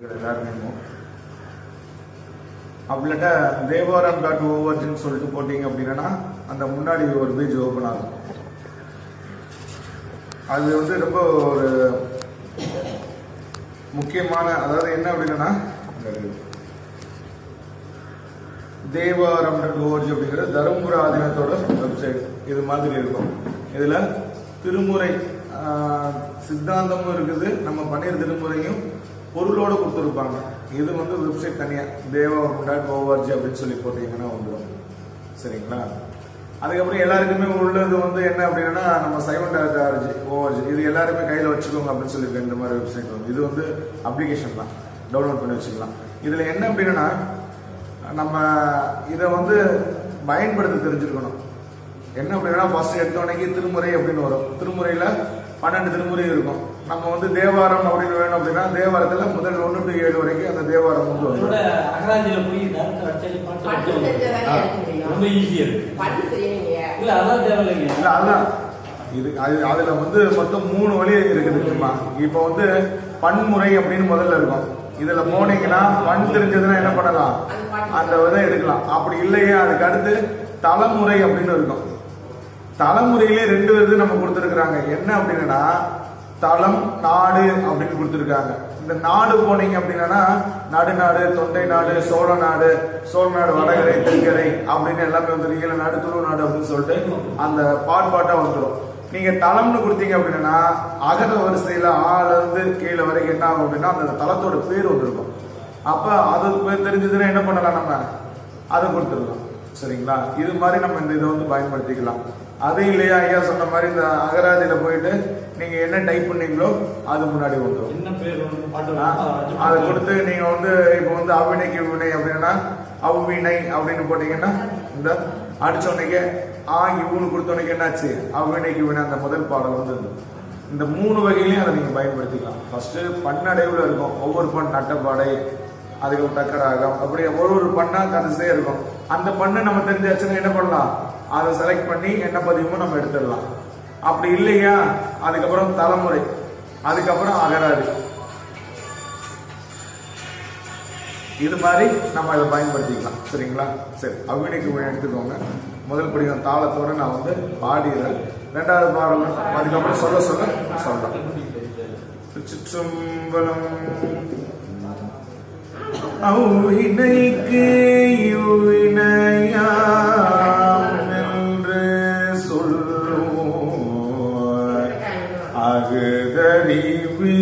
எல்லாருமே. தேவாரம் டாட் ஓவர்ஜின்னு சொல்லிட்டு போட்டீங்க அப்படின்னா அந்த முன்னாடி ஒரு பேஜ் ஓப்பன் ஆகும். அது வந்து ரொம்ப ஒரு முக்கியமான அதாவது என்ன அப்படின்னா தேவாரம் டாட் ஓவர்ஜி அப்படிங்கிறது தருமபுர ஆதீனத்தோட வெப்சைட் இது மாதிரி இருக்கும். இதுல திருமுறை ஆஹ், சித்தாந்தமும் இருக்குது. நம்ம பண்ணிற திருமுறையும் பொருளோடு கொடுத்துருப்பாங்க. இது வந்து வெப்சைட் தனியாக தேவா டாட் ஓஆர்ஜி அப்படின்னு சொல்லி போட்டீங்கன்னா வந்துடும். சரிங்களா? அதுக்கப்புறம் எல்லாருக்குமே உள்ளது வந்து என்ன அப்படின்னா நம்ம சைவன் டாட் ஆர்ஜி ஓஆர்ஜி இது எல்லாருமே கையில் வச்சுக்கோங்க அப்படின்னு சொல்லியிருக்கேன் இந்த மாதிரி வெப்சைட் வந்து. இது வந்து அப்ளிகேஷன் தான். டவுன்லோட் பண்ணி வச்சுக்கலாம். இதில் என்ன அப்படின்னா நம்ம இதை வந்து பயன்படுத்த தெரிஞ்சிருக்கணும் என்ன அப்படின்னா ஃபர்ஸ்ட் எடுத்தோடனே திருமுறை அப்படின்னு வரும். திருமுறையில் பன்னெண்டு திருமுறை இருக்கும். நம்ம வந்து தேவாரம் அப்படின்னு வேணும் அப்படின்னா தேவாரத்துல முதல் ஒன்று டு ஏழு வரைக்கும் அந்த தேவாரம் வந்து அதோட வரும் இது அது அதுல வந்து மொத்தம் மூணு வழி இருக்குதுமா இப்போ வந்து பன்முறை அப்படின்னு முதல்ல இருக்கும். இதுல போனீங்கன்னா பண் தெரிஞ்சதுன்னா என்ன பண்ணலாம்? அந்த இதை எடுக்கலாம். அப்படி இல்லையே அதுக்கு அடுத்து தலைமுறை அப்படின்னு இருக்கும். தலைமுறையிலே ரெண்டு இது நம்ம கொடுத்துருக்குறாங்க. என்ன அப்படின்னா தளம் நாடு அப்படின்னு கொடுத்துருக்காங்க. இந்த நாடு போனீங்க அப்படின்னா நடுநாடு தொண்டை நாடு சோழ நாடு சோழ நாடு வடகரை தென்கரை அப்படின்னு எல்லாமே வந்து ஈழ நாடு நாடு அப்படின்னு சொல்லிட்டு அந்த பாட் பாட்டா வந்துடும் நீங்க தளம்னு கொடுத்தீங்க அப்படின்னா அகர வரிசையில ஆல இருந்து கீழே வரைக்கும் என்ன ஆகும் அப்படின்னா அந்த தளத்தோட பேர் வந்துருக்கும். அப்ப அது பேர் தெரிஞ்சதுன்னா என்ன பண்ணலாம் நம்ம? அதை கொடுத்துடலாம். சரிங்களா? இது மாதிரி நம்ம இந்த இதை வந்து பயன்படுத்திக்கலாம். அது இல்லையா? ஐயா சொன்ன மாதிரி இந்த அகராதியில போயிட்டு நீங்க என்ன டைப் பண்ணீங்களோ அது முன்னாடி வந்துடும் என்ன பேர் அதை கொடுத்து நீங்க வந்து இப்போ வந்து அவ்வினைக்கு வினை அப்படின்னா அவ்வினை அப்படின்னு போட்டீங்கன்னா இந்த உடனே ஆ இவனு கொடுத்த உடனே என்னாச்சு அவ்வினைக்கு வினை அந்த முதல் பாடல் வந்து இந்த மூணு வகையிலையும் அதை நீங்க பயன்படுத்திக்கலாம். ஃபர்ஸ்ட் பண்ணடைவுல இருக்கும். ஒவ்வொரு பண் நட்டப்பாடை அதுக்கப்புறம் டக்கராகம் அப்படி ஒரு ஒரு பண்ணா கடைசியே இருக்கும். அந்த பண்ணை நம்ம தெரிஞ்சாச்சுன்னா என்ன பண்ணலாம்? அதை செலக்ட் பண்ணி என்ன பதிவுமோ நம்ம எடுத்துடலாம். அப்படி இல்லையா? அதுக்கப்புறம் தலைமுறை. அதுக்கப்புறம் அகராதி. இது மாதிரி நம்ம இதை பயன்படுத்திக்கலாம். சரிங்களா? சரி அவ்வினைக்கு எடுத்துக்கோங்க. முதல் படிக்கும் தாளத்தோட நான் வந்து பாடிடுறேன். ரெண்டாவது பாடல் அதுக்கப்புறம் சொல்ல சொல்ல சொல்றேன். திருச்சிற்றம்பலம். அவ்வினைக்கு இவ்வினையாம் அகுதறிவி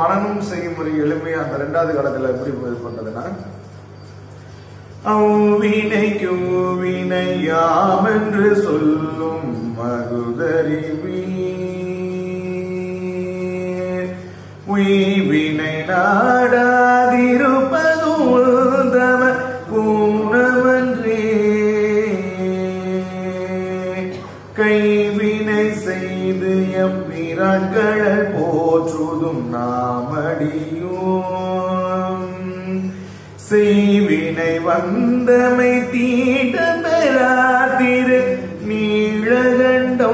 இதை செய்யும் ஒரு எளிமையா அந்த ரெண்டாவது காலத்துல எப்படி பண்றதுன்னா அவ்வினைக்கு வினையாம் என்று சொல்லும் மகுதறிவி உய்வினை நான் கைவினை செய்து எம்பிரான்கள் போற்றுதும் நாமடியும். செய்வினை வந்தமை தீட்ட பெறா திரு நீழகண்டோ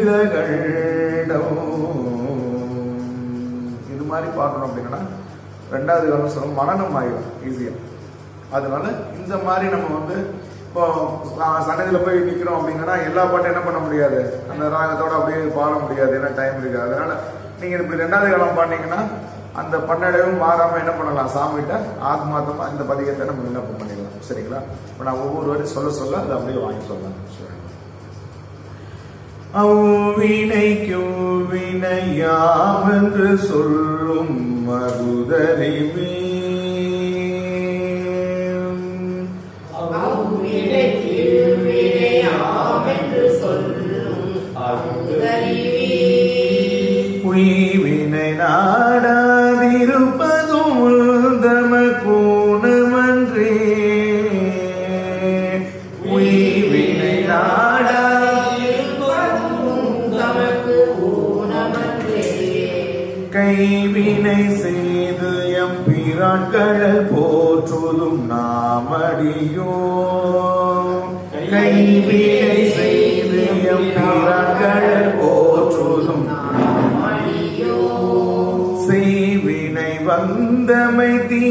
திருநீழகண்டோ இது மாதிரி பார்க்கணும் அப்படின்னா ரெண்டாவது காலம் சொல்லும் மனநம் ஆயிடும் ஈஸியா அதனால இந்த மாதிரி நம்ம வந்து இப்போ சன்னதியில் போய் நிற்கிறோம் அப்படின்னா எல்லா பாட்டும் என்ன பண்ண முடியாது? அந்த ராகத்தோட அப்படியே பாட முடியாது ஏன்னா டைம் இருக்காது அதனால நீங்கள் இப்படி ரெண்டாவது காலம் பாடினீங்கன்னா அந்த பன்னடையும் மாறாமல் என்ன பண்ணலாம்? சாமிகிட்ட ஆத்மாத்தமாக இந்த பதிகத்தை நம்ம விண்ணப்பம் பண்ணிடலாம். சரிங்களா? இப்போ நான் ஒவ்வொரு வரையும் சொல்ல சொல்ல அதை அப்படியே வாங்கி சொல்லலாம். அவ்வினைக்கும் வினையாவென்று சொல்லும் மருதறிவே கைவினை செய்து எம் பிராட்கள் போற்றுதும் நாமடியோ கைவினை செய்து எம் பிராட்கள் போற்றுதும் செய்வினை வந்தமை தீ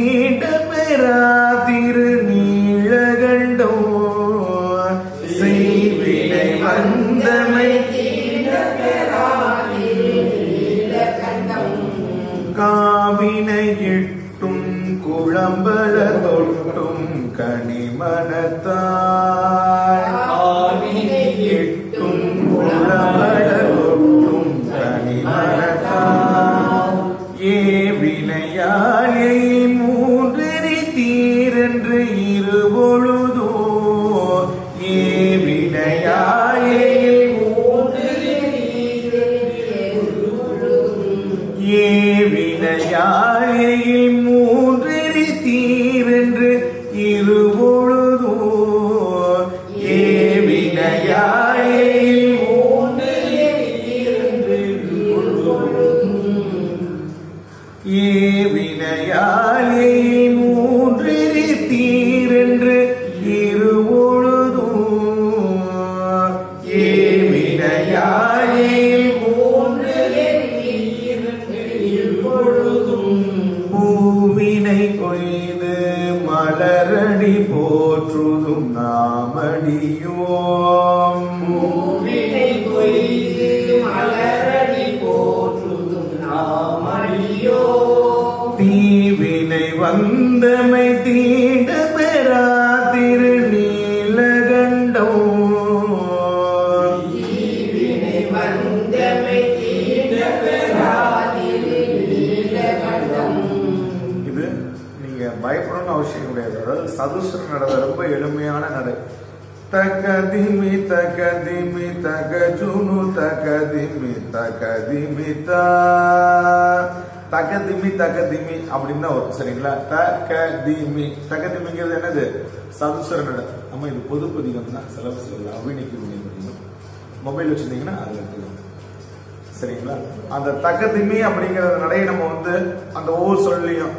குழம்பல தொட்டும் கனிமனத்தான். தகதிமி தகதிமி அப்படின்னு தான் வரும் சரிங்களா? தகதிமி. தகதிமிங்கிறது என்னது? சதுசர நடை நம்ம இது பொது பதிகம் தான். சிலபஸ் இல்லை அவினிக்கு பதிகம். மொபைல் வச்சிருந்தீங்கன்னா அது சரிங்களா? அந்த தக்கதிமி அப்படிங்கிற நடையை நம்ம வந்து அந்த ஒவ்வொரு சொல்லியும்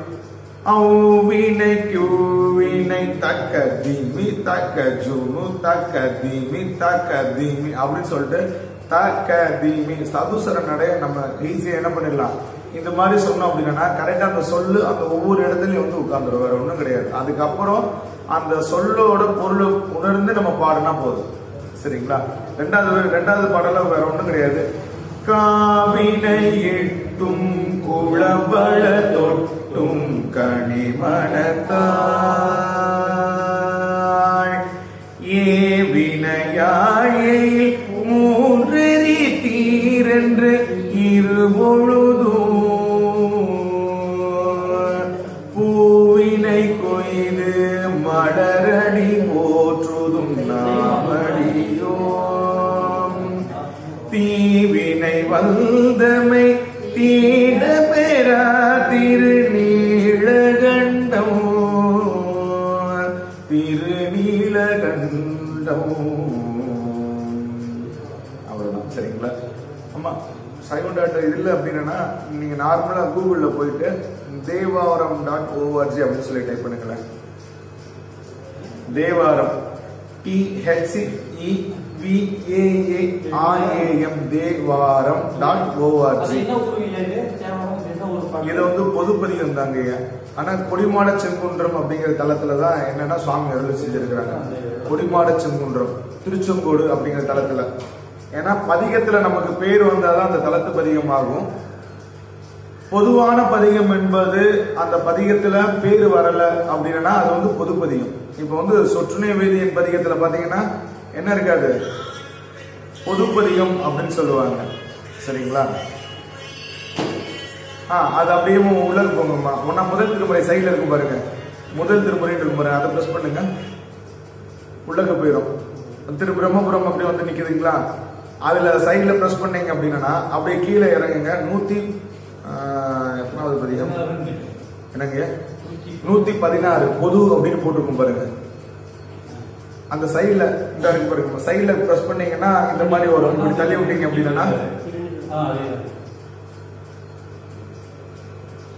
அவினை கியூவினை தக்க தீமி தக்க ஜூனு தக்க தீமி தக்க தீமி அப்படின்னு சொல்லிட்டு தக்க தீமி சதுசர நடைய நம்ம ஈஸியா என்ன பண்ணிடலாம்? இந்த மாதிரி சொன்னோம் அப்படின்னா கரெக்டா அந்த சொல்லு அந்த ஒவ்வொரு இடத்துலயும் வந்து உட்கார்ந்துடும் வேற ஒண்ணும் கிடையாது. அதுக்கப்புறம் அந்த சொல்லோட பொருளை உணர்ந்து நம்ம பாடினா போதும். சரிங்களா? ரெண்டாவது ரெண்டாவது பாடலாம் வேற ஒண்ணும் கிடையாது. காவினை எட்டும் குளபல தொட்டும் கனிமணத்தாய் ஏ வினையாயை மூன்றெறி தீரென்று இருபொழு ஆமா. சைவன் டாட் இது இல்லை அப்படின்னா நீங்க நார்மலா கூகுள்ல போயிட்டு தேவாரம் டாட் ஓஆர்ஜி அப்படின்னு சொல்லி டைப் பண்ணுங்களேன். Thevaram. T H E V A A R A M Thevaram dot O R G இது? வந்து பொதுப்பதிகம் தாங்க. ஆனா கொடிமாட செங்குன்றம் அப்படிங்கிற தளத்துல தான் என்னன்னா சுவாமி அருள் செஞ்சிருக்கிறாங்க. கொடிமாட செங்குன்றம் திருச்செங்கோடு அப்படிங்கிற தளத்துல. ஏன்னா பதிகத்துல நமக்கு பேர் வந்தாதான் அந்த தளத்து பதிகம் ஆகும் பொதுவான பதிகம் என்பது அந்த பதிகத்துல பேர் வரல அப்படின்னா அது வந்து பொது பதிகம். இப்போ வந்து சொற்றுணை வேதியின் பதிகத்துல பாத்தீங்கன்னா என்ன இருக்காது? பொது பதிகம் அப்படின்னு சொல்லுவாங்க. சரிங்களா? ஆ அது அப்படியே உள்ள போங்கம்மா ஒன்னா முதல் திருமுறை சைடில் இருக்கும் பாருங்க. முதல் திருமுறை இருக்கும் பாருங்க அதை ப்ரெஸ் பண்ணுங்க. உள்ளக்க போயிடும் திரு பிரம்மபுரம் அப்படியே வந்து நிக்குதுங்களா? அதுல சைடில் ப்ரெஸ் பண்ணீங்க அப்படின்னா அப்படியே கீழே இறங்குங்க. நூத்தி எத்தனாவது பதிகம்? என்னங்க? நூத்தி பதினாறு. பொது அப்படின்னு போட்டிருக்கும் பாருங்க. அந்த சைடில் இந்த இருக்கு பாருங்க. சைடுல ப்ரெஸ் பண்ணீங்கன்னா இந்த மாதிரி வரும். இப்படி தள்ளி விட்டீங்க அப்படின்னா.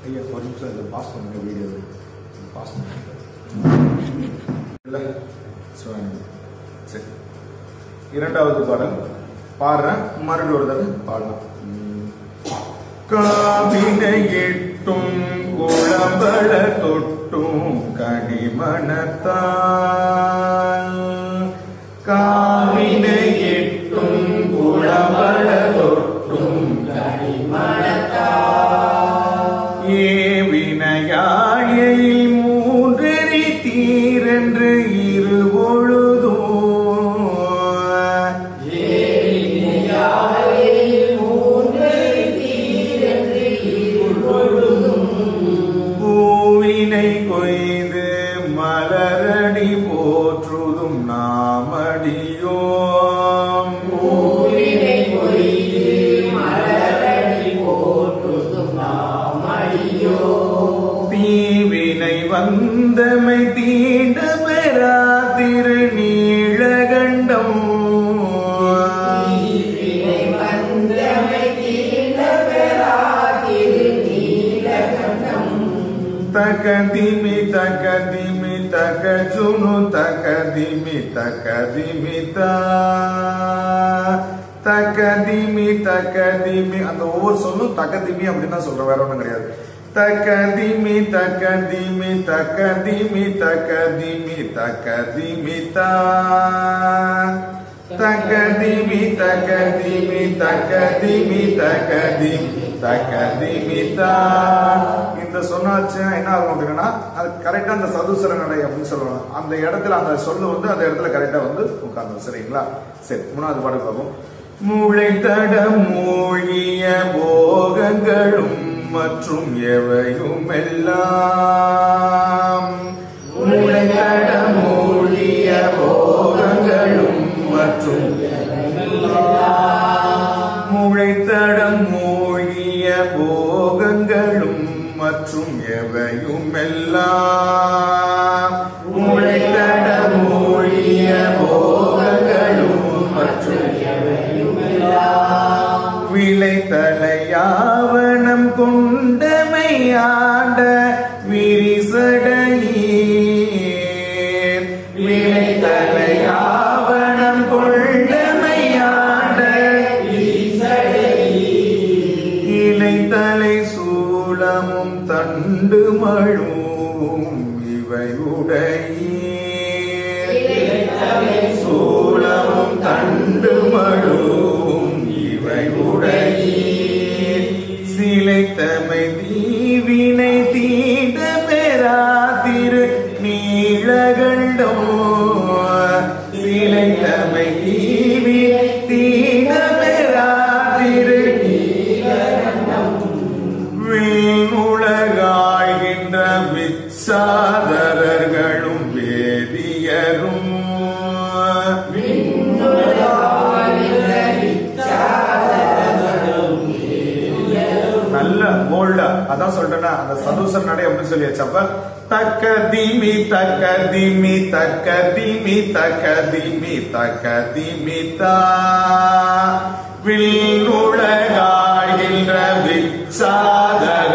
ஐயா ஒரு நிமிஷம் இதை பாஸ் பண்ணுங்க வீடியோ பாஸ் பண்ணுங்க. இல்லை. சரி. சரி. இரண்டாவது பாடல். பாடுறேன். மறுபடியும் ஒரு தடவை பாடலாம். காவினை எட்டும் குளம்பல தொட்டும் கனிமணத்தான் காவினை தகஜுனு தகதிமி தகதிமி தா தகதிமி தகதிமி அந்த ஒவ்வொரு சொல்லும் தகதிமி அப்படின்னு தான் சொல்றேன் வேற ஒண்ணும் கிடையாது தகதிமி தகதிமி தகதிமி தகதிமி தகதிமி தா தகதிமி தகதிமி தகதிமி தகதிமி தகதிமி தா இந்த சொன்னாச்சுன்னா என்ன ஆகும் அப்படின்னா அது கரெக்டா அந்த சதுசர நடை அப்படின்னு சொல்லுவாங்க அந்த இடத்துல அந்த சொல்லு வந்து அந்த இடத்துல கரெக்டா வந்து உட்கார்ந்து சரிங்களா? சரி மூணாவது பாடல் பார்ப்போம். மூளைத்தட மூழிய போகங்களும் மற்றும் எவையும் எல்லாம் மூளைத்தட மூழிய போகங்களும் மற்றும் முளைத்தடம் மூழிய போகங்களும் மற்றும் அப்படின்னு சொல்லியாச்சு. அப்ப தக்க திமி தக்க திமி தக்க திமி தக்க திமி தக்க திமி தா வில்லுலகாழ்கின்ற விச்சாதரர்களும்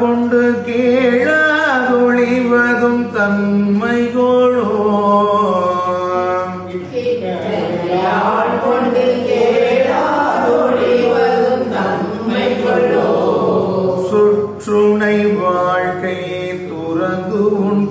கொண்டு கிச்சமையாட்கொண்டு தன்மை தன்மைகோளோ சுற்றுனை வாழ்க்கையை துறந்து உன்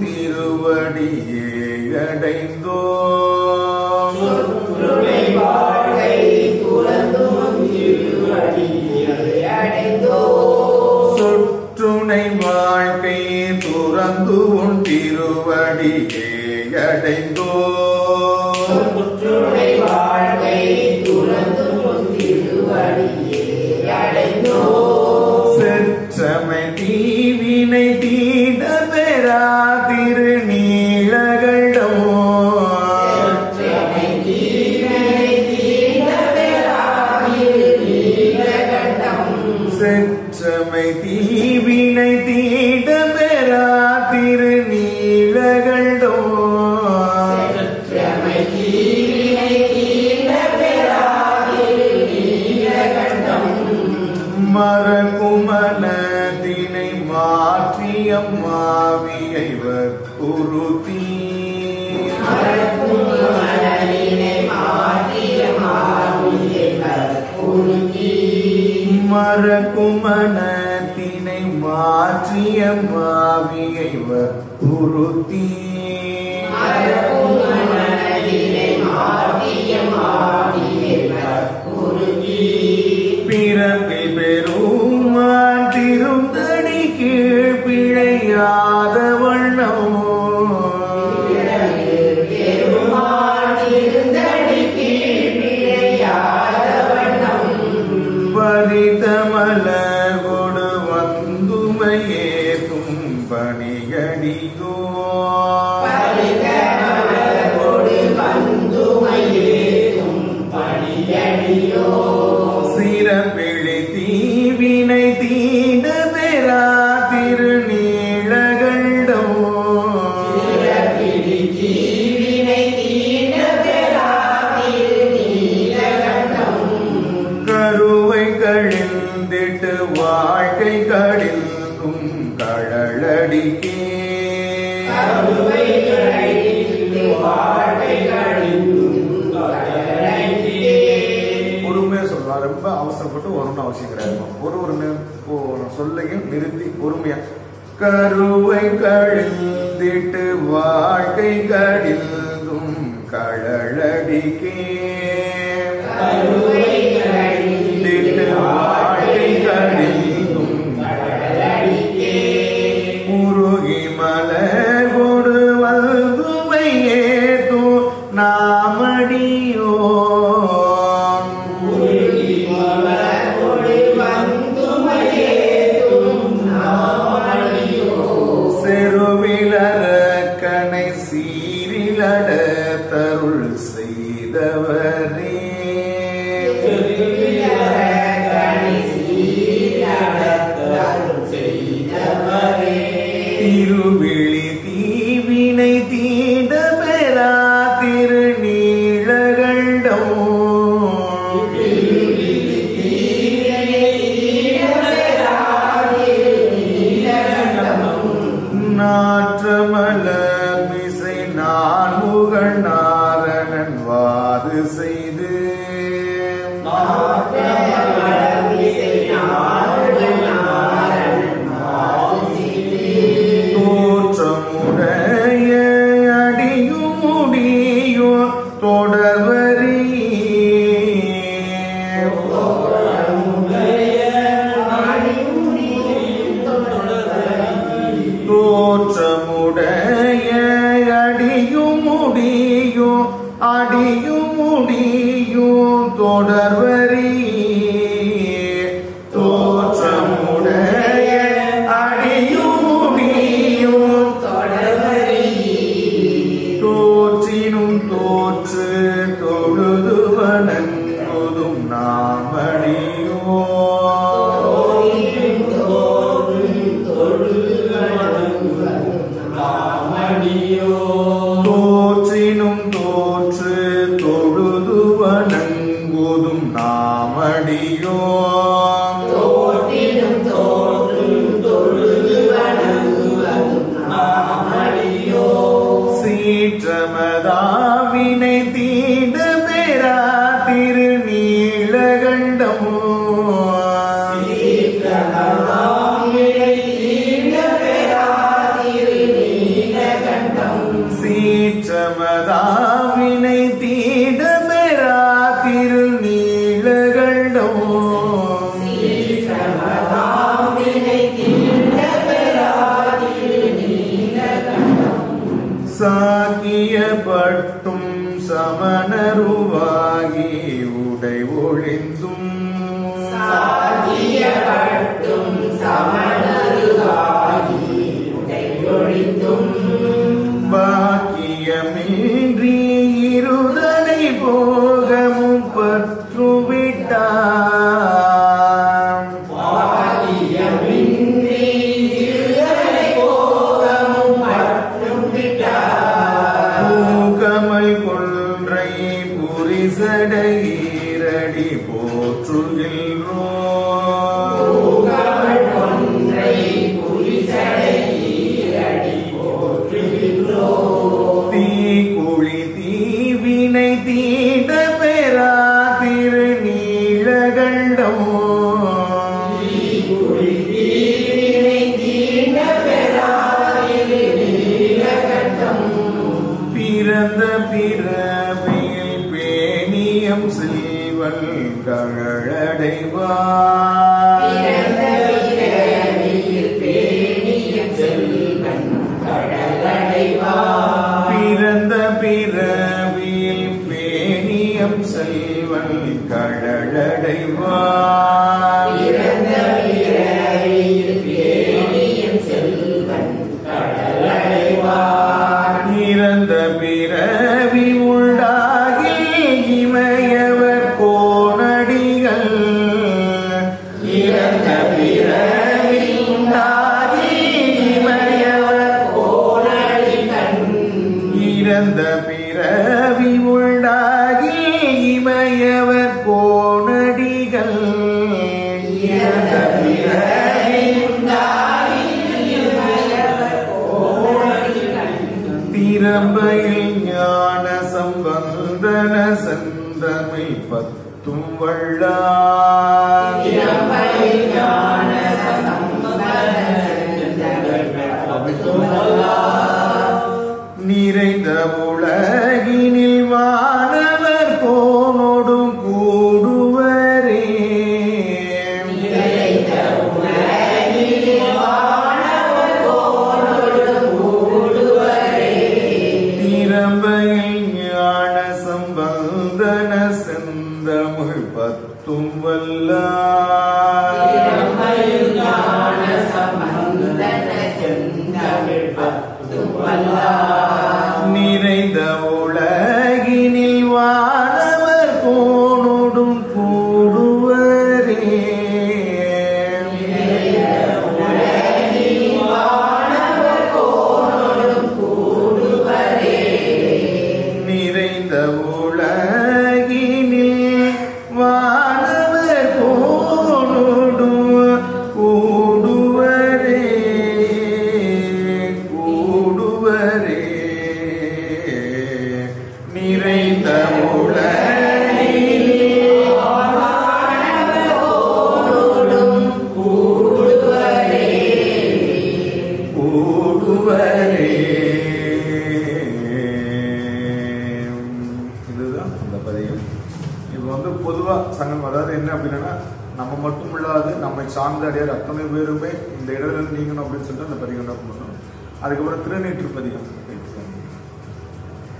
அதுக்கப்புறம் திருநீற்று பதிகம்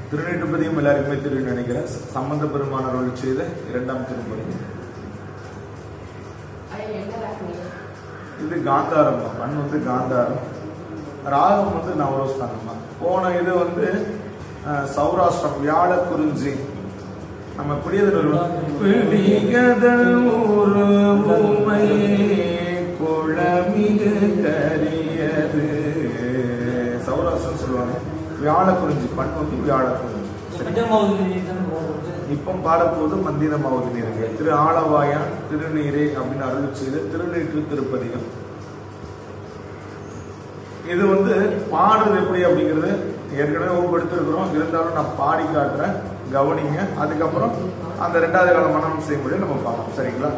திருநீற்று பதிகம் எல்லாருக்குமே தெரியும் நினைக்கிறேன். சம்பந்த பெருமான் அருள் செய்த இரண்டாம் திருப்பதிகம். இது காந்தாரம். மண் வந்து காந்தாரம். ராகம் வந்து நவரோஸ்தானமா போன இது வந்து சௌராஷ்டிரம் வியாழ குறிஞ்சி நம்ம உமை குளமிகு கரியது. சொல்லுவாங்க. வியாழ குறிஞ்சி மண் வந்து வியாழ குறிஞ்சி இப்போ பாடப்போது மந்திரமாவது திரு ஆளவாயான் திருநீரே அப்படின்னு அருள் செய்த திருநீற்று திருப்பதிகம் இது வந்து பாடுறது எப்படி அப்படிங்கிறது ஏற்கனவே ஒவ்வொருத்தருக்கிறோம் இருந்தாலும் நான் பாடி காட்டுறேன். கவனிங்க. அதுக்கப்புறம் அந்த ரெண்டாவது கால மனம் செய்ய முடியும் நம்ம பார்ப்போம். சரிங்களா?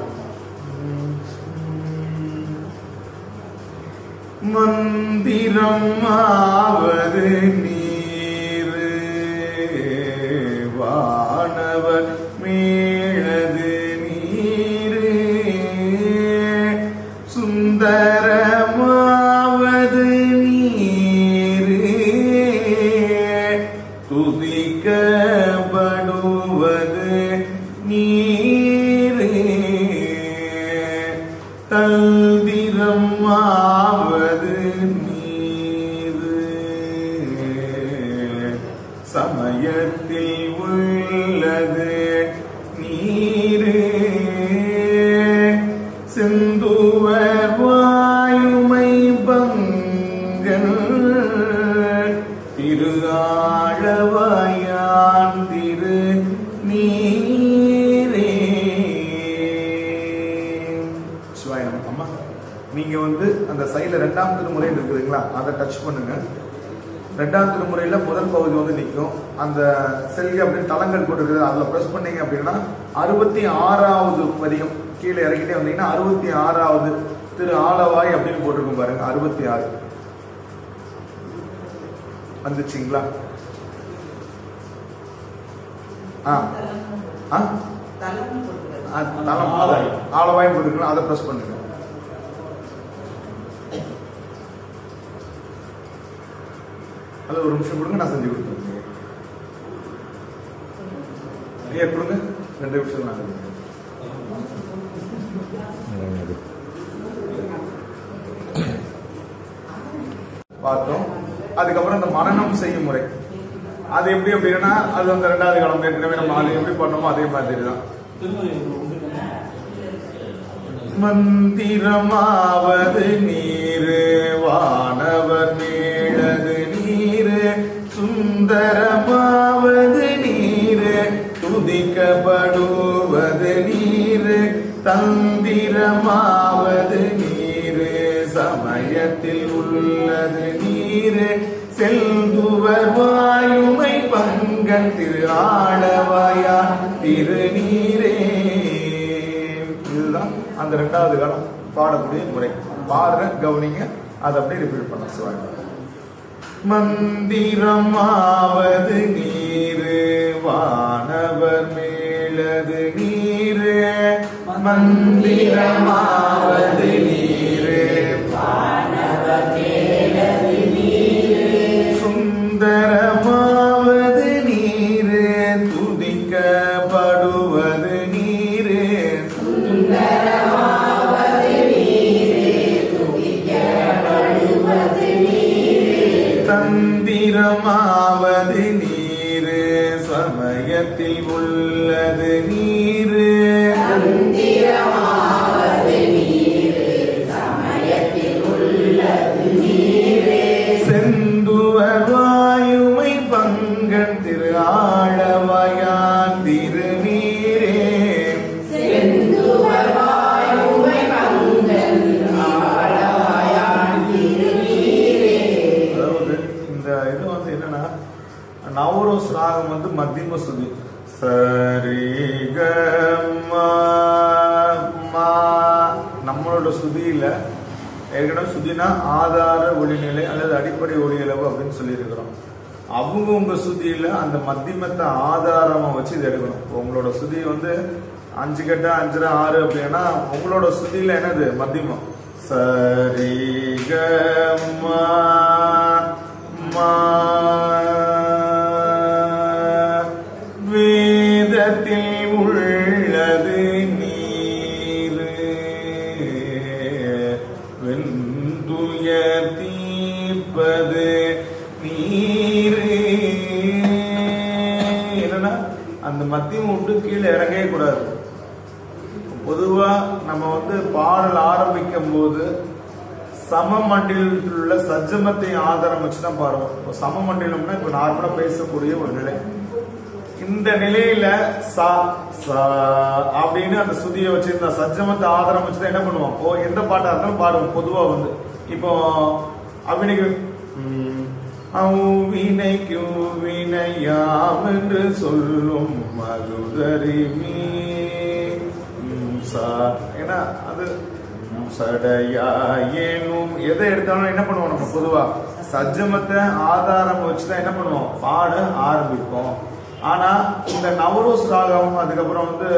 மந்திரம் ஆவது நீ. ரெண்டாம் திருமுறை இருக்குதுங்களா? அதை டச் பண்ணுங்க. ரெண்டாம் திருமுறையில முதல் பகுதி வந்து நிற்கும். அந்த செல்கை அப்படின்னு தளங்கள் போட்டுருக்குது. அதுல பிரஸ் பண்ணீங்க அப்படின்னா அறுபத்தி ஆறாவது பதிகம் கீழே இறங்கிட்டே வந்தீங்கன்னா அறுபத்தி ஆறாவது திரு ஆலவாய் அப்படின்னு போட்டிருக்கும் பாருங்க. அறுபத்தி ஆறு வந்துச்சுங்களா? ஆ. ஆ? ஆலவாய். ஆலவாய் போட்டுருக்கலாம் அதை பிரஸ் பண்ணுங்க. அது ஒரு நிமிஷம் கொடுங்க நான் செஞ்சு கொடுத்துருக்கேன் ஐயா கொடுங்க. ரெண்டு நிமிஷம் நான் செஞ்சு பார்த்தோம். அதுக்கப்புறம் இந்த மரணம் செய்யும் முறை. அது எப்படி அப்படின்னா அது அந்த ரெண்டாவது காலம் ஏற்கனவே நம்ம அது எப்படி பண்ணோமோ அதே மாதிரி தான். மந்திரமாவது நீர் வானவர் நீர் சுந்தரமாவது நீரே துதிக்கப்படுவது நீரே தந்திரமாவது நீரே சமயத்தில் உள்ளது நீரே செல்துவர் வாயுமை பங்கன் திரு ஆளவாயா திருநீரே. இதுதான் அந்த ரெண்டாவது காலம். பாடக்கூடிய முறை. பாடுற கவனிங்க அதை அப்படியே ரிப்பீட் பண்ண சொல்லுவாங்க மந்திரமாவது நீரு வானவர் மேலது நீரு. மந்திரமாவது சுத்தினா ஆதார ஒளிநிலை அல்லது அடிப்படை ஒளியளவு அப்படின்னு சொல்லியிருக்கிறோம். அவங்கவுங்க சுத்தியில அந்த மத்தியமத்தை ஆதாரமா வச்சு இதை எடுக்கணும். இப்போ உங்களோட சுதி வந்து அஞ்சு கட்ட அஞ்சரை ஆறு அப்படின்னா உங்களோட சுத்தியில என்னது? மத்தியமம் சரி மா. அந்த விட்டு கீழே இறங்கவே கூடாது. பொதுவாக நம்ம வந்து பாடல் ஆரம்பிக்கும் போது சமமண்டலத்தில் உள்ள சஜ்ஜமத்தை ஆதாரம் வச்சு தான் பாடுவோம். இப்போ சமமண்டலம்னா இப்போ நார்மலாக பேசக்கூடிய ஒரு நிலை. இந்த நிலையில சா சா அப்படின்னு அந்த சுதியை வச்சிருந்தா சஜ்ஜமத்தை ஆதாரம் வச்சு தான் என்ன பண்ணுவோம்? ஓ எந்த பாட்டாக இருந்தாலும் பாடுவோம் பொதுவாக வந்து. இப்போ அவினைக்கு ம், வினையாம் என்று சொல்லும் ஏன்னா அது ம், எதை எடுத்தாலும் என்ன பண்ணுவோம் நம்ம பொதுவா சஜ்ஜமத்தை ஆதாரம் வச்சு தான் என்ன பண்ணுவோம் பாட ஆரம்பிப்போம் ஆனா இந்த நவரோஸ் ராகம் அதுக்கப்புறம் வந்து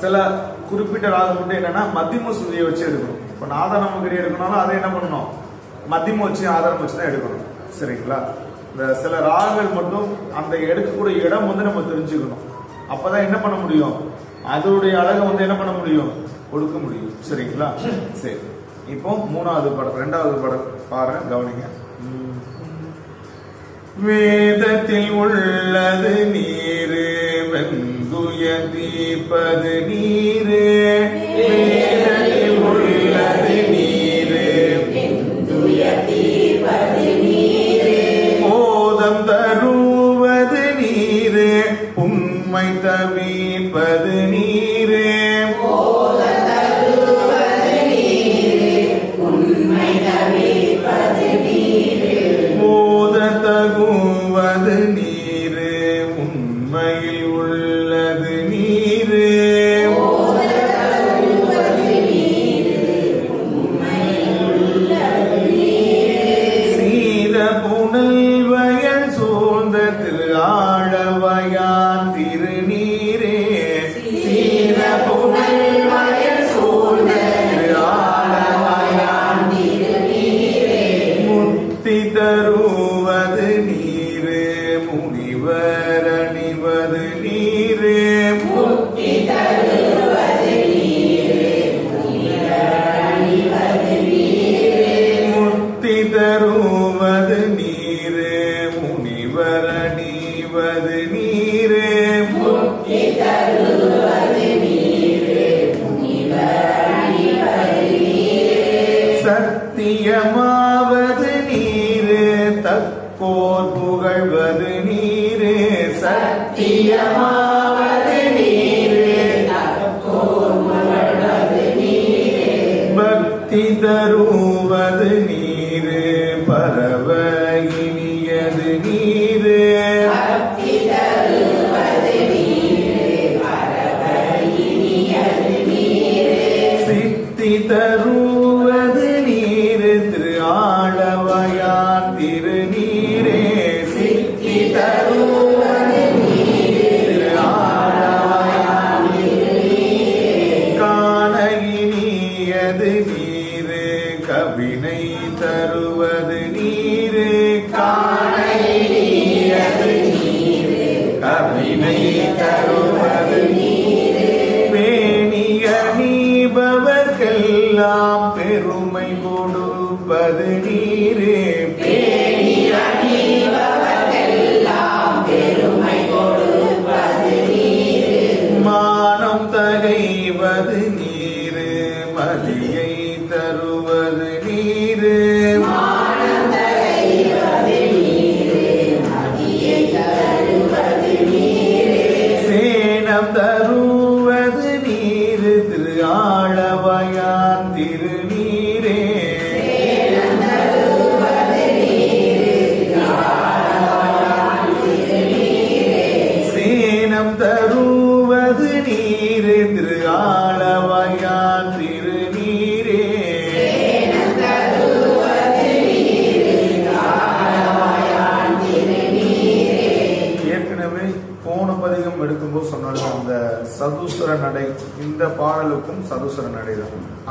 சில குறிப்பிட்ட ராகம் மட்டும் என்னன்னா மத்தியம சுதியை வச்சு எடுக்கணும் இப்ப நாதனமகிரி எடுக்கணும்னா அதை என்ன பண்ணணும் மத்தியம வச்சு ஆதாரம் வச்சு தான் எடுக்கணும் சரிங்களா சில ராகங்கள் மட்டும் அந்த எடுக்கக்கூடிய இடம் வந்து நம்ம தெரிஞ்சுக்கணும். அப்பதான் என்ன பண்ண முடியும்? அதோடைய அழகை வந்து என்ன பண்ண முடியும்? கொடுக்க முடியும். சரிங்களா? சரி. இப்போ மூணாவது படம் ரெண்டாவது படம் பாருங்க கவனிங்க. வேதத்தில் உள்ளது நீரு வெந்துய தீப்பது நீரு. வேதத்தில் உள்ளது நீரு போதம்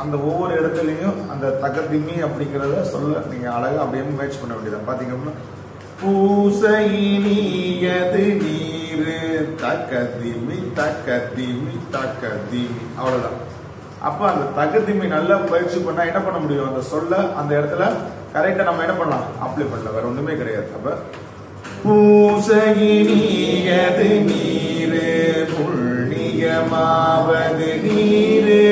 அந்த ஒவ்வொரு இடத்துலையும் அந்த தகதிமி அப்படிங்கிறத சொல்ல நீங்க அழகா அப்படியே முயற்சி பண்ண வேண்டியதான் பூசை நீயது நீரு தக்கதிமி தக்கதிமி தக்கதிமி அவ்வளவுதான். அப்ப அந்த தகதிமி நல்லா பயிற்சி பண்ணா என்ன பண்ண முடியும்? அந்த சொல்ல அந்த இடத்துல கரெக்டா நம்ம என்ன பண்ணலாம்? அப்ளை பண்ணல வேற ஒண்ணுமே கிடையாது. அப்ப நீயது நீரு புண்ணியமாவது நீரு.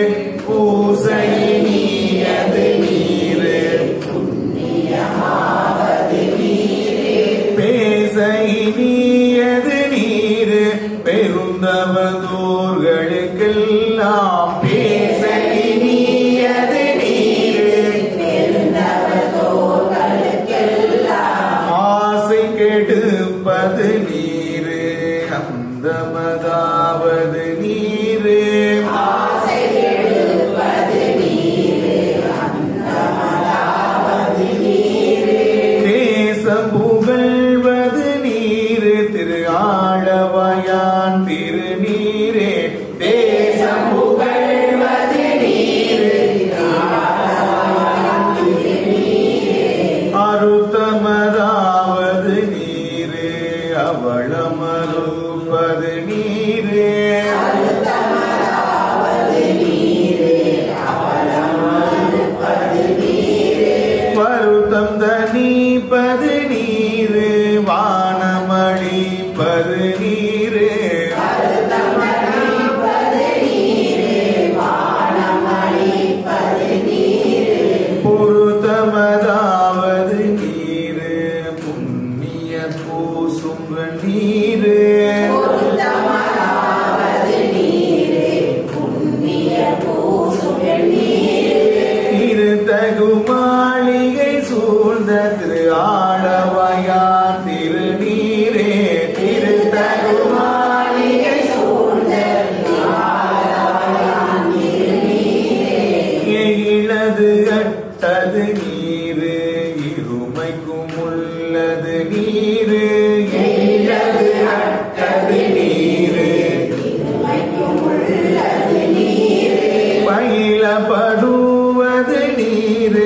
பயிலப்படுவது நீர்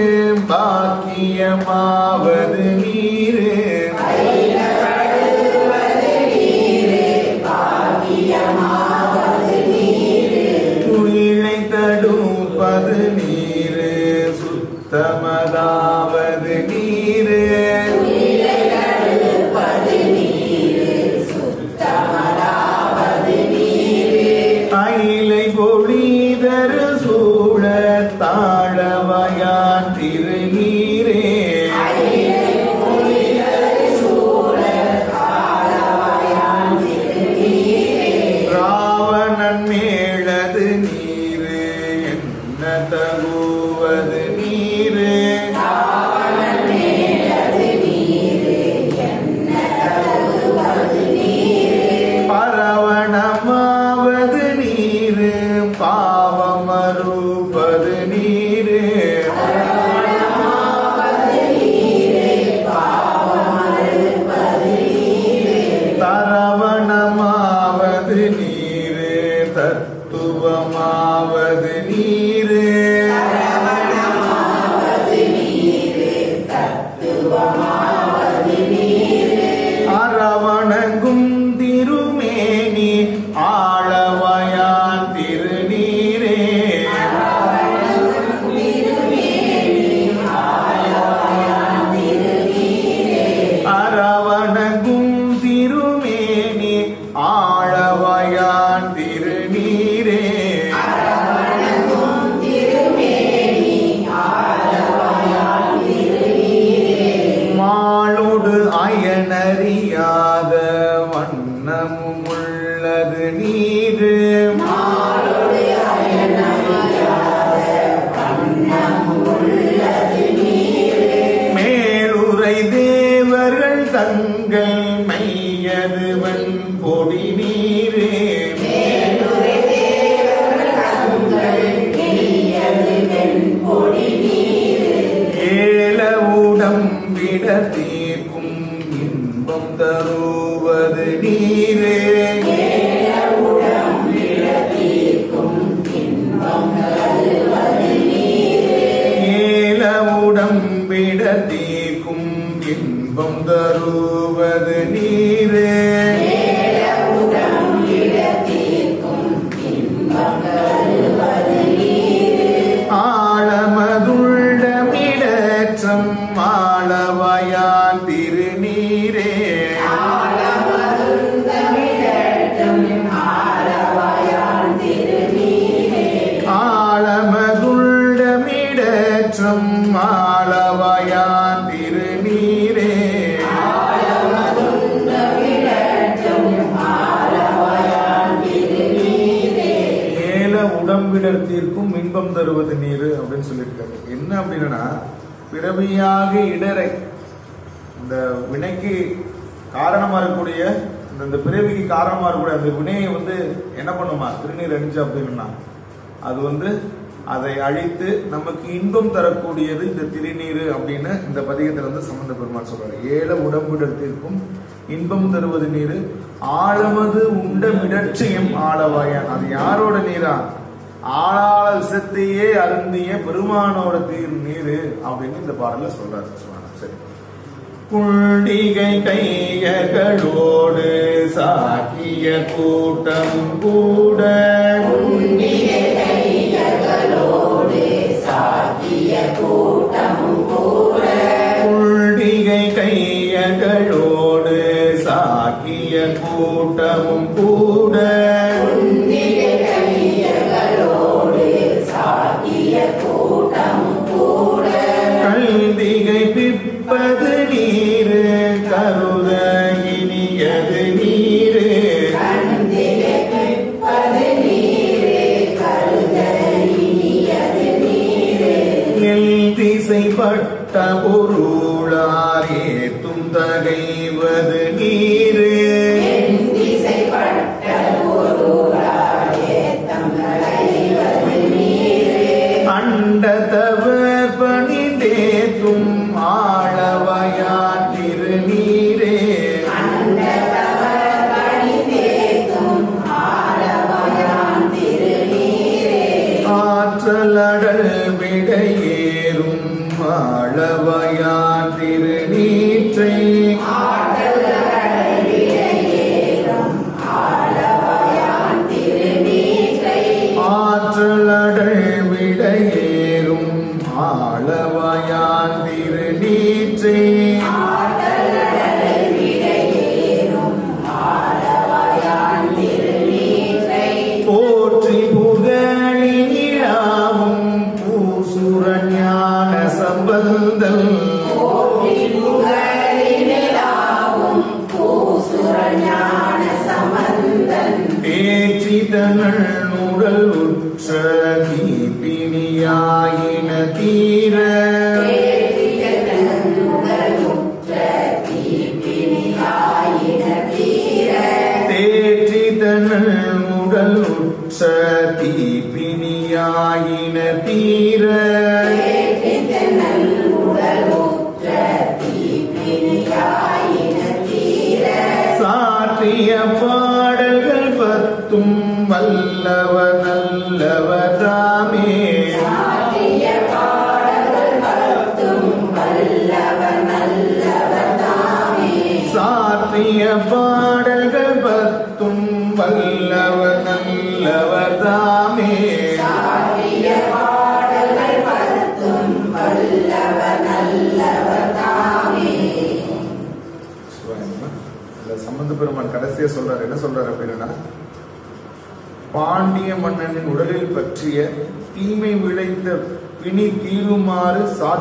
பாக்கியமா? வினையாக இடரை. இந்த வினைக்கு காரணமா இருக்கக்கூடிய இந்த- இந்த பிறவிக்கு காரணமா இருக்கக்கூடிய அந்த வினையை வந்து என்ன பண்ணுமா? திருநீர் அணிஞ்சு அப்படின்னா அது வந்து அதை அழித்து நமக்கு இன்பம் தரக்கூடியது இந்த திருநீர் அப்படின்னு இந்த பதிகத்துல வந்து சம்பந்த பெருமாள் சொல்றாரு. ஏல உடம்பிடத்திற்கும் இன்பம் தருவது நீர் ஆழமது உண்டமிடற்றியும் ஆளவாயான். அது யாரோட நீரா? ஆளாள விஷத்தையே அருந்திய பெருமானோட தீர் நீர் அப்படின்னு இந்த பாடல்ல சொல்றாரு. சரி. குண்டிகை கையர்களோடு சாக்கிய கூட்டம் கூட. குண்டிகை கையர்களோடு சாக்கிய கூட்டமும் கூட.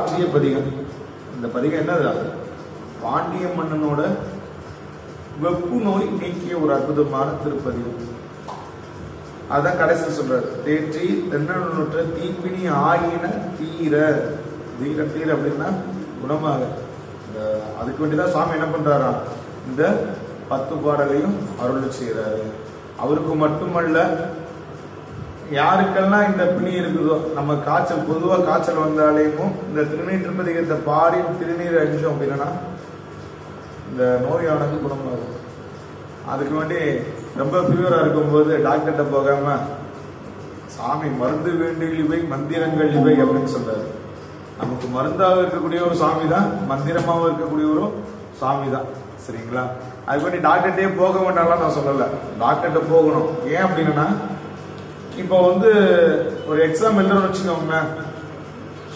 தீருமாறு பதிகம். இந்த பதிகம் என்னது? பாண்டிய மன்னனோட வெப்பு நோய் நீக்கிய ஒரு அற்புதமான திருப்பதிகம். அதான் கடைசி சொல்றாரு. தேற்றி தென்னலுற்ற தீப்பினி ஆயின தீர. தீர தீர அப்படின்னா குணமாக. இந்த அதுக்கு வேண்டிதான் சாமி என்ன பண்றாரா? இந்த பத்து பாடலையும் அருள் செய்யறாரு அவருக்கு மட்டுமல்ல யாருக்கெல்லாம் இந்த பிணி இருக்குதோ நம்ம காய்ச்சல் பொதுவா காய்ச்சல் வந்தாலேயும் இந்த திருநீர் திருப்பதிகத்தை பாடி திருநீர் அடிச்சோம் அப்படின்னா இந்த நோயானது குணமாகும். அதுக்கு வேண்டி ரொம்ப ஃபீவராக இருக்கும்போது டாக்டர்கிட்ட போகாம சாமி மருந்து வேண்டிகள் இவை மந்திரங்கள் இவை அப்படின்னு சொல்றாரு நமக்கு மருந்தாக இருக்கக்கூடிய ஒரு சாமி தான் மந்திரமாகவும் இருக்கக்கூடிய ஒரு சாமி தான் சரிங்களா அது பண்ணி டாக்டர்கிட்டே போக வேண்டாம்லாம் நான் சொல்லலை. டாக்டர்கிட்ட போகணும். ஏன் அப்படின்னா இப்போ வந்து ஒரு எக்ஸாம் எழுதுறோம்னு வச்சுக்கோங்க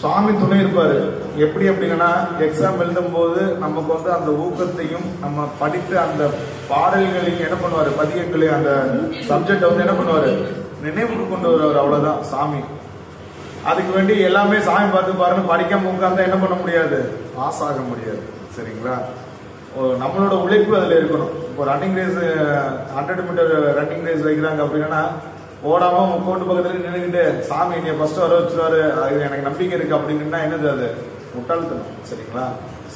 சுவாமி துணை இருப்பாரு. எப்படி அப்படிங்கன்னா எக்ஸாம் எழுதும் போது நமக்கு வந்து அந்த ஊக்கத்தையும் நம்ம படித்த அந்த பாடல்களையும் என்ன பண்ணுவாரு? பதிகங்களை அந்த சப்ஜெக்டை வந்து என்ன பண்ணுவாரு? நினைவுக்கு கொண்டு வருவார். அவ்வளவுதான் சாமி. அதுக்கு வேண்டி எல்லாமே சாமி பார்த்து பாருன்னு படிக்காம உட்காந்தா என்ன பண்ண முடியாது? பாஸ் ஆக முடியாது. சரிங்களா? ஓ, நம்மளோட உழைப்பு அதுல இருக்கணும். இப்போ running race hundred meter running race வைக்கிறாங்க அப்படின்னா ஓடாம கோட்டு பக்கத்துல நின்றுக்கிட்டு சாமி என்னைய ஃபர்ஸ்ட் வர வச்சிருவாரு. அது எனக்கு நம்பிக்கை இருக்கு. அப்படின்னா என்னது அது? முட்டாள்தனம். சரிங்களா?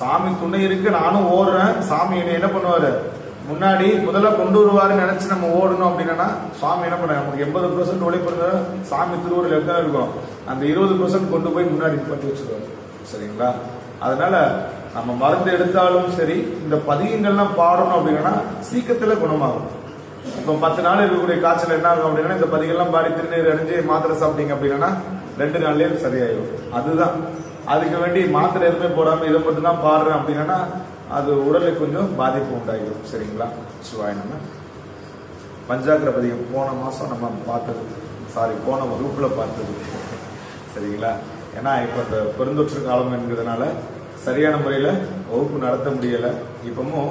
சாமி துணை இருக்கு நானும் ஓடுறேன். சாமி என்னை என்ன பண்ணுவாரு? முன்னாடி முதல்ல கொண்டு வருவாருன்னு நினைச்சு நம்ம ஓடணும் அப்படின்னா சாமி என்ன பண்ண நமக்கு எண்பது பர்சன்ட் உழைப்பு இருந்தா சாமி திருவூரில் தான் இருக்கும்? அந்த இருபது பர்சன்ட் கொண்டு போய் முன்னாடி பண்ணி வச்சிருவாரு. சரிங்களா? அதனால நம்ம மருந்து எடுத்தாலும் சரி இந்த பதிகங்கள்லாம் பாடணும் அப்படின்னா சீக்கிரத்துல குணமாகும். இப்போ பத்து நாள் இருக்கக்கூடிய காய்ச்சல் என்ன ஆகும் அப்படின்னா இந்த பதிகெல்லாம் பாடி திருநீர் அடைஞ்சு மாத்திரை சாப்பிட்டீங்க அப்படின்னா ரெண்டு நாள்லயே சரியாயிடும் அதுதான். அதுக்கு வேண்டி மாத்திரை எதுவுமே போடாம இதை மட்டும் தான் பாடுறேன் அப்படின்னா அது உடலுக்கு கொஞ்சம் பாதிப்பு உண்டாகிடும். சரிங்களா? சிவாய் நம்ம பஞ்சாக்கிர பதிகம் போன மாசம் நம்ம பார்த்தது. சாரி போன வகுப்புல பார்த்தது. சரிங்களா? ஏன்னா இப்போ இந்த பெருந்தொற்று காலம் என்கிறதுனால சரியான முறையில் வகுப்பு நடத்த முடியலை. இப்பவும்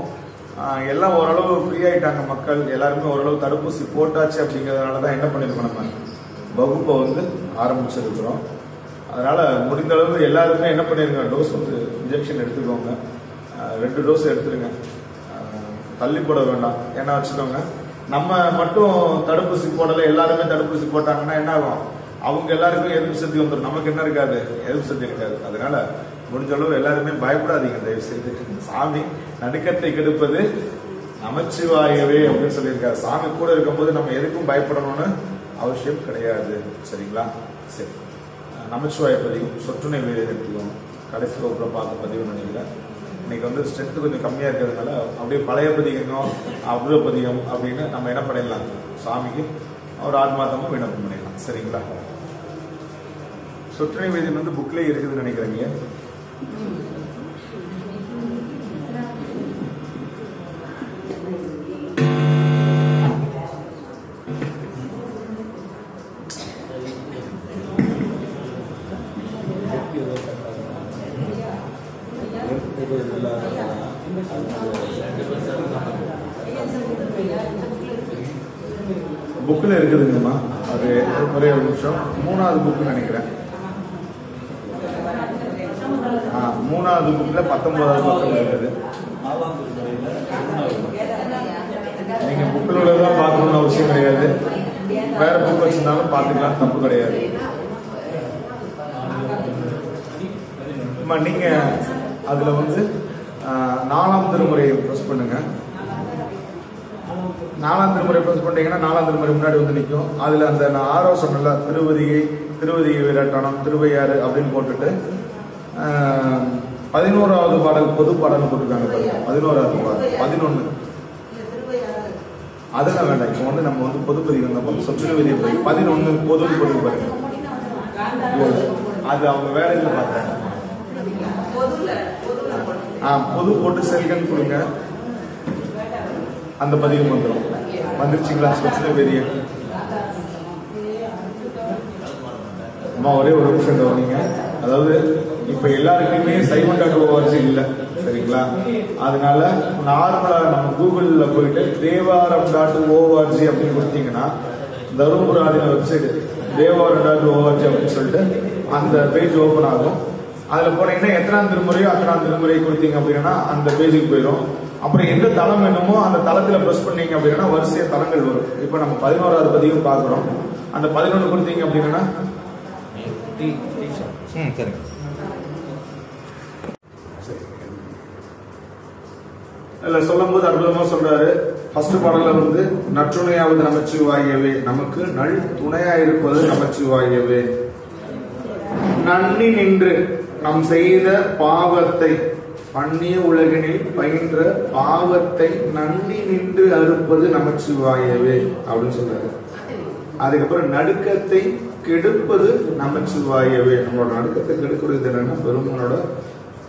எல்லாம் ஓரளவு ஃப்ரீ ஆயிட்டாங்க மக்கள். எல்லாருமே ஓரளவு தடுப்பூசி போட்டாச்சு அப்படிங்கிறதுனால தான் என்ன பண்ணிருக்கோம் நம்ம? வகுப்பை வந்து ஆரம்பிச்சிருக்கிறோம். அதனால் முடிந்த அளவு எல்லாருமே என்ன பண்ணிருங்க டோஸ் வந்து இன்ஜெக்ஷன் எடுத்துக்கோங்க. ரெண்டு டோஸ் எடுத்துருங்க. தள்ளி போட வேண்டாம். ஏன்னா வச்சுக்கோங்க நம்ம மட்டும் தடுப்பூசி போடலை எல்லாருமே தடுப்பூசி போட்டாங்கன்னா என்ன ஆகும்? அவங்க எல்லாருக்கும் எதிர்ப்பு சக்தி வந்துடும் நமக்கு என்ன இருக்காது? எதிர்ப்பு சக்தி இருக்காது. அதனால முடிஞ்ச அளவு எல்லாருமே பயப்படாதீங்க தயவு செய்து சாமி நடுக்கத்தை கெடுப்பது நமச்சிவாயவே அப்படின்னு சொல்லியிருக்காரு. சாமி கூட இருக்கும்போது நம்ம எதுக்கும் பயப்படணும்னு அவசியம் கிடையாது. சரிங்களா? சரி. நமச்சிவாய பதிவு சொற்றுணை வேலை எடுத்துக்கோங்க கடைசி வகுப்பில் பார்த்த பதிவு நினைக்கிறேன். இன்னைக்கு வந்து ஸ்ட்ரென்த் கொஞ்சம் கம்மியாக இருக்கிறதுனால அப்படியே பழைய பதிகம் அவ்வளோ பதிகம் அப்படின்னு நம்ம என்ன பண்ணிடலாம்? சாமிக்கு ஒரு ஆத்மாத்தமும் விண்ணப்பம் பண்ணிடலாம். சரிங்களா? சொற்றுணை வேதியம் வந்து புக்லேயே இருக்குதுன்னு நினைக்கிறீங்க? திருவையாறு அப்படின்னு போட்டுட்டு பதினோராவது பாடல் பொது பாடல் போட்டிருக்காங்க பாருங்க. பதினோராவது பாடல் பதினொன்னு. அதெல்லாம் வேண்டாம். இப்போ வந்து நம்ம வந்து பொது பதிவு நம்ம சொற்று வெளியே போய் பதினொன்னு பொதுன்னு பதிவு பாருங்க. அது அவங்க வேலையில் பார்த்தாங்க ஆ பொது போட்டு செல்கன் கொடுங்க. அந்த பதிவு வந்துடும் வந்துருச்சுங்களா? சொற்று வெளியே அம்மா ஒரே ஒரு நிமிஷம் கவனிங்க அதாவது இப்ப எல்லாருக்குமே சைமன் டாட் ஓஆர்ஜி இல்லை சரிங்களா? அதனால நார்மலா நம்ம கூகுள்ல போயிட்டு தேவாரம் டாட் ஓஆர்ஜி அப்படின்னு கொடுத்தீங்கன்னா தருமபுராதின website Thevaram dot O R G அப்படின்னு சொல்லிட்டு அந்த பேஜ் ஓபன் ஆகும். அதுல போனீங்கன்னா எத்தனாம் திருமுறையோ அத்தனாம் திருமுறை கொடுத்தீங்க அப்படின்னா அந்த பேஜுக்கு போயிடும் அப்புறம் எந்த தளம் வேணுமோ அந்த தளத்துல ப்ரெஸ் பண்ணீங்க அப்படின்னா வரிசைய தளங்கள் வரும். இப்போ நம்ம பதினோராவது பதிவும் பார்க்குறோம். அந்த பதினொன்று கொடுத்தீங்க அப்படின்னா ம் சரிங்க. இல்ல சொல்லும் போது அற்புதமா சொல்றாரு. ஃபர்ஸ்ட் பாடல்ல வந்து நற்றுணையாவது நமச்சிவாயவே நமக்கு நல் துணையா இருப்பது நமச்சிவாயவே. நன்னி நின்று நாம் செய்த பாவத்தை பண்ணிய உலகினில் பயின்ற பாவத்தை நன்னி நின்று அறுப்பது நமச்சிவாயவே அப்படின்னு சொல்றாரு. அதுக்கப்புறம் நடுக்கத்தை கெடுப்பது நமச்சிவாயவே. நம்மளோட அடுக்கத்தை கெடுக்கிறது என்னன்னா பெருமானோட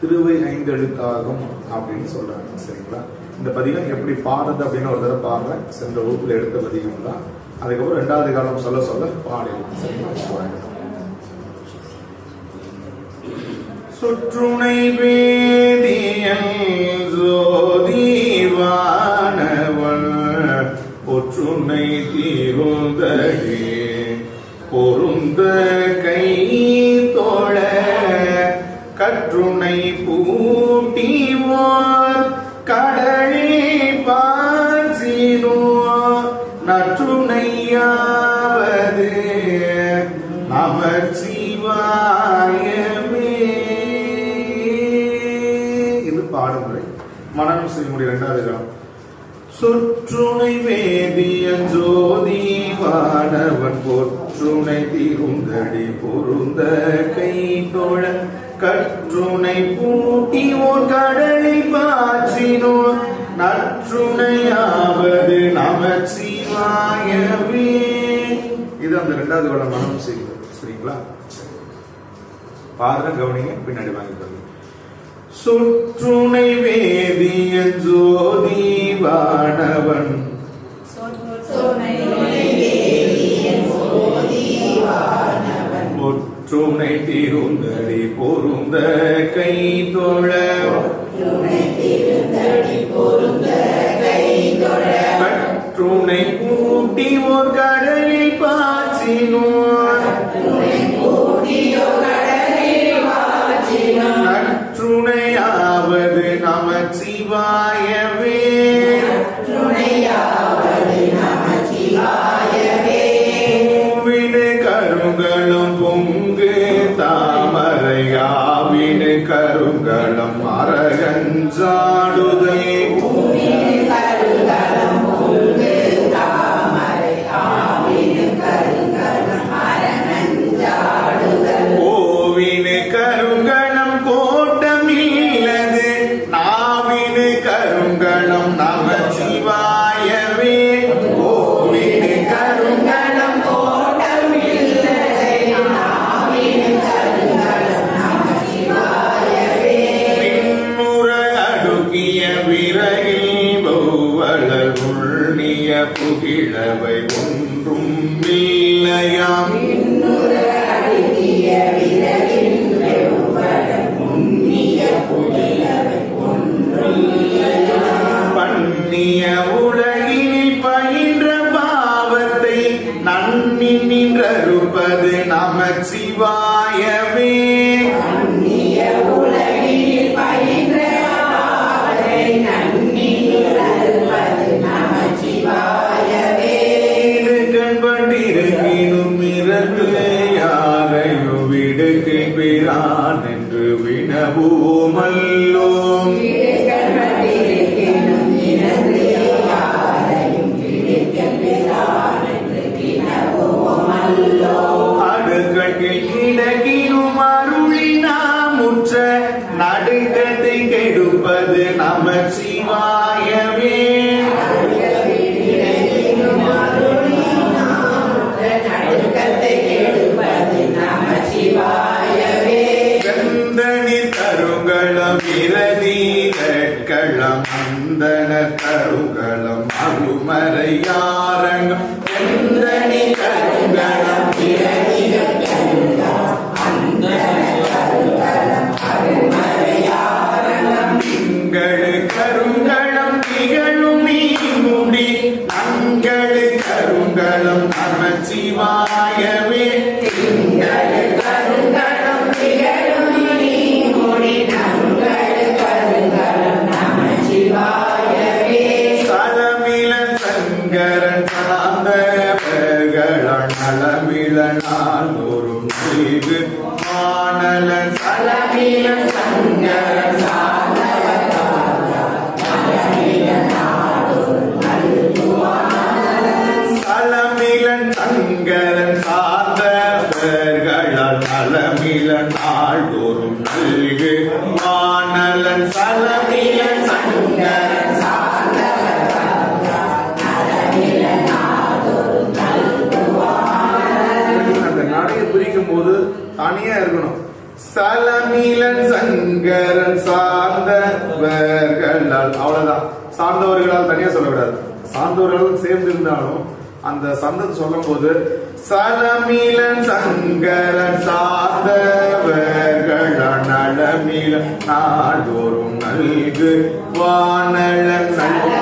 திருவை ஐந்தெழுத்தாகும் அப்படின்னு சொல்றாங்க. சரிங்களா? இந்த பதிகம் எப்படி பாடுறது அப்படின்னு ஒரு தடவை பாருங்க சென்ற வகுப்புல எடுத்த பதிகம் தான். அதுக்கப்புறம் ரெண்டாவது காலம் சொல்ல சொல்ல பாடிடலாம். சரிங்களா? சுற்றுணை வேதியல் ஜோதிவானவன் ஒற்றுணை தீருந்தடி பொருந்த கை தோழ கற்றுனை பூட்டிவோர் கடலில் பாசினோ நற்றுணையாவது நமச்சிவாயமே. இது பாடுமுறை மனநம் செய்யக்கூடிய இரண்டாவது சுற்றுனை வேதிய வேதியன் வானவன் பொற்றுணை தீருந்தடி பொருந்த கை தோழ கற்றுணை பூட்டி ஓர் கடலை பாற்றினோ நற்றுணையாவது நமச்சிவாயவே. இது அந்த இரண்டாவது வள மனம் செய்வது சரிங்களா? பாருங்க கவனிங்க பின்னாடி வாங்கிக்கோங்க சுற்றுணை வேதிய ஜோதி வானவன். ஒற்றுணை தீருந்தடி பொருந்த கை தோழ. கற்றுணை கூட்டி ஓர் கடலில் பாய்ச்சினோர். நற்றுணையாவது நமச்சிவாயவே. பூவினு தனியா இருக்கணும். சலமீலன் சங்கரன் சார்ந்தவர்களால் அவ்வளவுதான். சார்ந்தவர்களால் தனியா சொல்லக்கூடாது. சார்ந்தவர்கள் சேர்ந்து இருந்தாலும் அந்த சந்தத்தை சொல்லும் போது சலமீலன் சங்கரன் சார்ந்தவர்களால் நலமீலன் நாடோறும் நல்கு வானலன் நல்கு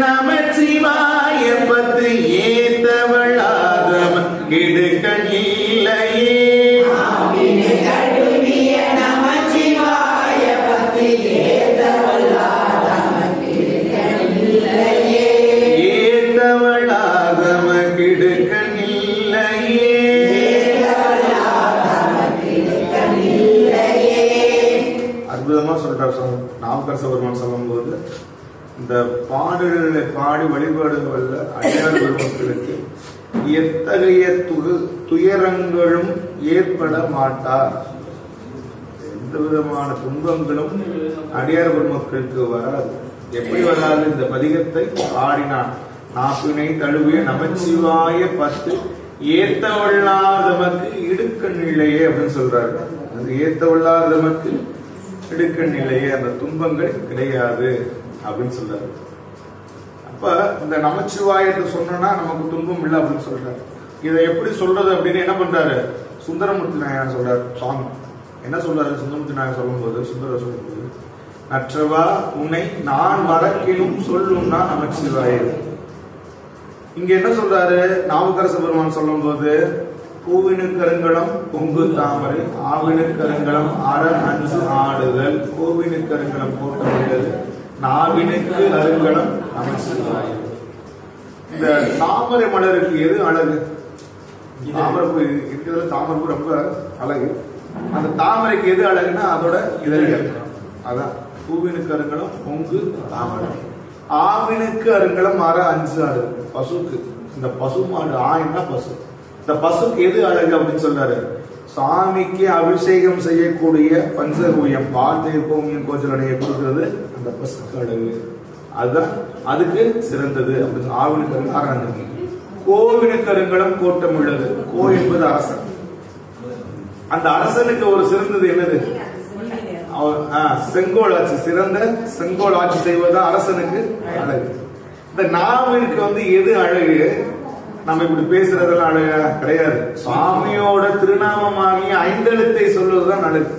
நம சிவாய பத்து ஏத்தவளாதம கிடுக்கன் இல்லையே. அற்புதமா சொல்றார் சுவாமி நாவுக்கரச பெருமான் சொல்லும்போது இந்த பாடல்களை பாடி வழிபாடுகள்ல அடியார் பெருமக்களுக்கு எத்தகைய துகு துயரங்களும் ஏற்பட மாட்டார் எந்த விதமான துன்பங்களும் அடியார் பெருமக்களுக்கு வராது. எப்படி வராது? இந்த பதிகத்தை பாடினான். நாப்பினை தழுவிய நமச்சிவாய பத்து ஏத்தவல்லாதமக்கு இடுக்கண் நிலையே அப்படின்னு சொல்றாரு. அது ஏத்தவல்லாதமக்கு இடுக்கண் நிலையே அந்த துன்பங்கள் கிடையாது. அப்படின்னு சொல்றாரு. அப்ப இந்த நமச்சிவாயத்தை சொன்னோம்னா நமக்கு துன்பம் இல்லை அப்படின்னு சொல்றாரு. இதை எப்படி சொல்றது அப்படின்னு என்ன பண்றாரு? சுந்தரமூர்த்தி நாயகன் சொல்றாரு சாங் என்ன சொல்றாரு சுந்தரமூர்த்தி நாயகர் சொல்லும்போது? சுந்தர சொல்லும்போது நற்றவா உன்னை நான் மறக்கினும் சொல்லும்னா நமச்சிவாய். இங்க என்ன சொல்றாரு? நாவுக்கரச பெருமான் சொல்லும் போது பூவினு கருங்கலம் பொங்கு தாமரை ஆவினு கருங்கலம் அற அஞ்சு ஆடுதல் கோவினு கருங்கலம் போட்டவர்கள் நாவினுக்கு அருங்கலம் நமச்சிவாய இந்த தாமரை மலருக்கு எது அழகு? தாமரைப்பூ இருக்கிறதுல தாமரைப்பூ ரொம்ப அழகு. அந்த தாமரைக்கு எது அழகுன்னா அதோட இதழ்கள். அதான் பூவினுக்கு அருங்கலம் பொங்கு தாமரை. ஆவினுக்கு அருங்கலம் அற அஞ்சு ஆடு பசுக்கு. இந்த பசு மாடு ஆயின்னா பசு? இந்த பசுக்கு எது அழகு அப்படின்னு சொல்றாரு சாமிக்கு அபிஷேகம் செய்யக்கூடிய பஞ்சகூயம் பால் தயிர் கோமியம் கோச்சலடைய கொடுக்கிறது. பர்பஸ் கடவு அதுதான் அதுக்கு சிறந்தது அப்படின்னு ஆவினுக்கு அருங்கலம் கருங்கடம் அஞ்சு கோட்டம் உள்ளது. கோ என்பது அரசன். அந்த அரசனுக்கு ஒரு சிறந்தது என்னது? செங்கோல் ஆட்சி சிறந்த செங்கோல் ஆட்சி செய்வது அரசனுக்கு அழகு. இந்த நாவிற்கு வந்து எது அழகு? நம்ம இப்படி பேசுறதெல்லாம் அழகா கிடையாது. சுவாமியோட திருநாமமாகிய ஐந்தெழுத்தை சொல்வதுதான் அழகு.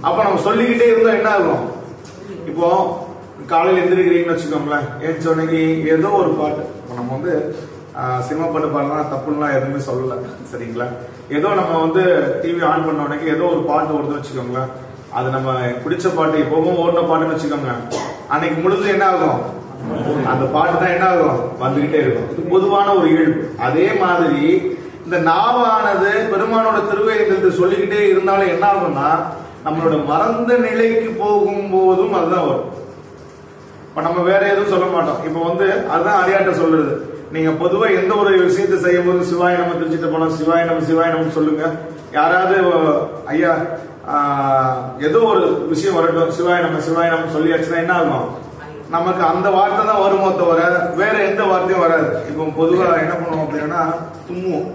அப்ப நம்ம சொல்லிக்கிட்டே இருந்தா என்ன ஆகும்? இப்போ காலையில் எந்திரிக்கிறீங்கன்னு வச்சுக்கோங்களேன் ஏன் சொன்னீங்க? ஏதோ ஒரு பாட்டு இப்போ நம்ம வந்து சினிமா பாட்டு பாடலாம் தப்புலாம் எதுவுமே சொல்லல சரிங்களா? ஏதோ நம்ம வந்து டிவி ஆன் பண்ண உடனே ஏதோ ஒரு பாட்டு ஓடுது வச்சுக்கோங்களேன். அது நம்ம பிடிச்ச பாட்டு எப்பவும் ஓடின பாட்டுன்னு வச்சுக்கோங்க. அன்னைக்கு முழுது என்ன ஆகும்? அந்த பாட்டு தான் என்ன ஆகும்? வந்துகிட்டே இருக்கும். இது பொதுவான ஒரு இயல்பு. அதே மாதிரி இந்த நாவானது பெருமானோட திருவேந்தத்தை சொல்லிக்கிட்டே இருந்தாலும் என்ன ஆகும்னா நம்மளோட மறந்த நிலைக்கு போகும்போதும் அதுதான் வரும். இப்ப நம்ம வேற எதுவும் சொல்ல மாட்டோம். இப்ப வந்து அதுதான் அடியாட்ட சொல்றது. நீங்க பொதுவா எந்த ஒரு விஷயத்தை செய்யும் போது சிவாய நம்ம திருச்சிட்டு போனோம் சிவாய நம்ம சிவாய நம்ம சொல்லுங்க. யாராவது ஐயா ஏதோ ஒரு விஷயம் வரட்டும். சிவாய நம்ம சிவாய நம்ம சொல்லியாச்சுன்னா என்ன ஆகும்? நமக்கு அந்த வார்த்தை தான் வருமோ தவிர வேற எந்த வார்த்தையும் வராது. இப்போ பொதுவா என்ன பண்ணுவோம் அப்படின்னா தும்முவோம்.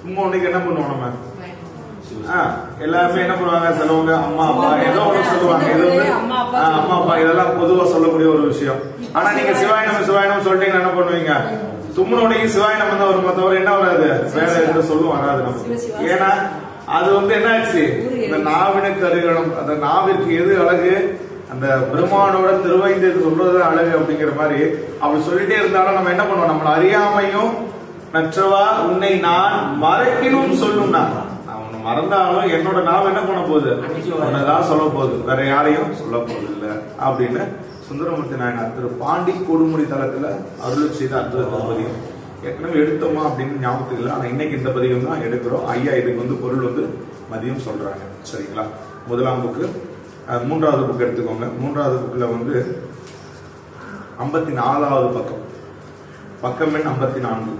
தும்முவோம் அன்னைக்கு என்ன பண்ணுவோம் நம்ம? எல்லாருமே என்ன பண்ணுவாங்க? சிலவங்க அம்மா அப்பா ஏதோ ஒண்ணு சொல்லுவாங்க. இது வந்து அம்மா, அப்பா இதெல்லாம் பொதுவா சொல்லக்கூடிய ஒரு விஷயம். ஆனா நீங்க சிவாயனம் சிவாயனம் சொல்லிட்டீங்கன்னா என்ன பண்ணுவீங்க? தும்முனோடையும் சிவாயனம் தான் வருமா. தவிர என்ன வராது? வேற எந்த சொல்லும் வராது நமக்கு. ஏன்னா அது வந்து என்ன ஆச்சு இந்த நாவினுக்கு அருகலம் அந்த நாவிற்கு எது அழகு? அந்த பெருமானோட திருவைந்தது சொல்றது அழகு அப்படிங்கிற மாதிரி அப்படி சொல்லிட்டே இருந்தாலும் நம்ம என்ன பண்ணுவோம்? நம்மள அறியாமையும் நற்றவா உன்னை நான் மறக்கினும் சொல்லும் நான் மறந்தாலும் என்னோட நாவ் என்ன பண்ண போகுது? உன்னதான் சொல்ல போகுது. வேற யாரையும் சொல்ல போகுது இல்ல. அப்படின்னு சுந்தரமூர்த்தி நாயனார் திரு பாண்டி கொடுமுடி தளத்துல அருள் செய்த அற்புத பதிகம் ஏற்கனவே எடுத்தோமா அப்படின்னு ஞாபகத்துக்கு இல்லை. ஆனா இன்னைக்கு இந்த பதிகம் தான் எடுக்கிறோம். ஐயா இதுக்கு வந்து பொருள் வந்து மதியம் சொல்றாங்க. சரிங்களா? முதலாம் புக்கு மூன்றாவது புக் எடுத்துக்கோங்க. மூன்றாவது புக்ல வந்து ஐம்பத்தி நாலாவது பக்கம். பக்கம் எண் ஐம்பத்தி நான்கு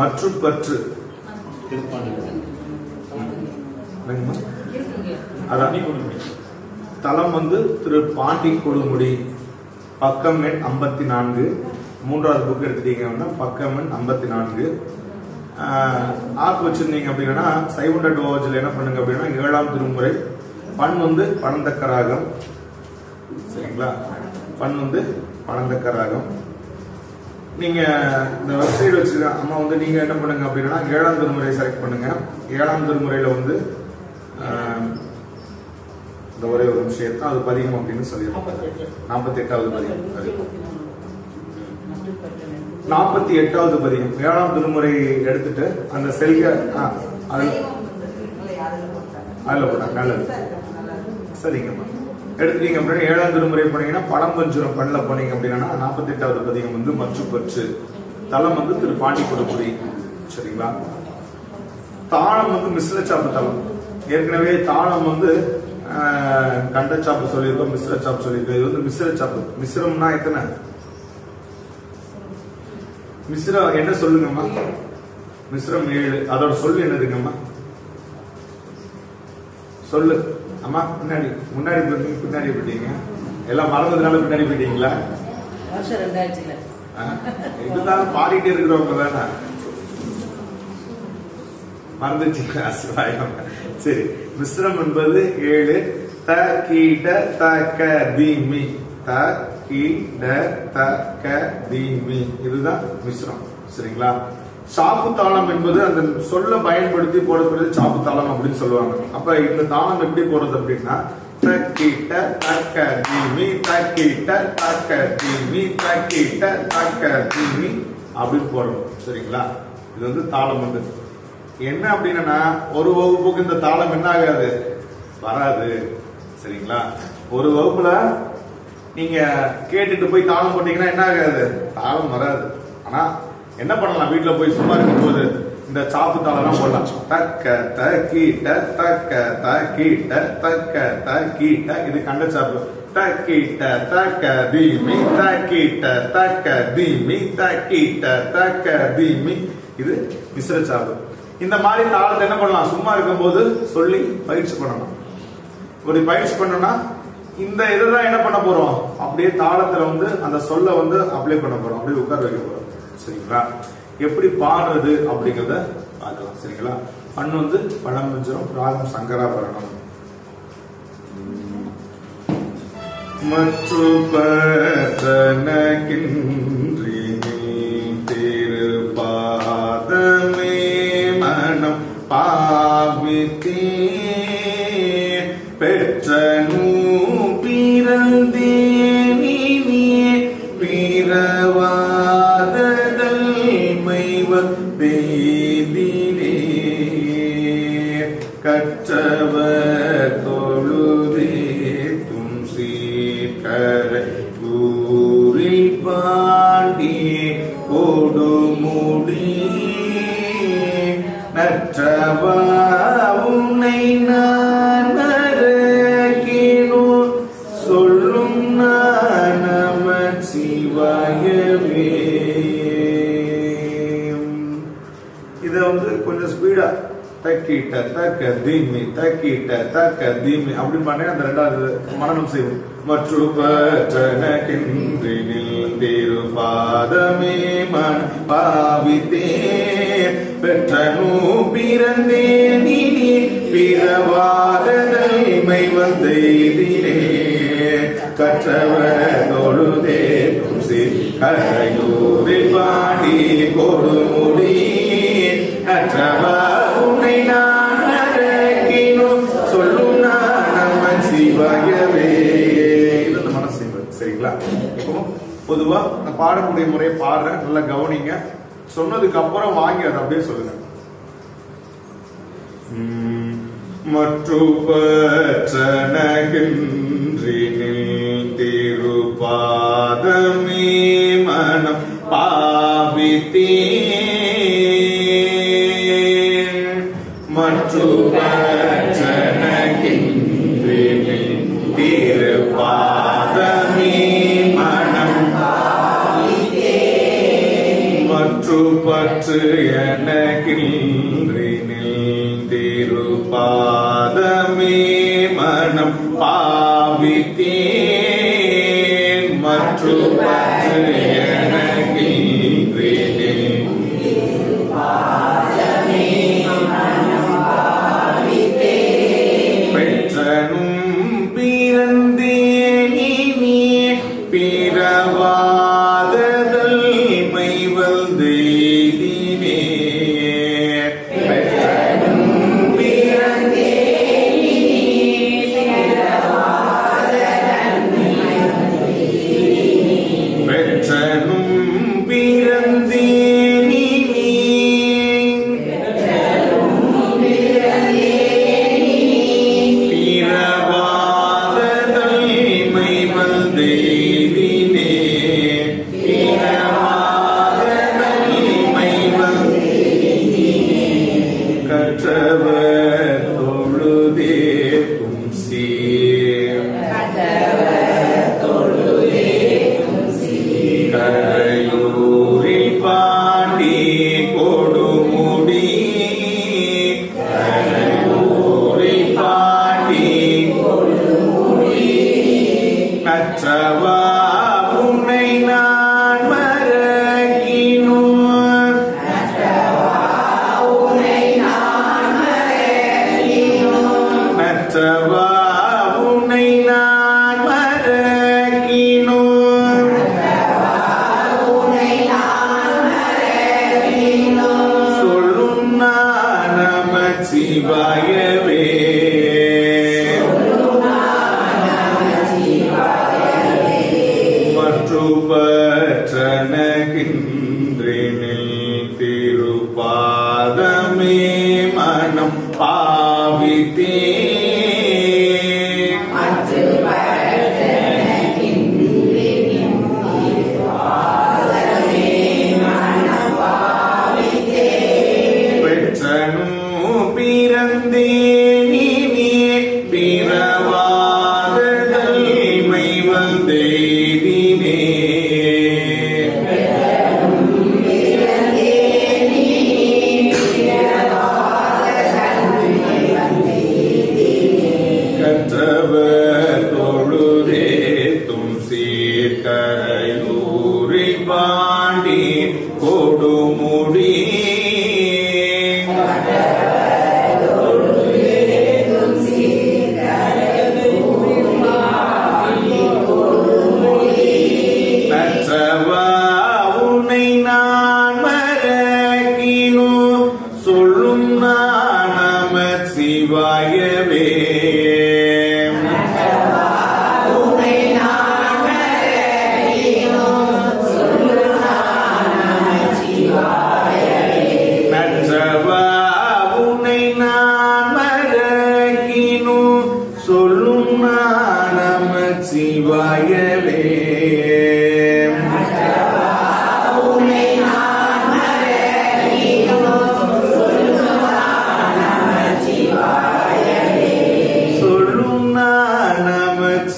மற்றும் பற்று திருப்பாண்டி என்னங்கம்மா? இருக்குங்க. அதான் தலம் வந்து திரு பாண்டி கொடுமுடி பக்கம் எண் ஐம்பத்தி நான்கு மூன்றாவது புக் எடுத்துட்டீங்கன்னா பக்கம் எண் ஐம்பத்தி நான்கு ஆப் வச்சிருந்தீங்க அப்படின்னா சைவண்ட டோஜில் என்ன பண்ணுங்க அப்படின்னா ஏழாம் திருமுறை. பண் வந்து பணந்தக்க ராகம் சரிங்களா? பண் வந்து பணந்தக்க ராகம் நீங்க இந்த வெப்சைட் வச்சிருக்க அம்மா வந்து நீங்க என்ன பண்ணுங்க அப்படின்னா ஏழாம் திருமுறை செலக்ட் பண்ணுங்க. ஏழாம் திருமுறையில வந்து இந்த ஒரே ஒரு விஷயத்தான் அது பதிகம் அப்படின்னு சொல்லியிருக்கோம். நாற்பத்தி எட்டாவது பதிகம். நாற்பத்தி எட்டாவது பதிகம் ஏழாம் திருமுறை எடுத்துட்டு அந்த செல்க அதுல அதுல போட்டா நல்லது. சரிங்கம்மா. எடுத்துட்டீங்க அப்படின்னா ஏழாம் திருமுறை போனீங்கன்னா பழம்பஞ்சுரம் பண்ணல போனீங்க அப்படின்னா நாற்பத்தி எட்டாவது பதிகம் வந்து மச்சுப்பற்று. தலம் வந்து திரு பாண்டி கொடுப்புரி சரிங்களா? தாளம் வந்து மிஸ்ர சாப்பு தலம். ஏற்கனவே தாளம் வந்து ஆஹ், கண்ட சாப்பு சொல்லியிருக்கோம் மிஸ்ர சாப்பு சொல்லியிருக்கோம். இது வந்து மிஸ்ர சாப்பு மிஸ்ரம்னா எத்தனை? மிஸ்ரம் என்ன சொல்லுங்கம்மா? மிஸ்ரம் ஏழு. அதோட சொல்லு என்னதுங்கம்மா? சொல்லு. அம்மா முன்னாடி முன்னாடி போயிட்டீங்க பின்னாடி போயிட்டீங்க. எல்லாம் மறந்ததுனால பின்னாடி போயிட்டீங்களா? வருஷம் ரெண்டாயிரத்துல. இருந்தாலும் பாடிட்டே இருக்கிறவங்க தானே. மறந்துச்சுங்களா சிவாயம் சரி மிஸ்ரம் என்பது ஏழு த கீட்ட த க தி மி. த கி ட த க தி மி. இதுதான் மிஸ்ரம். சரிங்களா? சாப்பு தாளம் என்பது அந்த சொல்ல பயன்படுத்தி போடக்கூடியது சாப்பு தாளம் அப்படின்னு சொல்லுவாங்க. அப்ப இந்த தாளம் எப்படி போடுறது அப்படின்னா தக்கிட்ட தக்க தீமி தக்கிட்ட தக்க தீமி தக்கிட்ட தக்க தீமி அப்படின்னு போடணும். சரிங்களா? இது வந்து தாளம் வந்து. என்ன அப்படின்னா ஒரு வகுப்புக்கு இந்த தாளம் என்ன ஆகாது? வராது. சரிங்களா? ஒரு வகுப்புல நீங்க கேட்டுட்டு போய் தாளம் போட்டீங்கன்னா என்ன ஆகாது? தாளம் வராது. ஆனா என்ன பண்ணலாம்? வீட்டில் போய் சும்மா இருக்கும்போது இந்த சாப்பு தாளம்லாம் போடலாம். தக்க த கீட்ட தக்க த கீட்ட தக்க த கீட்ட இது கண்ட சாப்பு. தக்கிட்ட தக்க தீமி தக்கிட்ட தக்க தீமி தக்கிட்ட தக்க தீமி இது மிஸ்ர சாப்பு. இந்த மாதிரி தாளத்தை என்ன பண்ணலாம்? சும்மா இருக்கும்போது சொல்லி பயிற்சி பண்ணணும். ஒரு பயிற்சி பண்ணோம்னா இந்த இதுதான் என்ன பண்ண போறோம்? அப்படியே தாளத்துல வந்து அந்த சொல்ல வந்து அப்ளை பண்ண போறோம். அப்படியே உட்கார வைக்க போறோம். சரிங்களா? எப்படி பாடுறது அப்படிங்கிறத பார்க்கலாம் சரிங்களா? பண்ணு வந்து பழமஞ்சரம் ராகம் சங்கராபரணம். மற்றுபதனகின்றி திருப்பாதமே மனம் பா கீட்ட தக்க தீமி தக்கீட்ட தக்க தீமி அப்படி பண்ணி அந்த ரெண்டாவது மனநம் செய்வோம். மற்றுபற்றனகின்றினில் திருபாதமே மன பாவித்தே பெற்றனு பிறந்தே நீ பிறவாதமை வந்தெய்தினே கற்றவர் தொழுதே தும்சி கரையூரில் பாடி கொடுமுடி கற்றவர் பொதுவா நான் பாடக்கூடிய முறையை பாடுறேன். நல்லா கவனிங்க. சொன்னதுக்கு அப்புறம் வாங்கி அதை அப்படியே சொல்லுங்க. மற்றும்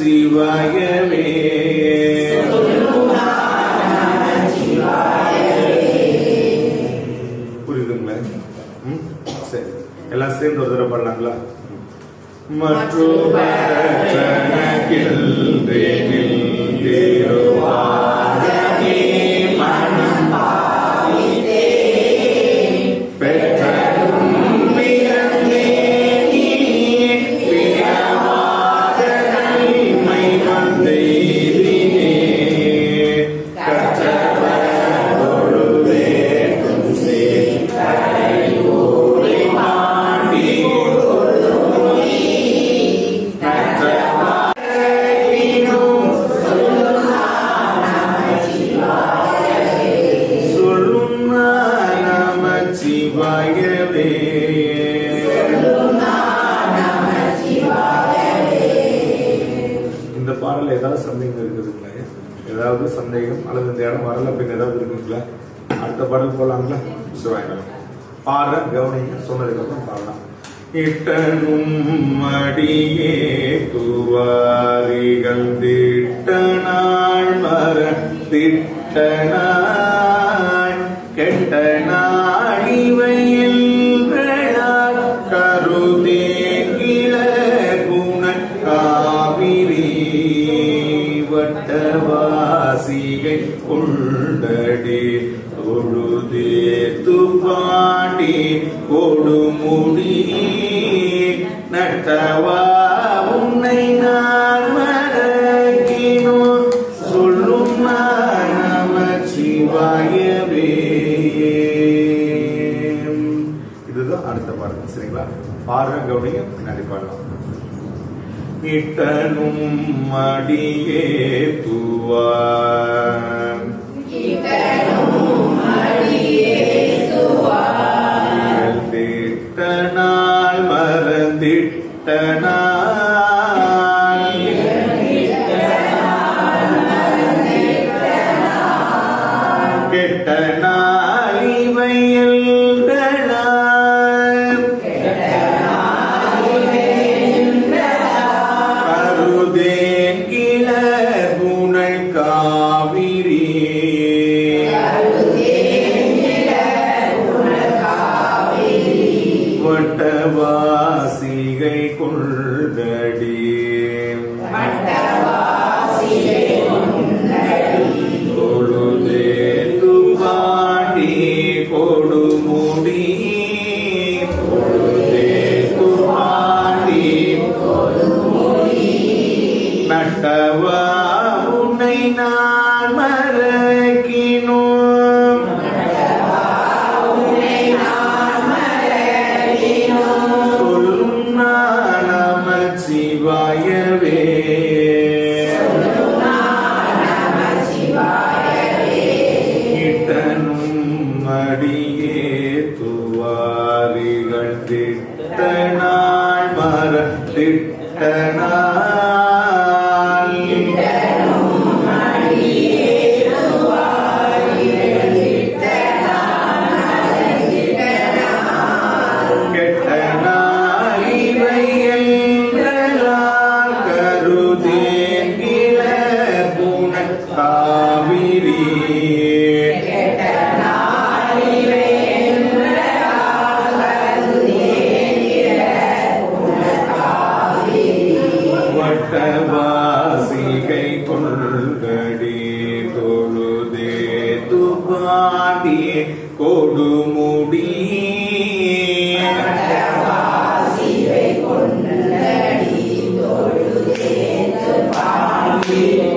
சிவயவே புரியுதுங்களா சரி எல்லாம் சேர்ந்து ஒரு தடவை பாடலாங்களா மற்றும் And. Amen.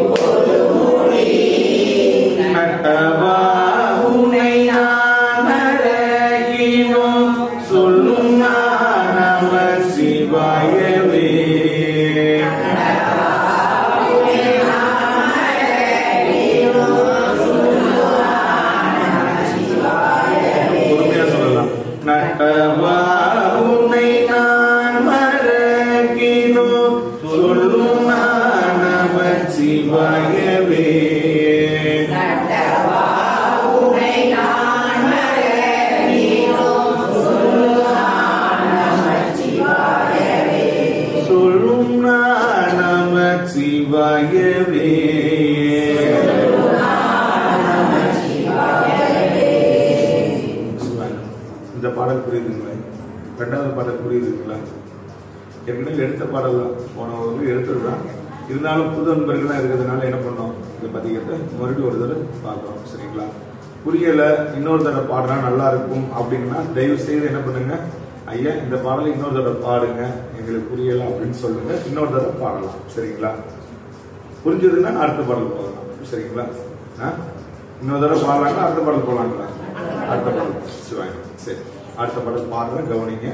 இருந்தாலும் புது அன்பர்களாக இருக்கிறதுனால என்ன பண்ணோம்? இந்த பதிகத்தை மறுபடியும் ஒரு தடவை பார்க்குறோம். சரிங்களா? புரியல இன்னொரு தடவை பாடினா நல்லா இருக்கும் அப்படின்னா தயவு செய்து என்ன பண்ணுங்க ஐயா இந்த பாடலை இன்னொரு தடவை பாடுங்க. எங்களுக்கு புரியல அப்படின்னு சொல்லுங்க. இன்னொரு தடவை பாடலாம். சரிங்களா? புரிஞ்சதுன்னா அடுத்த பாடல் போகலாம். சரிங்களா? ஆ? இன்னொரு தடவை பாடலாங்களா அடுத்த பாடல் போகலாங்களா? அடுத்த பாடல். சிவாங்க சரி. அடுத்த பாடல் பாடுறேன். கவனிங்க.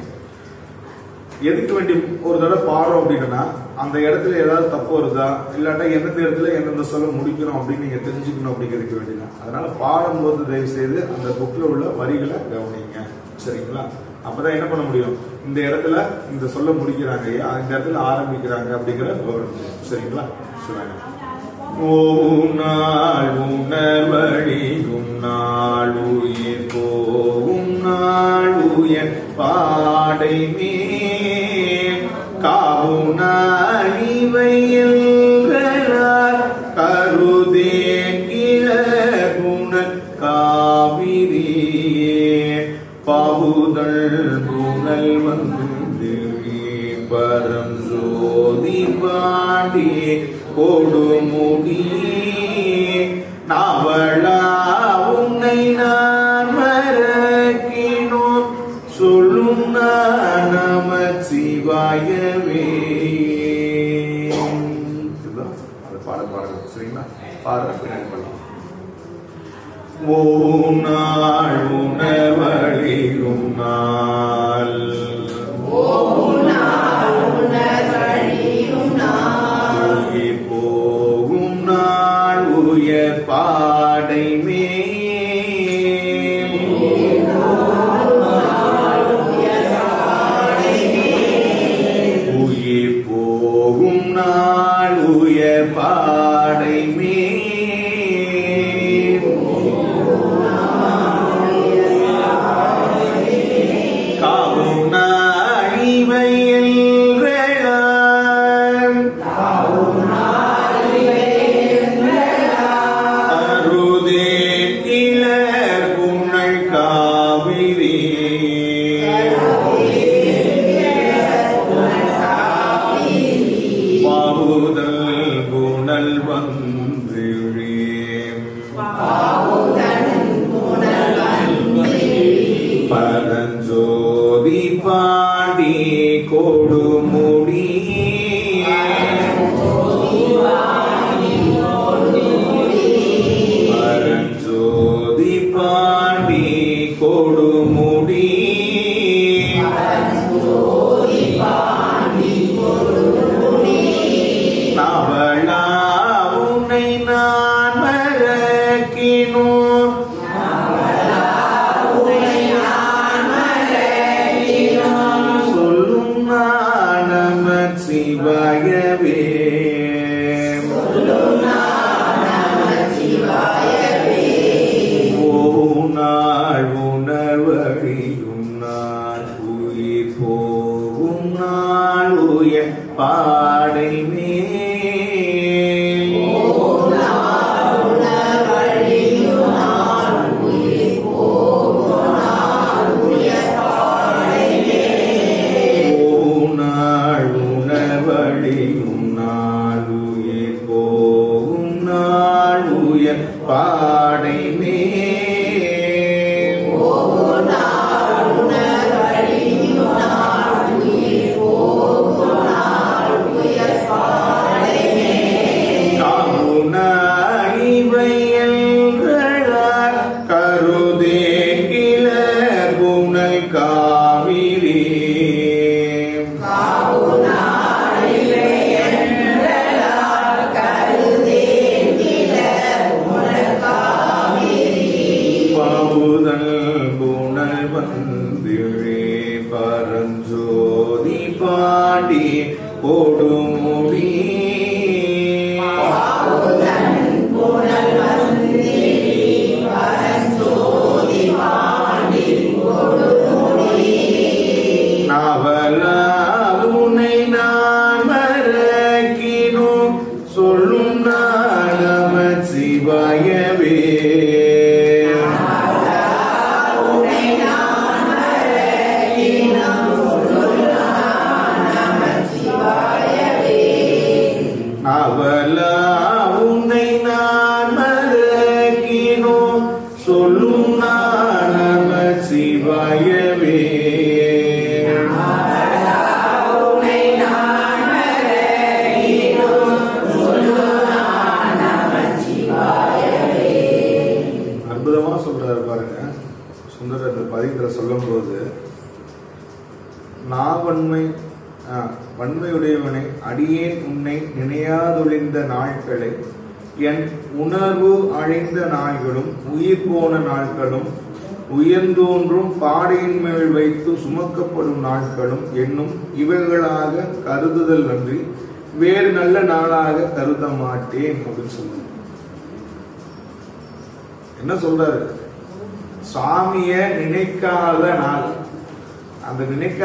எதுக்கு வேண்டி ஒரு தடவை பாடுறோம் அப்படின்னா அந்த இடத்துல ஏதாவது தப்பு வருதா? இல்லாட்டா எந்தெந்த இடத்துல எந்தெந்த சொல்ல முடிக்கணும் அப்படின்னு நீங்க தெரிஞ்சுக்கணும் அப்படிங்கிறதுக்கு வேண்டியதான் அதனால பாடும்போது தயவு செய்து அந்த புக்ல உள்ள வரிகளை கவனிங்க. சரிங்களா? அப்பதான் என்ன பண்ண முடியும்? இந்த இடத்துல இந்த சொல்ல முடிக்கிறாங்க ஐயா இந்த இடத்துல ஆரம்பிக்கிறாங்க அப்படிங்கிற விவரம் சரிங்களா? சொல்லுங்க. ஓம் நாள் உணர்வழியும் நாள் உயிர் போகும் நாள் உயர் பாடை மீ காவுனாள் கருதே கிழகுண காவிரியே. பகுதல் புகழ் வந்து பரம் ஜோதி பாடி கொடுமுடியே சரிங்களா பாடுற பண்ணலாம் நாள் உணவழியும் நான்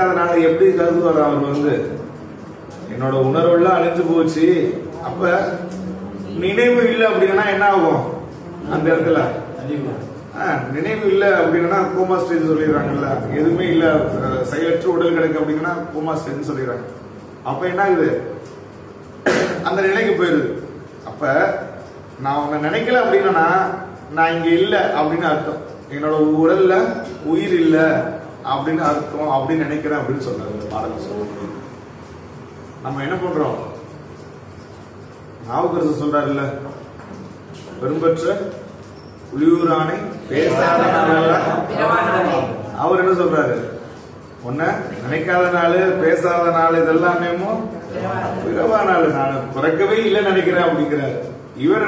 நாளை எப்படி கருதுவார் அவர் வந்து? என்னோட உணர்வெல்லாம் அழிஞ்சு போச்சு. அப்ப நினைவு இல்லை அப்படின்னா என்ன ஆகும்? அந்த இடத்துல. ஆ, நினைவு இல்லை அப்படின்னா கோமா ஸ்டேஜ் சொல்லிடுறாங்கல்ல. எதுவுமே இல்ல செயலற்ற உடல் கிடக்கு அப்படின்னா கோமா ஸ்டேஜ் சொல்லிடுறாங்க. அப்ப என்ன ஆகுது அந்த நிலைக்கு போயிருது. அப்ப நான் உன்னை நினைக்கல அப்படின்னா நான் இங்க இல்ல அப்படின்னு அர்த்தம். என்னோட உடல்ல உயிர் இல்ல. அப்படின்னு அர்த்தம் அப்படின்னு நினைக்கிறேன் அப்படின்னு சொல்றாரு இந்த பாடல நம்ம என்ன பண்றோம்? நாவுக்கரசு சொல்றாருல்ல பெரும்பற்ற புலியூரானை பேசாத அவர் என்ன சொல்றாரு? உன்ன நினைக்காத நாள் பேசாத நாள் இதெல்லாமே பிறவா நாள். நான் பிறக்கவே இல்லைன்னு நினைக்கிறேன் அப்படிங்கிறாரு. இவர்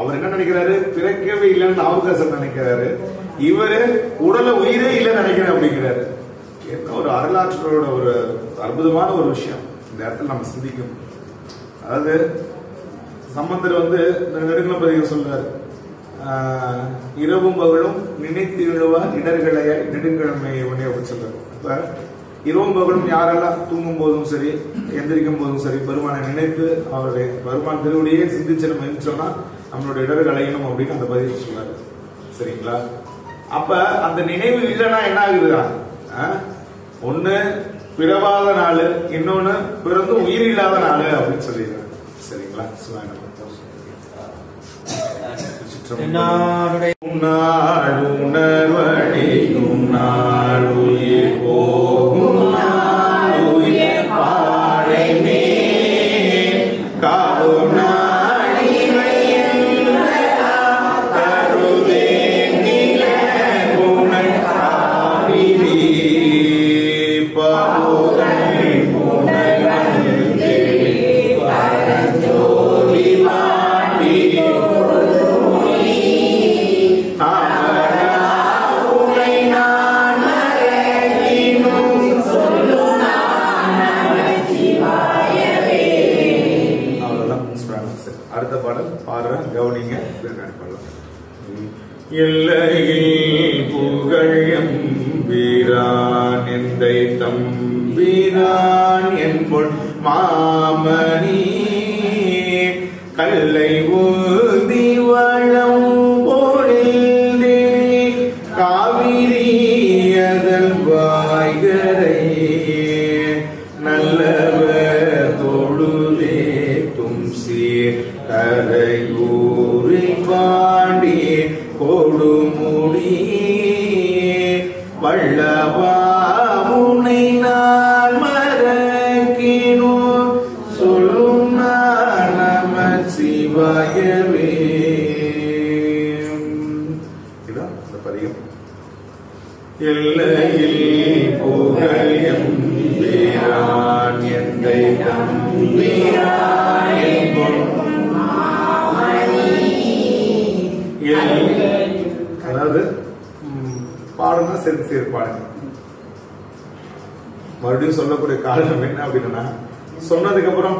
அவர் என்ன நினைக்கிறாரு? பிறக்கவே இல்லைன்னு நாவுக்கரசர் நினைக்கிறாரு. இவரு உடல உயிரே இல்லைன்னு நினைக்கிறேன் அப்படிங்கிறாரு. என்ன ஒரு வரலாற்றோட ஒரு அற்புதமான ஒரு விஷயம். இந்த இடத்துல நம்ம சிந்திக்கும். அதாவது சம்பந்தர் வந்து நெருங்கல பதிவு சொல்றாரு. இரவும் பகலும் நினைத்து விழுவ இடர்களைய நெடுங்கிழமை உடனே அப்படின்னு சொல்றாரு. இப்ப இரவும் பகலும் யாரெல்லாம் தூங்கும் போதும் சரி எந்திரிக்கும் போதும் சரி பெருமானை நினைத்து அவருடைய பெருமான் திருவடியே சிந்திச்சு நம்ம எந்திரிச்சோம்னா நம்மளோட இடர்களையணும் அப்படின்னு அந்த பதிவு சொல்றாரு. சரிங்களா? அப்ப அந்த நினைவு இல்லைன்னா என்ன ஆகுதுடா ஆஹ்? ஒண்ணு பிறவாத நாள் இன்னொன்னு பிறந்து உயிர் இல்லாத நாள் அப்படின்னு சொல்லிடுறாங்க. சரிங்களா? சிவாய என்னாருடைய நாள் உணர்வழியும் நாள்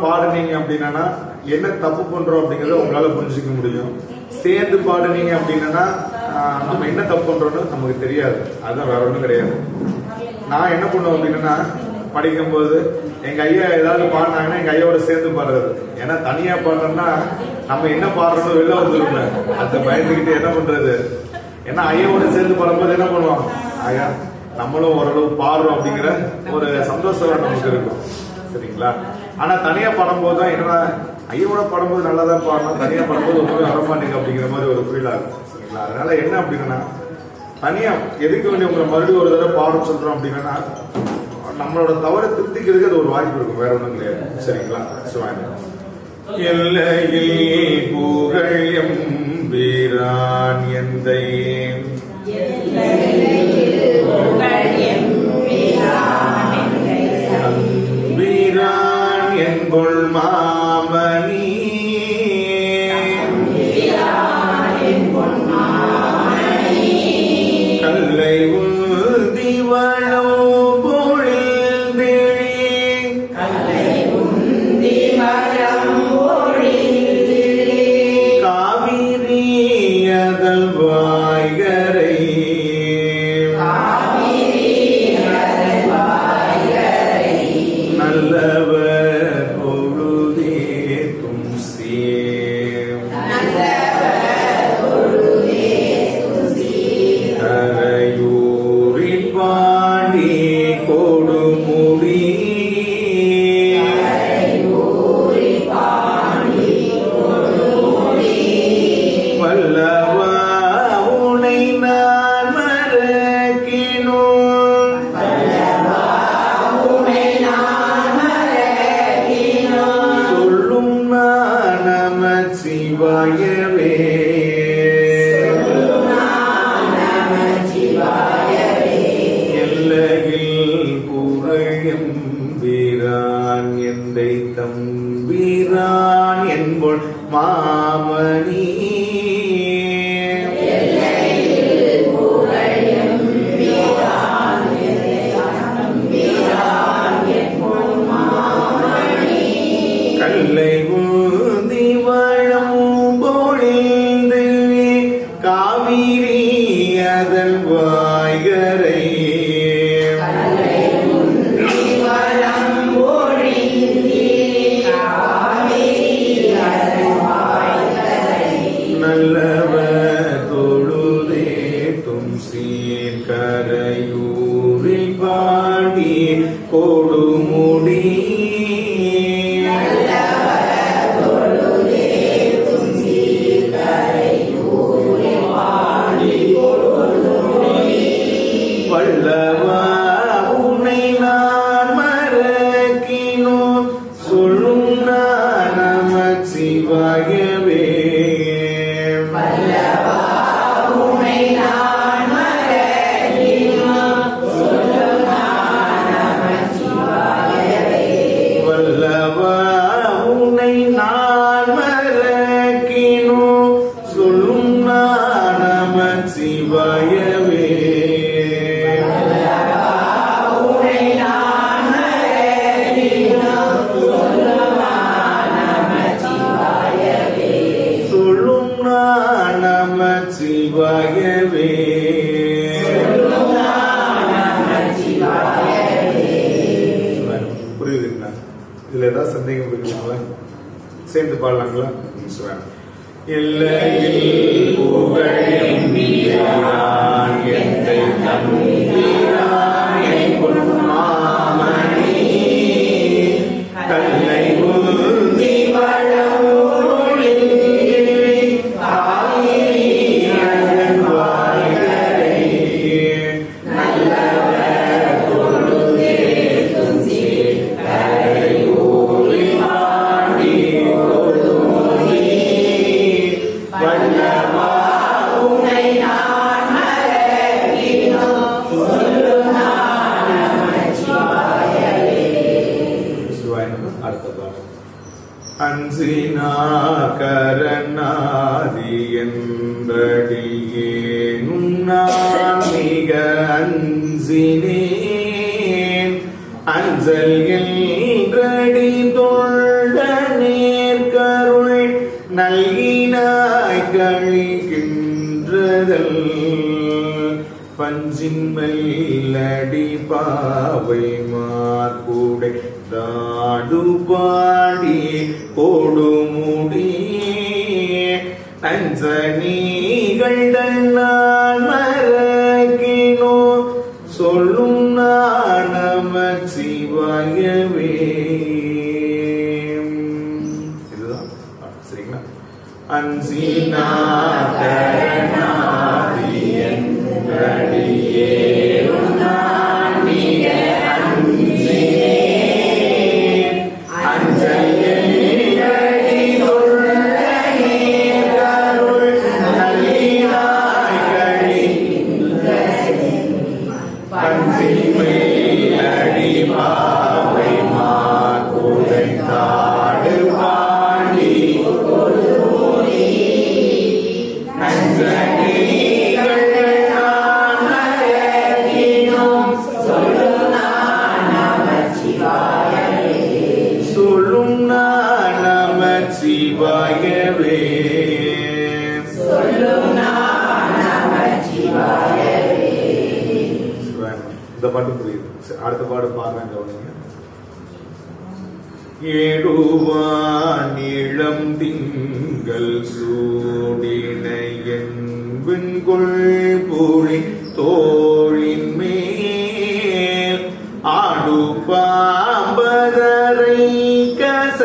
பாடுனீங்க அப்படின்னா என்ன தப்பு பண்றோம் அப்படிங்கறத உங்களால புரிஞ்சுக்க முடியும். சேர்ந்து பாடுனீங்க அப்படின்னா நம்ம என்ன தப்பு பண்றோம்னு நமக்கு தெரியாது. அதுதான் வேற ஒண்ணும் கிடையாது. நான் என்ன பண்ணுவேன் அப்படின்னா படிக்கும்போது எங்க ஐயா ஏதாவது பாடினாங்கன்னா எங்க ஐயாவோட சேர்ந்து பாடுறது. ஏன்னா தனியா பாடுறோம்னா நம்ம என்ன பாடுறோம் வெளில வந்துருங்க அந்த பயந்துகிட்டு என்ன பண்றது? ஏன்னா ஐயாவோட சேர்ந்து பாடும்போது என்ன பண்ணுவோம் ஐயா நம்மளும் ஓரளவு பாடுறோம் அப்படிங்கிற ஒரு சந்தோஷம் நமக்கு இருக்கும். சரிங்களா? ஆனா தனியா பாடும்போது தான் என்னடா ஐயோட பாடும்போது நல்லா தான் பாடணும் தனியா பாடும்போது ஒன்றுமே வரமாட்டேங்க அப்படிங்கிற மாதிரி ஒரு ஃபீல் ஆகும் சரிங்களா? அதனால என்ன அப்படின்னா தனியா எதுக்கு வேண்டிய உங்களை மறுபடியும் ஒரு தடவை பாடம் சொல்றோம் அப்படின்னா நம்மளோட தவறை திருத்திக்கிறதுக்கு அது ஒரு வாய்ப்பு இருக்கும் வேற ஒன்றும் கிடையாது சரிங்களா? சிவாயன எல்லையில் புகழ் வீரான் எந்தை? গোলমাল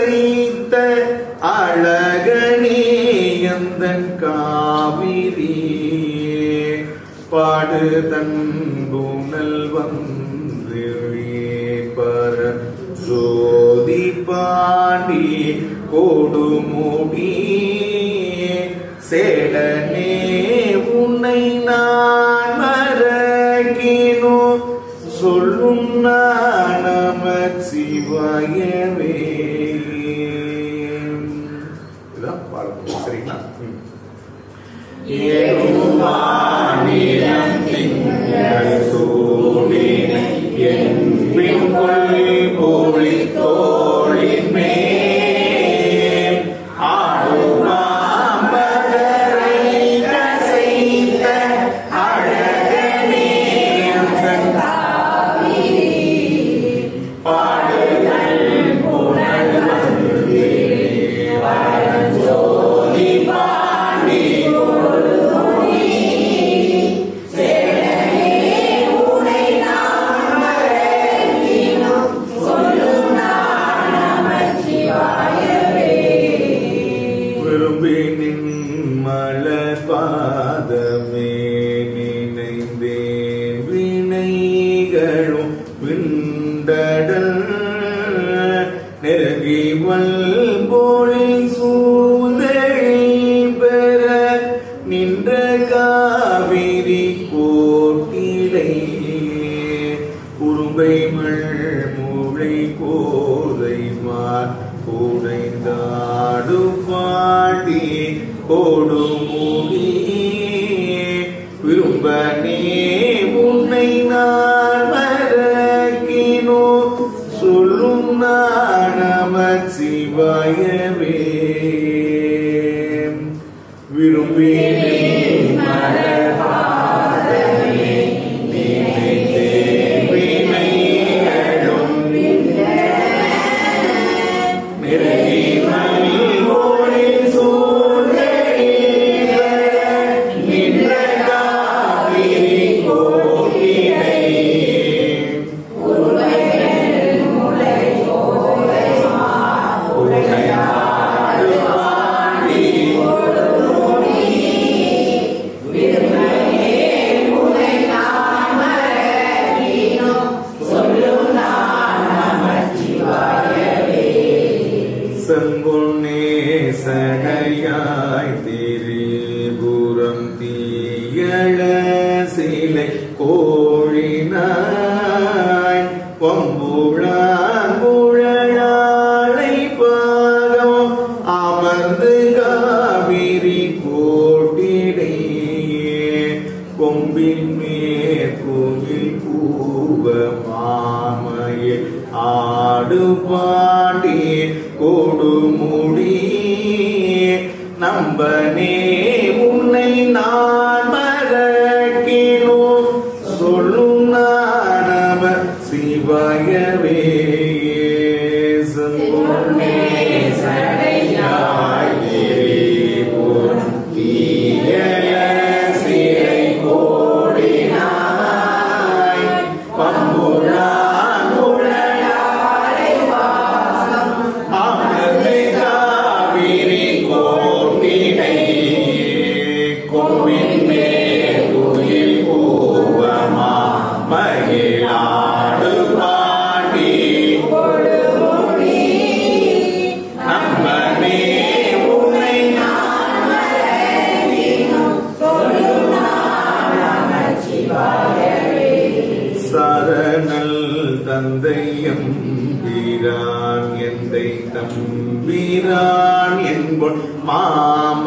நீத்த அழகனே எந்தன் காவிரி. பாடு தன்புணல் வந்து பர ஜோதி பாண்டி கொடுமுடி. சேடனே உன்னை நான் மறக்கினோ. சொல்லும் நான் நம சிவாயன்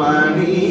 money.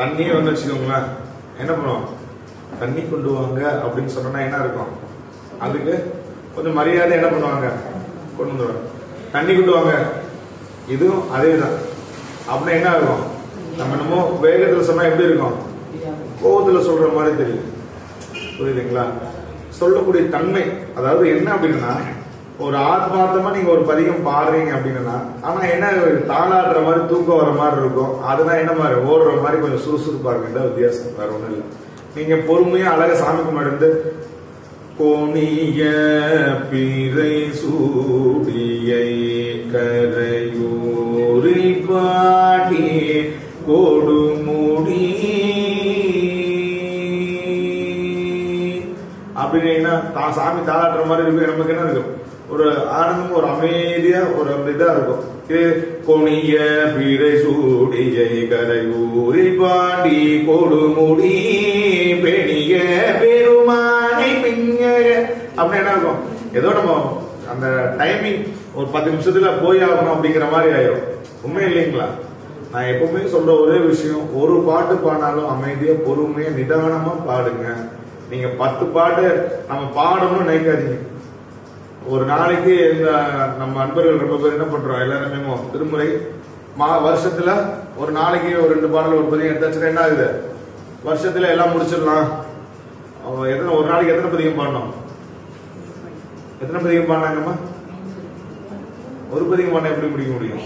தண்ணியே வந்து வச்சுக்கோங்களேன். என்ன பண்ணுவோம்? தண்ணி கொண்டு வாங்க அப்படின்னு சொன்னா என்ன இருக்கும்? அதுக்கு கொஞ்சம் மரியாதை என்ன பண்ணுவாங்க? கொண்டு வந்துடுவாங்க தண்ணி கொண்டு வாங்க. இதுவும் அதே தான் அப்படின்னா என்ன இருக்கும் நம்ம என்னமோ வேகத்தில் சொன்னா எப்படி இருக்கும்? கோபத்தில் சொல்ற மாதிரி தெரியும். புரியுதுங்களா? சொல்லக்கூடிய தன்மை அதாவது என்ன அப்படின்னா ஒரு ஆத்மார்த்தமா நீங்க ஒரு பதிகம் பாடுறீங்க அப்படின்னா ஆனா என்ன தாளாடுற மாதிரி தூக்கம் வர மாதிரி இருக்கும். அதுதான் என்ன மாதிரி ஓடுற மாதிரி கொஞ்சம் சுறுசுறுப்பா இருக்கு தான் வித்தியாசம் வேற ஒண்ணும் இல்லை. நீங்க பொறுமையா அழக சாமிக்கு மருந்து கோணிய பிறை சூடியை கரையூரில் பாடி கொடுமுடி அப்படின்னா சாமி தாளாட்டுற மாதிரி இருக்கு நமக்கு என்ன இருக்கும்? ஒரு ஆனந்தம் ஒரு அமைதியா ஒரு அந்த இதா இருக்கும். இது கொணிய பீரை சூடிய கரையூரி பாண்டி கொடுமுடி பெணிய பெருமானை பிங்கர அப்படின்னு என்ன இருக்கும்? ஏதோ நம்ம அந்த டைமிங் ஒரு பத்து நிமிஷத்துல போய் ஆகணும் அப்படிங்கிற மாதிரி ஆயிரும். உண்மை இல்லைங்களா? நான் எப்பவுமே சொல்ற ஒரே விஷயம் ஒரு பாட்டு பாடினாலும் அமைதியா பொறுமையா நிதானமா பாடுங்க. நீங்க பத்து பாட்டு நம்ம பாடணும்னு நினைக்காதீங்க. ஒரு நாளைக்கு இந்த நம்ம அன்பர்கள் ரொம்ப பேர் என்ன பண்றோம்? எல்லாருமே திருமுறை மா வருஷத்துல ஒரு நாளைக்கு ஒரு ரெண்டு பாடல் ஒரு பதியம் எடுத்தாச்சுன்னா என்ன ஆகுது? வருஷத்துல எல்லாம் முடிச்சிடலாம். எத்தனை ஒரு நாளைக்கு எத்தனை பதியம் பாடணும்? எத்தனை பதியம் பாடினாங்கம்மா ஒரு பதியம் பாடினா எப்படி முடிக்க முடியும்?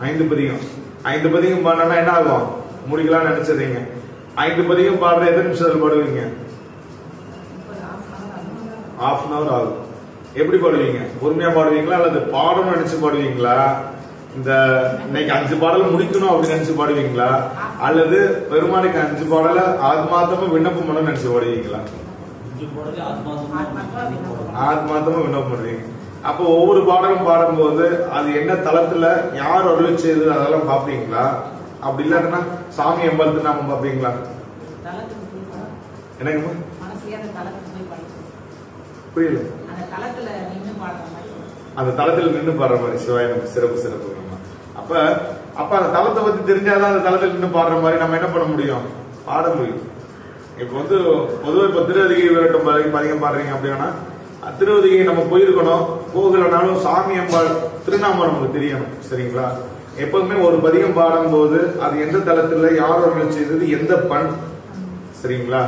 ஐந்து பதியம். ஐந்து பதியம் பாடினா என்ன ஆகும்? முடிக்கலாம்னு நினைச்சதீங்க ஐந்து பதியம் பாடுற எத்தனை நிமிஷத்தில் பாடுவீங்க? ஹாஃப் அன் அவர் ஆகும். எப்படி பாடுவீங்க? பொறுமையா பாடுவீங்களா? அல்லது பாடணும்னு நினைச்சு பாடுவீங்களா? இந்த இன்னைக்கு அஞ்சு பாடல் முடிக்கணும் அப்படின்னு நினைச்சு பாடுவீங்களா? அல்லது பெருமாளுக்கு அஞ்சு பாடல ஆத்மாத்தமா விண்ணப்பம் பண்ண நினைச்சு பாடுவீங்களா? ஆத்மாத்தமா விண்ணப்பம் பண்றீங்க அப்போ ஒவ்வொரு பாடலும் பாடும்போது அது என்ன தளத்துல யார் அருள் செய்தது அதெல்லாம் பாப்பீங்களா அப்படி இல்லாட்டினா சாமி எம்பலத்து நாம பாப்பீங்களா. என்னங்கம்மா. புரியல. தளத்துல நின்று பாடுற மாதிரி அந்த தளத்தில் நின்று பாடுற மாதிரி சிவாய நமக்கு சிறப்பு சிறப்பு அப்ப அப்ப அந்த தளத்தை பத்தி தெரிஞ்சாதான் அந்த தளத்தில் நின்று பாடுற மாதிரி நம்ம என்ன பண்ண முடியும்? பாட முடியும். இப்ப வந்து பொதுவாக இப்ப திருவதிகை விரட்டும் பதிகம் பாடுறீங்க அப்படின்னா திருவதிகை நம்ம போயிருக்கணும். போகலனாலும் சாமி அம்பாள் திருநாமம் நமக்கு தெரியணும். சரிங்களா? எப்பவுமே ஒரு பதிகம் பாடும்போது அது எந்த தளத்துல யார் அருள் செய்தது எந்த பண்? சரிங்களா?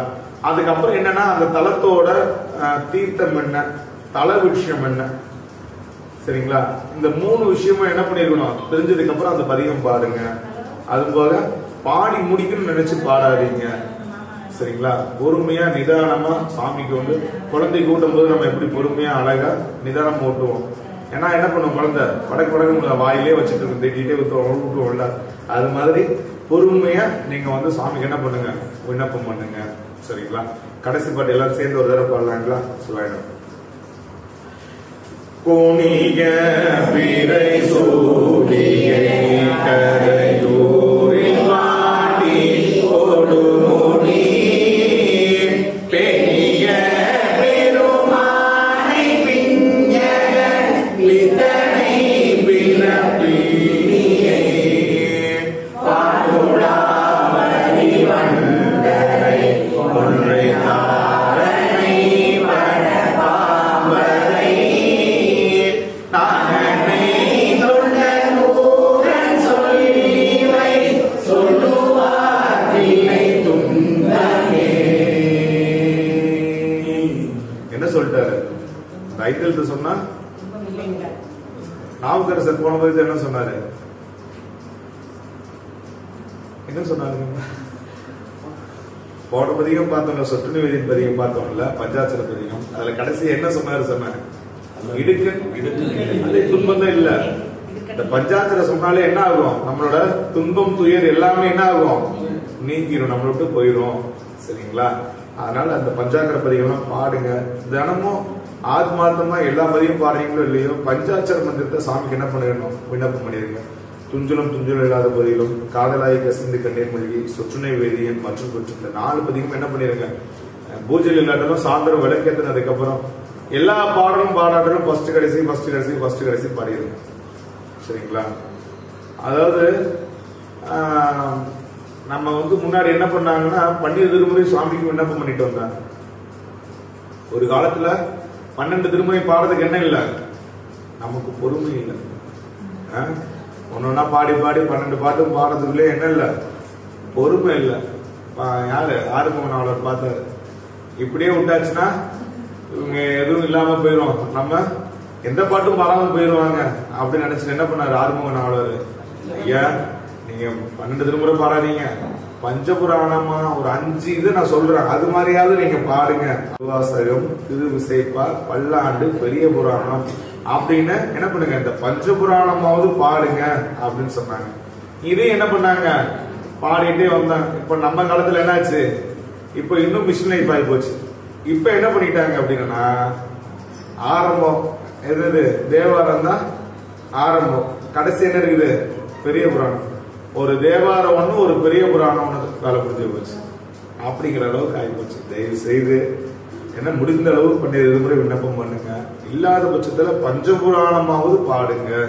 அதுக்கப்புறம் என்னன்னா அந்த தளத்தோட தீர்த்தம் என்ன? தலை விஷயம் என்ன? சரிங்களா? இந்த மூணு விஷயமும் என்ன பண்ணிருக்கணும்? தெரிஞ்சதுக்கு அப்புறம் அந்த பதிகம் பாருங்க. அது போக பாடி முடிக்கணும்னு நினைச்சு பாடாதீங்க. சரிங்களா? பொறுமையா நிதானமா சாமிக்கு வந்து குழந்தை கூட்டும் போது நம்ம எப்படி பொறுமையா அழகா நிதானம் ஓட்டுவோம்? ஏன்னா என்ன பண்ணும் குழந்தை? வடக்கு வடக்கு வாயிலே வச்சுட்டு இருக்கும் திட்டிகிட்டே விட்டுவோம்ல அது மாதிரி பொறுமையா நீங்க வந்து சாமிக்கு என்ன பண்ணுங்க? விண்ணப்பம் பண்ணுங்க. சரிங்களா? கடைசி பாட்டு எல்லாரும் சேர்ந்து ஒரு தடவை பாடலாங்களா? சொல்லிடும் கோணிய பிறை சூடிய கரையூரில் நாவுக்கரசர் போன போது என்ன சொன்னாரு. என்ன சொன்னாருங்க? போன பதிகம் பார்த்தோம்ல சொட்டு நிவேதியின் பதிகம் பார்த்தோம்ல பஞ்சாச்சர பதிகம். அதுல கடைசி என்ன சொன்னாரு சொன்னாரு? இடுக்கு. அது துன்பம் தான் இல்ல. இந்த பஞ்சாச்சர சொன்னாலே என்ன ஆகும்? நம்மளோட துன்பம் துயர் எல்லாமே என்ன ஆகும்? நீங்கிரும் நம்மள விட்டு போயிரும். சரிங்களா? அதனால அந்த பஞ்சாக்கர பதிகம்லாம் பாடுங்க. தினமும் ஆத்மார்த்தமா எல்லா பதியும் பாடுறீங்களோ இல்லையோ பஞ்சாட்சர மந்திரத்தை சாமிக்கு என்ன பண்ணிடணும் விண்ணப்பம் பண்ணிருங்க. துஞ்சலும் துஞ்சலும் இல்லாத பதிலும் காதலாய் கசிந்து கண்ணீர் மொழி சொற்றுணை வேதியன் மற்றும் குற்றம் இந்த நாலு பதியும் என்ன பண்ணிருங்க? பூஜை பூஜையில் இல்லாட்டாலும் சாயந்தரம் விளக்கேத்தினதுக்கு அப்புறம் எல்லா பாடலும் பாடாட்டலும் ஃபர்ஸ்ட் கடைசி ஃபர்ஸ்ட் கடைசி ஃபர்ஸ்ட் கடைசி பாடிடுங்க. சரிங்களா? அதாவது நம்ம வந்து முன்னாடி என்ன பண்ணாங்கன்னா பன்னீர் திருமுறை சுவாமிக்கு விண்ணப்பம் பண்ணிட்டு வந்தாங்க. ஒரு காலத்துல பன்னெண்டு திருமுறை பாடுறதுக்கு என்ன இல்லை? நமக்கு பொறுமை இல்லை. ஒன்னொன்னா பாடி பாடி பன்னெண்டு பாட்டும் பாடுறதுக்குள்ளே என்ன இல்லை? பொறுமை இல்லை. யாரு? ஆறுமுக பார்த்தாரு. இப்படியே விட்டாச்சுன்னா இவங்க எதுவும் இல்லாம போயிடும் நம்ம எந்த பாட்டும் பாடாம போயிடுவாங்க அப்படின்னு நினைச்சு என்ன பண்ணாரு ஆறுமுக நாவலர் ஐயா நீங்க பன்னெண்டு திருமுறை பாடாதீங்க. பஞ்சபுராணமா ஒரு அஞ்சு இது நான் சொல்றேன். அது மாதிரியாவது நீங்க பாருங்க. திருவாசகம் திரு விசைப்பா பல்லாண்டு பெரிய புராணம் அப்படின்னு என்ன பண்ணுங்க? இந்த பஞ்சபுராணமாவது பாடுங்க அப்படின்னு சொன்னாங்க. இது என்ன பண்ணாங்க? பாடிட்டே வந்தாங்க. இப்ப நம்ம காலத்துல என்னாச்சு? இப்ப இன்னும் மிஷின் லைஃப் ஆகி போச்சு. இப்ப என்ன பண்ணிட்டாங்க அப்படின்னா ஆரம்பம். எது எது தேவாரம் தான் ஆரம்பம். கடைசி என்ன இருக்குது? பெரிய புராணம். ஒரு தேவாரம் ஒண்ணு ஒரு பெரிய புராணம் ஒண்ணு வேலை முடிஞ்சு போச்சு. அப்படிங்கிற அளவுக்கு ஆகிப்போச்சு தயவு செய்து என்ன முடிந்த அளவு பண்ணி இருமுறை விண்ணப்பம் பண்ணுங்க. இல்லாத பட்சத்துல பஞ்சபுராணமாவது பாடுங்க.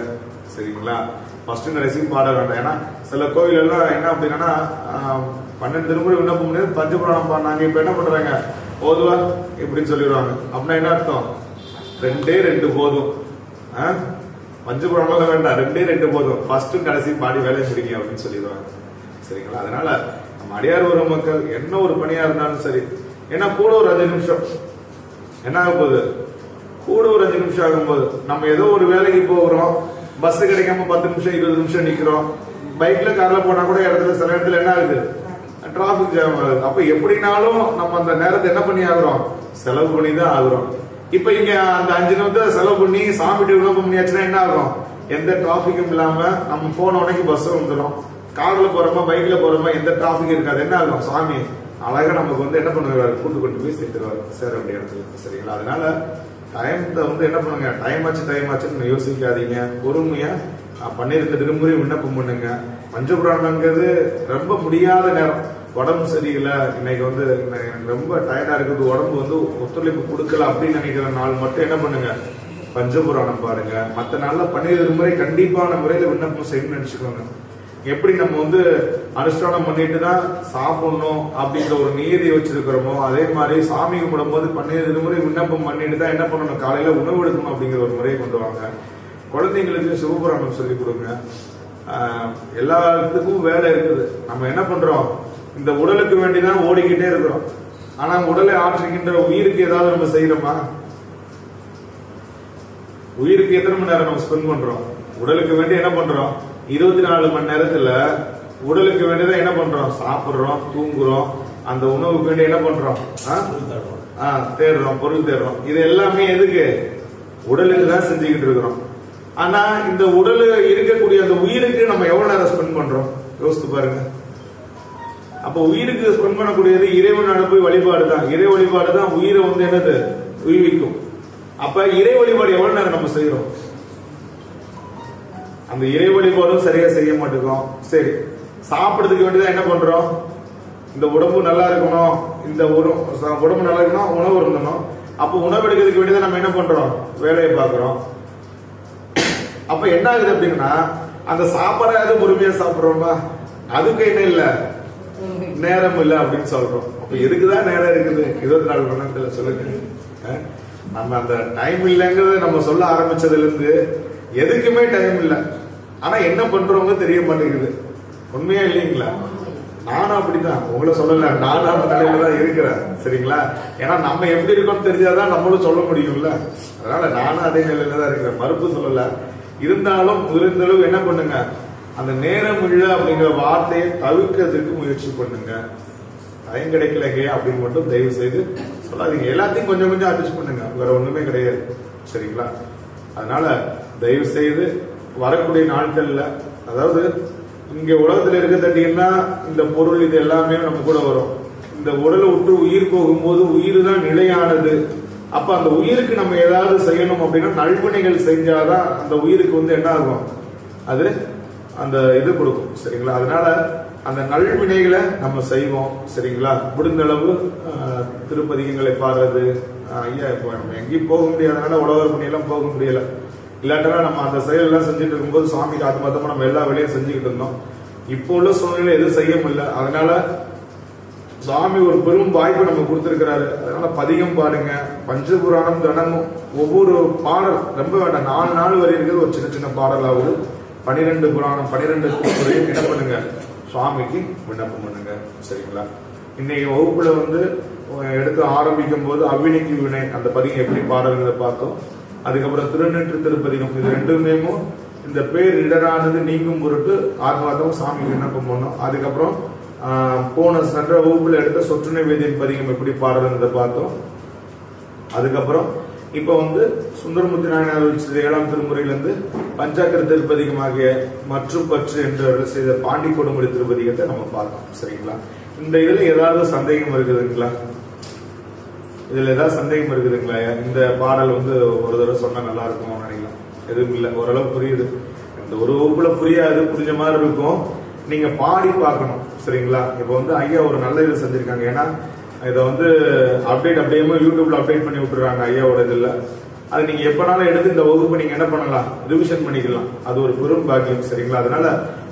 சரிங்களா? ஃபர்ஸ்ட் கடைசியும் பாட வேண்டாம். ஏன்னா சில கோவிலெல்லாம் எல்லாம் என்ன அப்படின்னா பன்னெண்டு திருமுறை விண்ணப்பம் பண்ணி பஞ்சபுராணம் பாடினாங்க. இப்ப என்ன பண்றாங்க? போதுவா? இப்படின்னு சொல்லிடுவாங்க. அப்படின்னா என்ன அர்த்தம்? ரெண்டே ரெண்டு போதும். ஆ? பஞ்சபுராணம் வேண்டாம். ரெண்டே ரெண்டு போதும். ஃபர்ஸ்ட் கடைசி பாடி வேலையை முடிங்க அப்படின்னு சொல்லிடுவாங்க. சரிங்களா? அதனால நம்ம அடியார் ஒரு மக்கள் என்ன ஒரு பணியா இருந்தாலும் சரி. ஏன்னா கூட ஒரு அஞ்சு நிமிஷம். என்ன ஆக போகுது? கூட ஒரு அஞ்சு நிமிஷம் ஆகும்போது நம்ம ஏதோ ஒரு வேலைக்கு போகிறோம். பஸ் கிடைக்காம பத்து நிமிஷம் இருபது நிமிஷம் நிக்கிறோம். பைக்ல கார்ல போனா கூட இடத்துல சில இடத்துல என்ன ஆகுது? டிராபிக் ஜாம் ஆகுது. அப்ப எப்படினாலும் நம்ம அந்த நேரத்தை என்ன பண்ணி ஆகுறோம்? செலவு பண்ணி தான் ஆகுறோம். இப்ப இங்க அந்த அஞ்சு நிமிஷத்தை செலவு பண்ணி சாமிட்டு விண்ணப்பம் பண்ணியாச்சுன்னா என்ன ஆகும்? எந்த டிராபிக்கும் இல்லாம நம்ம போன உடனே பஸ் வந்துடும் கார்ல போறோமா பைக்ல போறோமா எந்த டிராபிக் இருக்காது. என்ன ஆகும்? சாமி அழகா நமக்கு வந்து என்ன பண்ணுவாரு? கூட்டு கொண்டு போய் சேர்த்துருவாரு. சேர வேண்டிய இடத்துல சரிங்களா? அதனால டைம்ல வந்து என்ன பண்ணுங்க? டைம் ஆச்சு டைம் ஆச்சுன்னு யோசிக்காதீங்க. பொறுமையா அஹ், பன்னிரெண்டு திருமுறை விண்ணப்பம் பண்ணுங்க. பஞ்சபுராணங்கிறது ரொம்ப முடியாத நேரம். உடம்பு சரியில்லை இன்னைக்கு வந்து எனக்கு ரொம்ப டயர்டா இருக்குது உடம்பு வந்து ஒத்துழைப்பு கொடுக்கல அப்படின்னு நினைக்கிற நாள் மட்டும் என்ன பண்ணுங்க? பஞ்சபுராணம் பாருங்க. மற்ற நாள்ல பன்னிரெண்டு முறை கண்டிப்பான முறையில விண்ணப்பம் செய்யணும்னு நினைச்சுக்கோங்க. எப்படி நம்ம வந்து அனுஷ்டானம் பண்ணிட்டு தான் சாப்பிடணும் அப்படின்ற ஒரு நியதி வச்சிருக்கிறோமோ அதே மாதிரி சாமி கும்பிடும் போது பன்னிரண்டு முறை விண்ணப்பம் பண்ணிட்டு தான் என்ன பண்ணணும்? காலையில உணவு எடுக்கணும் அப்படிங்கிற ஒரு முறையை கொண்டு வாங்க. குழந்தைங்களுக்கு சிவபுராணம் சொல்லி கொடுங்க. எல்லா எல்லாத்துக்கும் வேலை இருக்குது. நம்ம என்ன பண்றோம்? இந்த உடலுக்கு வேண்டிதான் ஓடிக்கிட்டே இருக்கிறோம். ஆனா உடலை ஆற்றுகின்ற உயிருக்கு ஏதாவது நம்ம செய்யறோமா உயிருக்கு எத்தனை மணி நேரம் நம்ம ஸ்பெண்ட் பண்றோம்? உடலுக்கு வேண்டி என்ன பண்றோம்? இருபத்தி நாலு மணி நேரத்துல உடலுக்கு வேண்டியதான் என்ன பண்றோம்? சாப்பிடுறோம் தூங்குறோம். அந்த உணவுக்கு வேண்டி என்ன பண்றோம்? தேடுறோம். பொருள் தேடுறோம். இது எல்லாமே எதுக்கு? உடலுக்கு தான் செஞ்சுக்கிட்டு இருக்கிறோம். ஆனா இந்த உடல் இருக்கக்கூடிய அந்த உயிருக்கு நம்ம எவ்வளவு நேரம் ஸ்பெண்ட் பண்றோம்? யோசித்து பாருங்க. அப்ப உயிருக்கு ஸ்பெண்ட் பண்ணக்கூடியது இறைவனோட போய் வழிபாடு தான். இறை வழிபாடு தான் உயிரை வந்து என்னது? உயிர்விக்கும். அப்ப இறை வழிபாடு எவ்வளவு நேரம் நம்ம செய்யறோம் அந்த இறை வழிபாடும் சரியா செய்ய மாட்டேங்கிறோம். சரி. சாப்பிடுறதுக்கு வேண்டியதான் என்ன பண்றோம்? இந்த உடம்பு நல்லா இருக்கணும். இந்த ஒரு உடம்பு நல்லா இருக்கணும் உணவு இருக்கணும் அப்ப உணவு எடுக்கிறதுக்கு வேண்டியதான் நம்ம என்ன பண்றோம்? வேலையை பார்க்குறோம். அப்ப என்ன ஆகுது அப்படின்னா அந்த சாப்பாடாவது பொறுமையா சாப்பிடுறோமா? அதுக்கு என்ன இல்லை. நேரம் இல்ல அப்படின்னு சொல்றோம். அப்ப எதுக்குதான் நேரம் இருக்குது? இருபத்தி நாலு மணி நேரத்துல சொல்லுங்க. நம்ம அந்த டைம் இல்லைங்கிறத நம்ம சொல்ல ஆரம்பிச்சதுல இருந்து எதுக்குமே டைம் இல்ல. ஆனா என்ன பண்றவங்க தெரிய மாட்டேங்குது. உண்மையா இல்லைங்களா? நானும் அப்படிதான் உங்களை சொல்லல. நானும் அந்த நிலையில தான் இருக்கிறேன். சரிங்களா? ஏன்னா நம்ம எப்படி இருக்கோம்னு தெரிஞ்சாதான் நம்மளும் சொல்ல முடியும்ல. அதனால நானும் அதே நிலையில தான் இருக்கிறேன். மறுப்பு சொல்லல. இருந்தாலும் இருந்தளவு என்ன பண்ணுங்க? அந்த நேரம் இல்லை அப்படிங்கிற வார்த்தையை தவிர்க்கிறதுக்கு முயற்சி பண்ணுங்க. டைம் கிடைக்கலங்க அப்படின்னு மட்டும் தயவு செய்து சொல்லாதீங்க. எல்லாத்தையும் கொஞ்சம் கொஞ்சம் அட்ஜஸ்ட் பண்ணுங்க. வேற ஒண்ணுமே கிடையாது. சரிங்களா? அதனால தயவு செய்து வரக்கூடிய நாட்கள்ல அதாவது இங்க உலகத்துல இருக்க தட்டிங்கன்னா இந்த பொருள் இது எல்லாமே நம்ம கூட வரும். இந்த உடலை விட்டு உயிர் போகும்போது உயிர் தான் நிலையானது. அப்ப அந்த உயிருக்கு நம்ம ஏதாவது செய்யணும் அப்படின்னா நல்வினைகள் செஞ்சாதான் அந்த உயிருக்கு வந்து என்ன ஆகும்? அது அந்த இது கொடுக்கும் சரிங்களா? அதனால அந்த நல்வினைகளை நம்ம செய்வோம் சரிங்களா? முடிந்த அளவு திருப்பதிகங்களை பாடுறது ஐயா இப்போ நம்ம எங்கேயும் போக முடியாதனால உழவர் பண்ணியெல்லாம் போக முடியல. இல்லாட்டனா நம்ம அந்த செயலெல்லாம் செஞ்சுட்டு இருக்கும்போது சுவாமிக்கு ஆத்மாத்தமா நம்ம எல்லா வேலையும் செஞ்சுக்கிட்டு இருந்தோம். இப்போ உள்ள சூழ்நிலை எதுவும் செய்ய முடியல. அதனால சுவாமி ஒரு பெரும் வாய்ப்பு நம்ம கொடுத்துருக்கிறாரு. அதனால பதிகம் பாடுங்க பஞ்சபுராணம் தினமும் ஒவ்வொரு பாடல் ரொம்ப வேண்டாம் நாலு நாள் வரை இருக்கிறது ஒரு சின்ன சின்ன பாடலாவது பனிரெண்டு புராணம் பனிரெண்டு முறையும் என்ன பண்ணுங்க சுவாமிக்கு விண்ணப்பம் பண்ணுங்க. சரிங்களா? இன்னைக்கு வகுப்புல வந்து எடுத்து ஆரம்பிக்கும் போது அவ்வினைக்கு வினை அந்த பதிகம் எப்படி பாடல்களை பார்த்தோம் அதுக்கப்புறம் திருநெற்று திருப்பதிகம் இது ரெண்டுமே இந்த பேர் இடரானது நீங்கும் பொருட்டு ஆத்மாதம் சாமி விண்ணப்பம் பண்ணோம். அதுக்கப்புறம் போன சென்ற வகுப்புல எடுத்த சொற்றுணை வேதியின் பதிகம் எப்படி பாடுறதுன்றத பார்த்தோம்? அதுக்கப்புறம் இப்ப வந்து சுந்தரமூர்த்தி நாயனார் செய்த ஏழாம் திருமுறையிலிருந்து பஞ்சாக்கர திருப்பதிகமாகிய மற்றும் பற்று என்று செய்த பாண்டி கொடுமுடி திருப்பதிகத்தை நம்ம பார்க்கணும் சரிங்களா? இந்த இதுல ஏதாவது சந்தேகம் இருக்குதுங்களா? இதுல ஏதாவது சந்தேகம் இருக்குதுங்களா? இந்த பாடல் வந்து ஒரு தடவை சொன்னா நல்லா இருக்கும் நினைக்கலாம் எதுவும் இல்லை. ஓரளவு புரியுது. இந்த ஒரு வகுப்புல புரியாது புரிஞ்ச மாதிரி இருக்கும். நீங்க பாடி பார்க்கணும் சரிங்களா? இப்போ வந்து ஐயா ஒரு நல்ல இது செஞ்சிருக்காங்க. ஏன்னா இதை வந்து அப்டேட் அப்படியே யூடியூப்ல அப்டேட் பண்ணி விட்டுறாங்க ஐயாவோட இதில். அது நீங்க எப்பனாலும் எடுத்து இந்த வகுப்பு நீங்க என்ன பண்ணலாம்? ரிவிஷன் பண்ணிக்கலாம். அது ஒரு பெரும் பாக்கியம் சரிங்களா? அதனால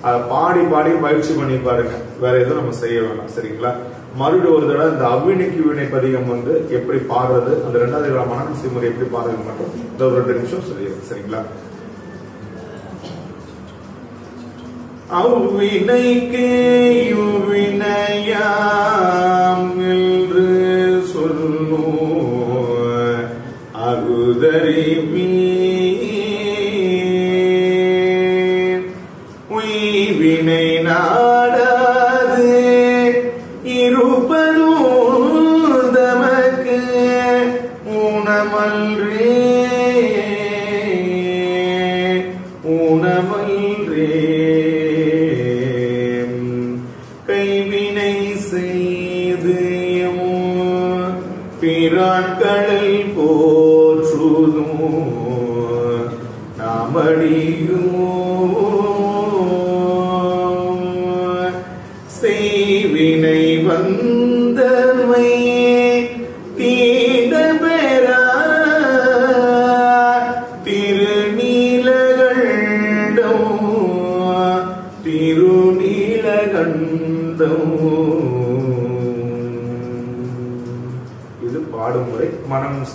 அதை பாடி பாடி பயிற்சி பண்ணி பாருங்க. வேற எதுவும் நம்ம செய்ய வேணாம் சரிங்களா? மறுபடியும் ஒரு தடவை இந்த அவ்வினைக்கு வினை பதிகம் வந்து எப்படி பாடுறது அந்த ரெண்டாவது தடவை மனம் செய்முறை எப்படி பாடுறது மட்டும் இந்த ஒரு ரெண்டு நிமிஷம் சொல்லிடுறேன் சரிங்களா? அவ்வினைக்கு இவ்வினையாம் என்று சொல்லோ அகுதறிவீர்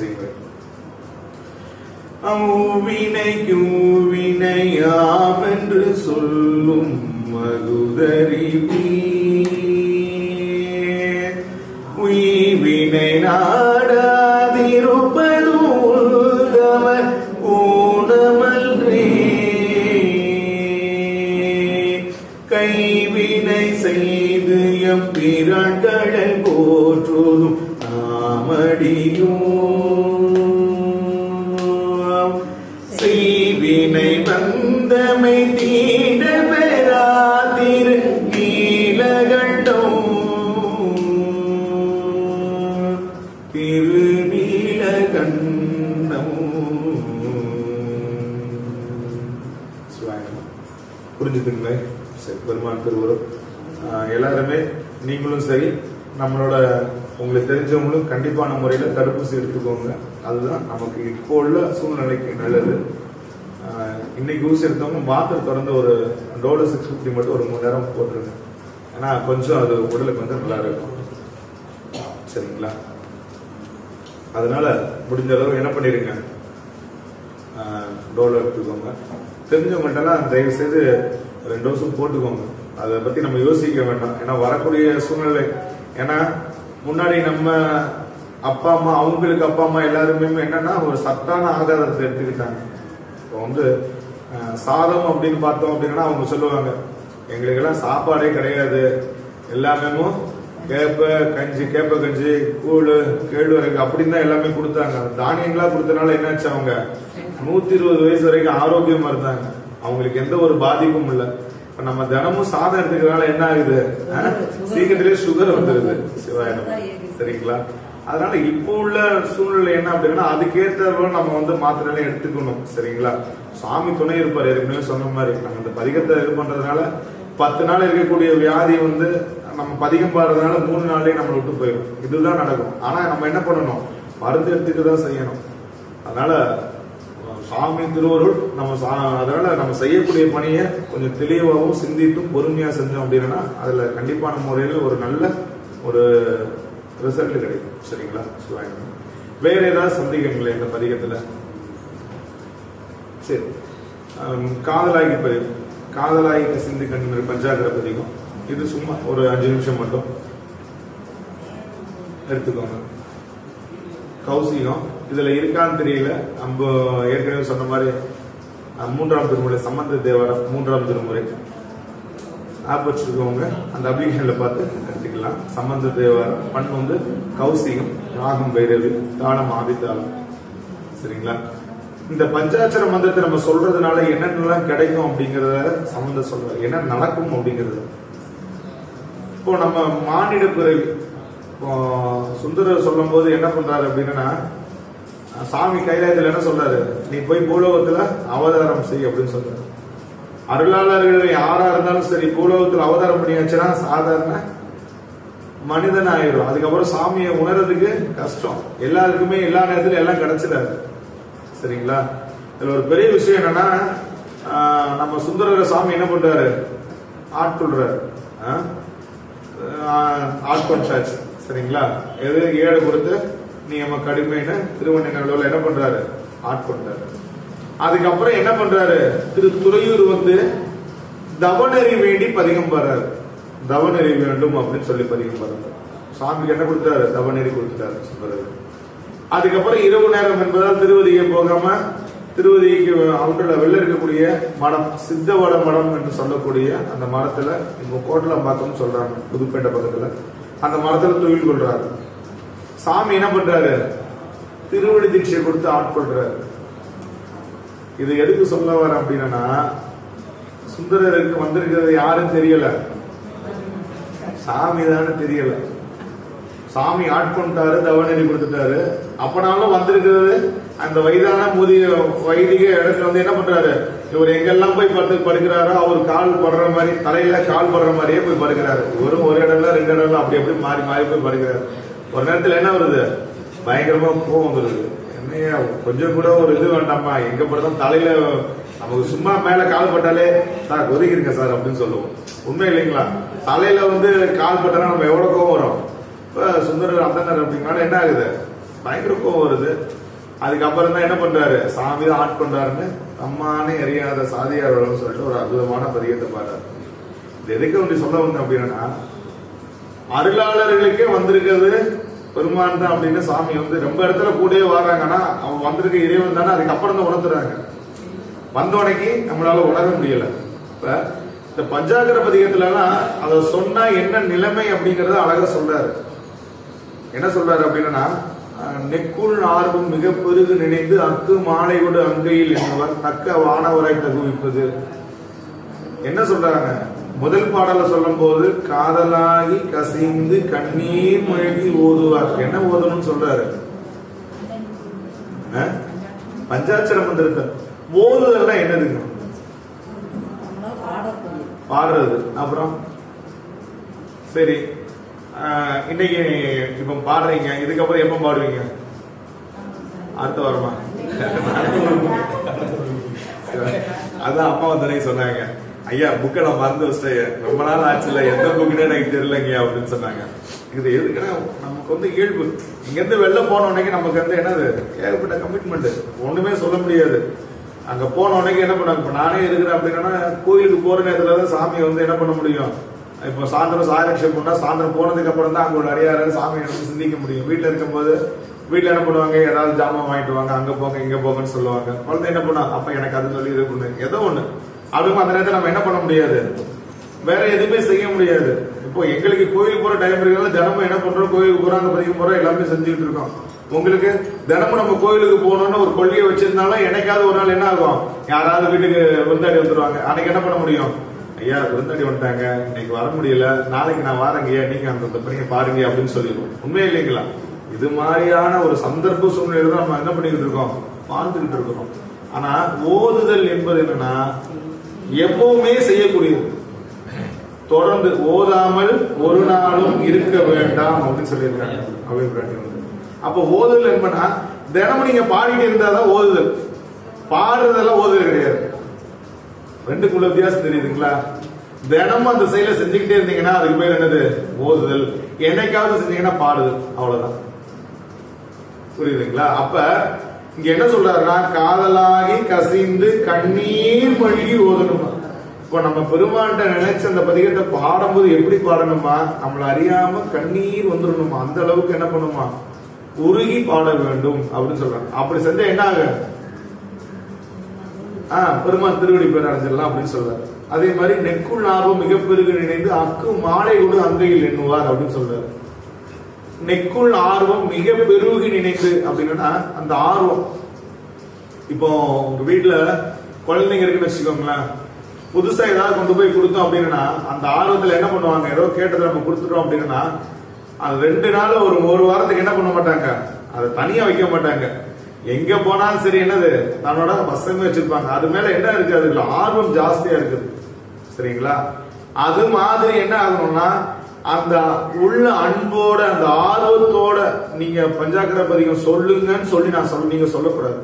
மனம் செய்வது அவ்வினைக்கும் வினையாம் என்று சொல்லும் மகுதறிவி உய்வினை நாடாதிருப்பதும் உள்கம ஊனமல்றே கைவினை செய்து எம் பிறண்டழல் போற்றுதும் நாமடியும் சரி எல்லாருமே நீங்களும் சரி நம்மளோட உங்களுக்கு தெரிஞ்சவங்களும் கண்டிப்பான முறையில தடுப்பூசி எடுத்துக்கோங்க. அதுதான் நமக்கு இப்போ உள்ள சூழ்நிலைக்கு நல்லது. இன்னைக்கு ஊசி எடுத்தவங்க மாத்திரை திறந்து ஒரு டோலோ சிக்ஸ் ஃபிஃப்டி மட்டும் ஒரு மூணு நேரம் போட்டுருங்க. ஏன்னா கொஞ்சம் அது உடலுக்கு வந்து நல்லா இருக்கும். சரிங்களா? அதனால முடிஞ்ச அளவு என்ன பண்ணிருங்க? டோலோ எடுத்துக்கோங்க. தெரிஞ்சவங்கள்ட்டலாம் தயவு செய்து ரெண்டு டோஸும் போட்டுக்கோங்க. அதை பத்தி நம்ம யோசிக்க வேண்டாம். ஏன்னா வரக்கூடிய சூழ்நிலை. ஏன்னா முன்னாடி நம்ம அப்பா அம்மா அவங்களுக்கு அப்பா அம்மா எல்லாருமே என்னன்னா ஒரு சத்தான ஆகாரத்தை எடுத்துக்கிட்டாங்க. இப்போ வந்து சாதம் அப்படின்னு பார்த்தோம் அப்படின்னா அவங்க சொல்லுவாங்க எங்களுக்கெல்லாம் சாப்பாடே கிடையாது. எல்லாமே கேப்ப கஞ்சி கேப்ப கஞ்சி கூழ் கேழ்வரகு அப்படின்னு தான் எல்லாமே கொடுத்தாங்க. தானியங்களா கொடுத்தனால என்னாச்சு அவங்க? நூத்தி இருபது வயசு வரைக்கும் ஆரோக்கியமா இருந்தாங்க. அவங்களுக்கு எந்த ஒரு பாதிப்பும் இல்ல. இப்ப நம்ம தினமும் சாதம் எடுத்துக்கிறதுனால என்ன ஆகுது? சீக்கிரத்திலே சுகர் வந்துருது. சிவாயனம் சரிங்களா? அதனால இப்போ உள்ள சூழ்நிலை என்ன அப்படின்னா அதுக்கேற்ற நம்ம வந்து மாத்திரை எடுத்துக்கணும். சரிங்களா? சாமி துணை இருப்பார். ஏற்கனவே சொன்ன மாதிரி. நம்ம இந்த பதிகத்தை இது பண்றதுனால பத்து நாள் இருக்கக்கூடிய வியாதி வந்து நம்ம பதிகம் பாடுறதுனால மூணு நாள்லயே நம்மளை விட்டு போயிடும். இதுதான் நடக்கும். ஆனா நம்ம என்ன பண்ணணும்? மருந்து எடுத்துட்டு தான் செய்யணும். அதனால சாமி திருவருள் நம்ம சா- அதனால நம்ம செய்யக்கூடிய பணியை கொஞ்சம் தெளிவாகவும் சிந்தித்தும் பொறுமையா செஞ்சோம் அப்படின்னா அதுல கண்டிப்பான முறையில் ஒரு நல்ல ஒரு ரிசல்ட் கிடைக்கும். சரிங்களா? சிவாயனம் வேற ஏதாவது சந்தேகங்களா இந்த பதிகத்துல? சரி. காதலாகி பதிவு காதலாகி சிந்து கண்ணீர் பஞ்சாகர பதிகம். இது சும்மா ஒரு அஞ்சு நிமிஷம் மட்டும். எடுத்துக்கோங்க. கௌசிகம். இதுல இருக்கான்னு தெரியல. நம்ம ஏற்கனவே சொன்ன மாதிரி மூன்றாம் திருமுறை சம்பந்த தேவாரம் மூன்றாம் திருமுறை. ஆப் வச்சிருக்கவங்க அந்த அப்ளிகேஷன்ல பார்த்து கற்றுக்கலாம் சம்பந்த தேவாரம் பண் வந்து கௌசிகம் ராகம் பைரவி தாளம் ஆதித்தாளம். சரிங்களா? இந்த பஞ்சாட்சர மந்திரத்தை நம்ம சொல்றதுனால என்னென்னலாம் கிடைக்கும் அப்படிங்கறத சம்பந்த சொல்றாரு. என்ன நடக்கும் அப்படிங்கிறது. இப்போ நம்ம மானிட பிறவி இப்போ சுந்தரர் சொல்லும் போது என்ன பண்றாரு அப்படின்னா சாமி கைலாயத்தில் என்ன சொல்றாரு? நீ போய் பூலோகத்துல அவதாரம் செய் அப்படின்னு சொல்றாரு. அருளாளர்கள் யாரா இருந்தாலும் சரி பூலோகத்தில் அவதாரம் பண்ணியாச்சுன்னா சாதாரண மனிதன் ஆயிடும் அதுக்கப்புறம் சாமியை உணர்றதுக்கு கஷ்டம். எல்லாருக்குமே எல்லா நேரத்திலும் எல்லாம் கிடைச்சிடாது. சரிங்களா? இதுல ஒரு பெரிய விஷயம் என்னன்னா நம்ம சுந்தரர சாமி என்ன பண்றாரு? ஆட்கொள்றாரு ஆட்கொண்டாச்சு சரிங்களா? எது? ஏழு கொடுத்து நியம கடுமையின கடுமைன்னு என்ன பண்றாரு? ஆட்கொண்டாரு அதுக்கப்புறம் என்ன பண்றாரு? திரு துறையூர் வந்து தவநெறி வேண்டி பதிகம் பாடுறாரு. தவநெறி வேண்டும் அப்படின்னு சொல்லி பதிகம் பாடுறாரு. சாமிக்கு என்ன கொடுத்தாரு தவநெறி கொடுத்துட்டாரு. சுந்தரர் அதுக்கப்புறம் இரவு நேரம் என்பதால் திருவதியை போகாம திருவதிக்கு அவங்களோட வெளில இருக்கக்கூடிய மடம் சித்தவட மடம் என்று சொல்லக்கூடிய அந்த மரத்துல இவங்க கோட்டலம் பார்த்தோம்னு சொல்றாங்க புதுப்பேட்டை பக்கத்துல. அந்த மரத்துல தொழில் கொள்றாரு. சாமி என்ன பண்றாரு? திருவடி தீட்சை கொடுத்து ஆட்கொள்றாரு இது எதுக்கு சொல்ல வர அப்படின்னா சுந்தரருக்கு வந்திருக்கிறது யாரும் தெரியல. சாமி தானே தெரியல. சாமி ஆட்கொண்டாரு தவநெறி கொடுத்துட்டாரு. அப்பனாலும் வந்திருக்கிறது அந்த வயதான முதிய வைதிக இடத்துல வந்து என்ன பண்றாரு? இவர் எங்கெல்லாம் போய் படுத்து படுக்கிறாரோ அவர் கால் படுற மாதிரி தலையில கால் படுற மாதிரியே போய் படுக்கிறாரு. வெறும் ஒரு இடம்ல ரெண்டு இடம்ல அப்படி அப்படி மாறி மாறி போய் படுக்கிறாரு. ஒரு நேரத்தில் என்ன வருது? பயங்கரமா கோவம் வந்துருது. என்னையா கொஞ்சம் கூட ஒரு இது வேண்டாமா? எங்க படத்தான் தலையில நமக்கு சும்மா மேல கால் பட்டாலே சார் ஒதுக்கிருங்க சார் அப்படின்னு சொல்லுவோம். உண்மை இல்லைங்களா? தலையில வந்து கால் பட்டா நம்ம எவ்வளவு கோவம் வரும்? இப்போ சுந்தரர் அந்தனர் அப்படிங்கனால என்ன ஆகுது? பயங்கர கோவம் வருது. அதுக்கப்புறம் தான் என்ன பண்றாரு? சாமி தான் ஆட்கொண்டாருன்னு அம்மானே அறியாத சாதியார் சொல்லிட்டு ஒரு அற்புதமான பதியத்தை பாடுறாரு. இது எதுக்கு அப்படி சொல்ல வந்தேன் அப்படின்னா அருளாளர்களுக்கே வந்திருக்கிறது பெருமான் தான் அப்படின்னு சாமி வந்து ரொம்ப இடத்துல கூடவே வர்றாங்கன்னா அவன் வந்திருக்க இறைவன் தானே அதுக்கப்புறம் தான் உணர்த்துறாங்க. வந்தோடனே நம்மளால உணர முடியல. இப்ப இந்த பஞ்சாகர பதிகத்துலலாம் அதை சொன்னா என்ன நிலைமை அப்படிங்கறத அழகா சொல்றாரு. என்ன சொல்றாரு அப்படின்னா நெக்குள் ஆர்வம் மிக பெருகு நினைந்து அக்கு மாலையோடு அங்கையில் என்பவர் தக்க வானவராய் தகுவிப்பது. என்ன சொல்றாங்க? முதல் பாடல சொல்லும் போது காதலாகி கசிந்து கண்ணீர் முழுகி ஓதுவார். என்ன ஓதணும்னு சொல்றாரு? பஞ்சாட்சரம் வந்திருக்கு. ஓதுதல்னா என்னதுங்க பாடுறது. அப்புறம்? சரி. இன்னைக்கு இப்ப பாடுறீங்க. இதுக்கப்புறம் எப்ப பாடுவீங்க? அடுத்த வாரமா? அதான் அப்பா வந்தனே சொன்னாங்க. ஐயா புக்கை நான் மறந்து வச்சிட்டேன். ரொம்ப நாள் ஆச்சுல எந்த புக்குன்னு எனக்கு தெரியலங்க அப்படின்னு சொன்னாங்க. இது எதுக்குன்னா நமக்கு வந்து இயல்பு. இங்கேருந்து வெளில போன உடனே நமக்கு வந்து என்னது? ஏகப்பட்ட கமிட்மெண்ட் ஒன்றுமே சொல்ல முடியாது. அங்க போன உடனே என்ன பண்ணாங்க இப்ப நானே இருக்கிறேன் அப்படின்னா கோயிலுக்கு போற நேரத்துல தான் சாமியை வந்து என்ன பண்ண முடியும்? இப்போ சாயந்தரம் சாயலட்சம் பண்ணா சாயந்தரம் போனதுக்கு அப்புறம் தான் அங்க ஒரு அடியாரு சாமியை வந்து சிந்திக்க முடியும். வீட்டுல இருக்கும்போது வீட்டுல என்ன பண்ணுவாங்க? ஏதாவது ஜாமான் வாங்கிட்டு வாங்க. அங்க போங்க இங்க போங்கன்னு சொல்லுவாங்க. குழந்தை என்ன பண்ணுவாங்க? அப்ப எனக்கு அது சொல்லி இது பண்ணு ஏதோ ஒண்ணு. அதுவும் அந்த நேரத்தில் நம்ம என்ன பண்ண முடியாது? வேற எதுவுமே செய்ய முடியாது. இப்போ எங்களுக்கு கோயில் போற டைம் இருக்கிறதால தினமும் என்ன பண்றோம்? கோயிலுக்கு போறோம் அங்க பதிக்க போறோம் எல்லாமே செஞ்சுட்டு இருக்கோம். உங்களுக்கு தினமும் நம்ம கோயிலுக்கு போகணும்னு ஒரு கொள்கையை வச்சிருந்தாலும் என்னைக்காவது ஒரு நாள் என்ன ஆகும்? யாராவது வீட்டுக்கு விருந்தாடி வந்துருவாங்க. அன்னைக்கு என்ன பண்ண முடியும்? ஐயா விருந்தாடி வந்துட்டாங்க. இன்னைக்கு வர முடியல. நாளைக்கு நான் வாரங்கய்யா நீங்க அந்த பணியை பாருங்க அப்படின்னு சொல்லிடுவோம். உண்மை இல்லைங்களா? இது மாதிரியான ஒரு சந்தர்ப்ப சூழ்நிலை தான் நம்ம என்ன பண்ணிக்கிட்டு இருக்கோம்? வாழ்ந்துகிட்டு இருக்கிறோம். ஆனா ஓதுதல் என்பது என்னன்னா எப்பவுமே செய்யக்கூடியது. தொடர்ந்து ஓதாமல் ஒரு நாளும் இருக்க வேண்டாம் அப்படின்னு சொல்லியிருக்காங்க அபிப்பிராயம் அப்ப ஓதுதல் என்பனா தினமும் நீங்க பாடிட்டு இருந்தாதான் ஓதுதல். பாடுறதெல்லாம் ஓதுதல் கிடையாது. ரெண்டுக்குள்ள வித்தியாசம் தெரியுதுங்களா? தினமும் அந்த செயலை செஞ்சுக்கிட்டே இருந்தீங்கன்னா அதுக்கு பேர் என்னது? ஓதுதல். என்னைக்காவது செஞ்சீங்கன்னா பாடுதல். அவ்வளவுதான். புரியுதுங்களா? அப்ப இங்க என்ன சொல்றாருன்னா காதலாகி கசிந்து கண்ணீர் மொழி ஓதணுமா? இப்ப நம்ம பெருமாண்ட நினைச்ச அந்த பதிகத்தை பாடும்போது எப்படி பாடணுமா? நம்மள அறியாம கண்ணீர் வந்துடணுமா? அந்த அளவுக்கு என்ன பண்ணுமா? உருகி பாட வேண்டும் அப்படின்னு சொல்றாங்க. அப்படி செஞ்சா என்ன ஆகும் ஆஹ் பெருமாள் திருவடி பேர் அடைஞ்சிடலாம் அப்படின்னு சொல்றாரு. அதே மாதிரி நெக்குள் லாபம் மிகப்பெருகு நினைந்து அக்கு மாலை கொடு அங்கையில் எண்ணுவார் அப்படின்னு சொல்றாரு. நெக்குள் ஆர்வம் மிக பெருகி நினைத்து அப்படின்னா அந்த ஆர்வம். இப்போ உங்க வீட்டுல குழந்தைங்க இருக்குன்னு வச்சுக்கோங்களேன். புதுசா ஏதாவது கொண்டு போய் கொடுத்தோம் அப்படின்னா அந்த ஆர்வத்துல என்ன பண்ணுவாங்க? ஏதோ கேட்டதை நம்ம கொடுத்துட்டோம் அப்படின்னா அது ரெண்டு நாள் ஒரு ஒரு வாரத்துக்கு என்ன பண்ண மாட்டாங்க? அதை தனியா வைக்க மாட்டாங்க. எங்க போனாலும் சரி என்னது? தன்னோட வசமே வச்சிருப்பாங்க. அது மேல என்ன இருக்கு? அதுல ஆர்வம் ஜாஸ்தியா இருக்குது. சரிங்களா? அது மாதிரி என்ன ஆகணும்னா அந்த உள்ள அன்போட அந்த ஆர்வத்தோட நீங்க பஞ்சாக்கர பதிகம் சொல்லுங்கன்னு சொல்லி நான் சொல்ல நீங்க சொல்லக்கூடாது.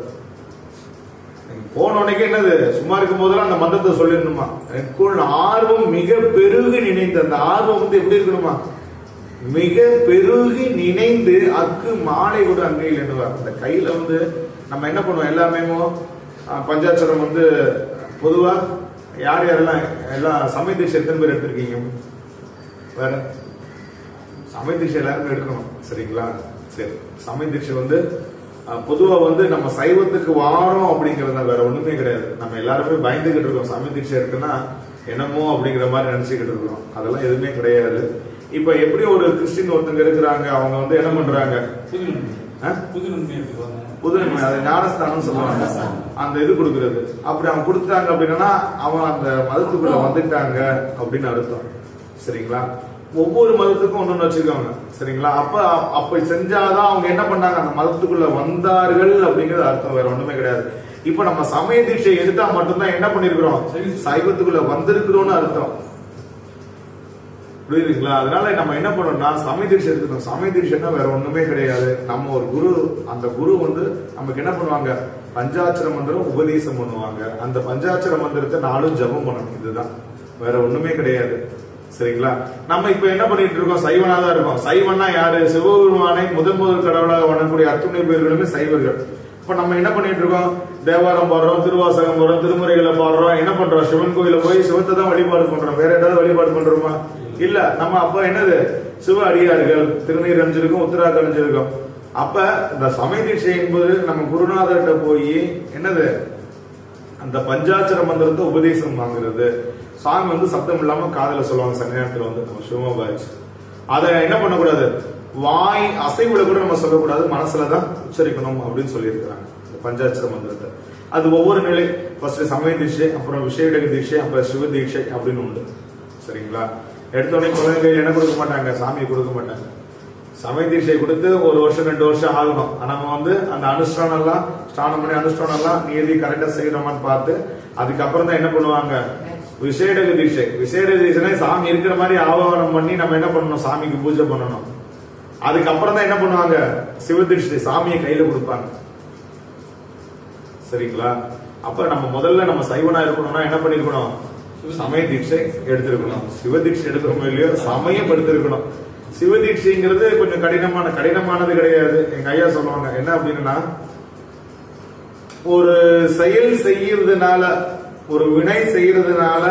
போன உடனே என்னது? சும்மா இருக்கும் போதெல்லாம் அந்த மந்திரத்தை சொல்லிடணுமா? எனக்குள் ஆர்வம் மிக பெருகி நினைந்து அந்த ஆர்வம் வந்து எப்படி இருக்கணுமா? மிக பெருகி நினைந்து அக்கு மாலை கூட அங்கையில் எண்ணுவார். அந்த கையில வந்து நம்ம என்ன பண்ணுவோம்? எல்லாமே பஞ்சாட்சரம் வந்து பொதுவா யார் யாரெல்லாம் எல்லாம் சமய தீட்சை எத்தனை பேர் எடுத்திருக்கீங்க? வேற? சமய தீட்சை எல்லாருமே எடுக்கணும் சரிங்களா? சரி சமய தீட்சை வந்து பொதுவா வந்து நம்ம சைவத்துக்கு வாரோம் அப்படிங்கறத வேற ஒண்ணுமே கிடையாது. நம்ம எல்லாருமே பயந்துகிட்டு இருக்கோம் சமய தீட்சை இருக்குன்னா என்னமோ அப்படிங்கிற மாதிரி நினைச்சுக்கிட்டு இருக்கிறோம். அதெல்லாம் எதுவுமே கிடையாது. இப்ப எப்படி ஒரு கிறிஸ்டின் ஒருத்தங்க இருக்கிறாங்க அவங்க வந்து என்ன பண்றாங்க? புதுநன்மை அதை ஞானஸ்தானம் சொல்லுவாங்க. அந்த இது கொடுக்கறது. அப்படி அவன் கொடுத்தாங்க அப்படின்னா அவன் அந்த மதத்துக்குள்ள வந்துட்டாங்க அப்படின்னு அர்த்தம். சரிங்களா? ஒவ்வொரு மதத்துக்கும் ஒண்ணு வச்சிருக்காங்க. சரிங்களா? அப்ப அப்ப செஞ்சாதான் அவங்க என்ன பண்ணாங்க? அந்த மதத்துக்குள்ள வந்தார்கள் அப்படிங்கிறது அர்த்தம். வேற ஒண்ணுமே கிடையாது. இப்ப நம்ம சமய தீட்சை எடுத்தா மட்டும்தான் என்ன பண்ணிருக்கிறோம்? சைவத்துக்குள்ள வந்திருக்கிறோம்னு அர்த்தம். புரியுதுங்களா? அதனால நம்ம என்ன பண்ணோம்னா சமய தீட்சை எடுத்துக்கணும். சமய தீட்சைன்னா வேற ஒண்ணுமே கிடையாது. நம்ம ஒரு குரு அந்த குரு வந்து நமக்கு என்ன பண்ணுவாங்க? பஞ்சாட்சர மந்திரம் உபதேசம் பண்ணுவாங்க. அந்த பஞ்சாட்சர மந்திரத்தை நாளும் ஜெபம் பண்ணணும். இதுதான். வேற ஒண்ணுமே கிடையாது. சரிங்களா? நம்ம இப்ப என்ன பண்ணிட்டு இருக்கோம்? சைவனா தான் இருக்கோம். சைவன்னா யாரு? சிவபெருமானை முதல் முதல் கடவுளாக வணங்கக்கூடிய அத்துணை பேர்களுமே சைவர்கள். இப்ப நம்ம என்ன பண்ணிட்டு இருக்கோம்? தேவாரம் பாடுறோம் திருவாசகம் போடுறோம் திருமுறைகளை பாடுறோம். என்ன பண்றோம்? சிவன் கோயில போய் சிவத்தை தான் வழிபாடு பண்றோம். வேற ஏதாவது வழிபாடு பண்றோமா? இல்ல. நம்ம அப்ப என்னது? சிவ அடியார்கள் திருநீர் அணிஞ்சிருக்கும் உத்தராக கணிஞ்சிருக்கும் அப்ப இந்த சமய தீட்சை என்பது நம்ம குருநாதர்கிட்ட போய் என்னது? அந்த பஞ்சாட்சர மந்திரத்தை உபதேசம் வாங்குறது. சாமி வந்து சப்தம் இல்லாம காதல சொல்லுவாங்க சன்னியாசத்துல வந்து. நம்ம சிவமா பாய்ச்சி அதை என்ன பண்ணக்கூடாது? வாய் அசைவுல கூட நம்ம சொல்லக்கூடாது. மனசுலதான் உச்சரிக்கணும் அப்படின்னு சொல்லியிருக்கிறாங்க. பஞ்சாட்சர மந்திரத்தை. அது ஒவ்வொரு நிலை. ஃபர்ஸ்ட் சமய தீட்சை அப்புறம் விஷயடக தீட்சை அப்புறம் சிவ தீட்சை அப்படின்னு உண்டு. சரிங்களா? எடுத்தோடனே குழந்தைங்க என்ன கொடுக்க மாட்டாங்க. சாமியை கொடுக்க மாட்டாங்க. சமய தீட்சை கொடுத்து ஒரு வருஷம் ரெண்டு வருஷம் ஆகணும். ஆனா நம்ம வந்து அந்த அனுஷ்டானம் எல்லாம் ஸ்நானம் பண்ணி அனுஷ்டானம் எல்லாம் நீதி கரெக்டா செய்யறோமான்னு பார்த்து அதுக்கப்புறம் தான் என்ன பண்ணுவாங்க? விசேட தீட்சை விசேட தீட்சை சாமி இருக்கிற மாதிரி ஆவாரம் பண்ணி நம்ம என்ன பண்ணணும்? சாமிக்கு பூஜை பண்ணணும். அதுக்கப்புறம் தான் என்ன பண்ணுவாங்க? சிவ தீட்சை சாமியை கையில கொடுப்பாங்க. சரிங்களா? அப்ப நம்ம முதல்ல நம்ம சைவனா இருக்கணும்னா என்ன பண்ணிருக்கணும்? சமய தீட்சை எடுத்திருக்கணும். சிவ தீட்சை எடுக்கிறோமோ இல்லையோ சமயம் எடுத்திருக்கணும். சிவ தீட்சைங்கிறது கொஞ்சம் கடினமான கடினமானது கிடையாது. எங்க ஐயா சொல்லுவாங்க என்ன அப்படின்னா ஒரு செயல் செய்யறதுனால ஒரு வினை செய்யறதுனால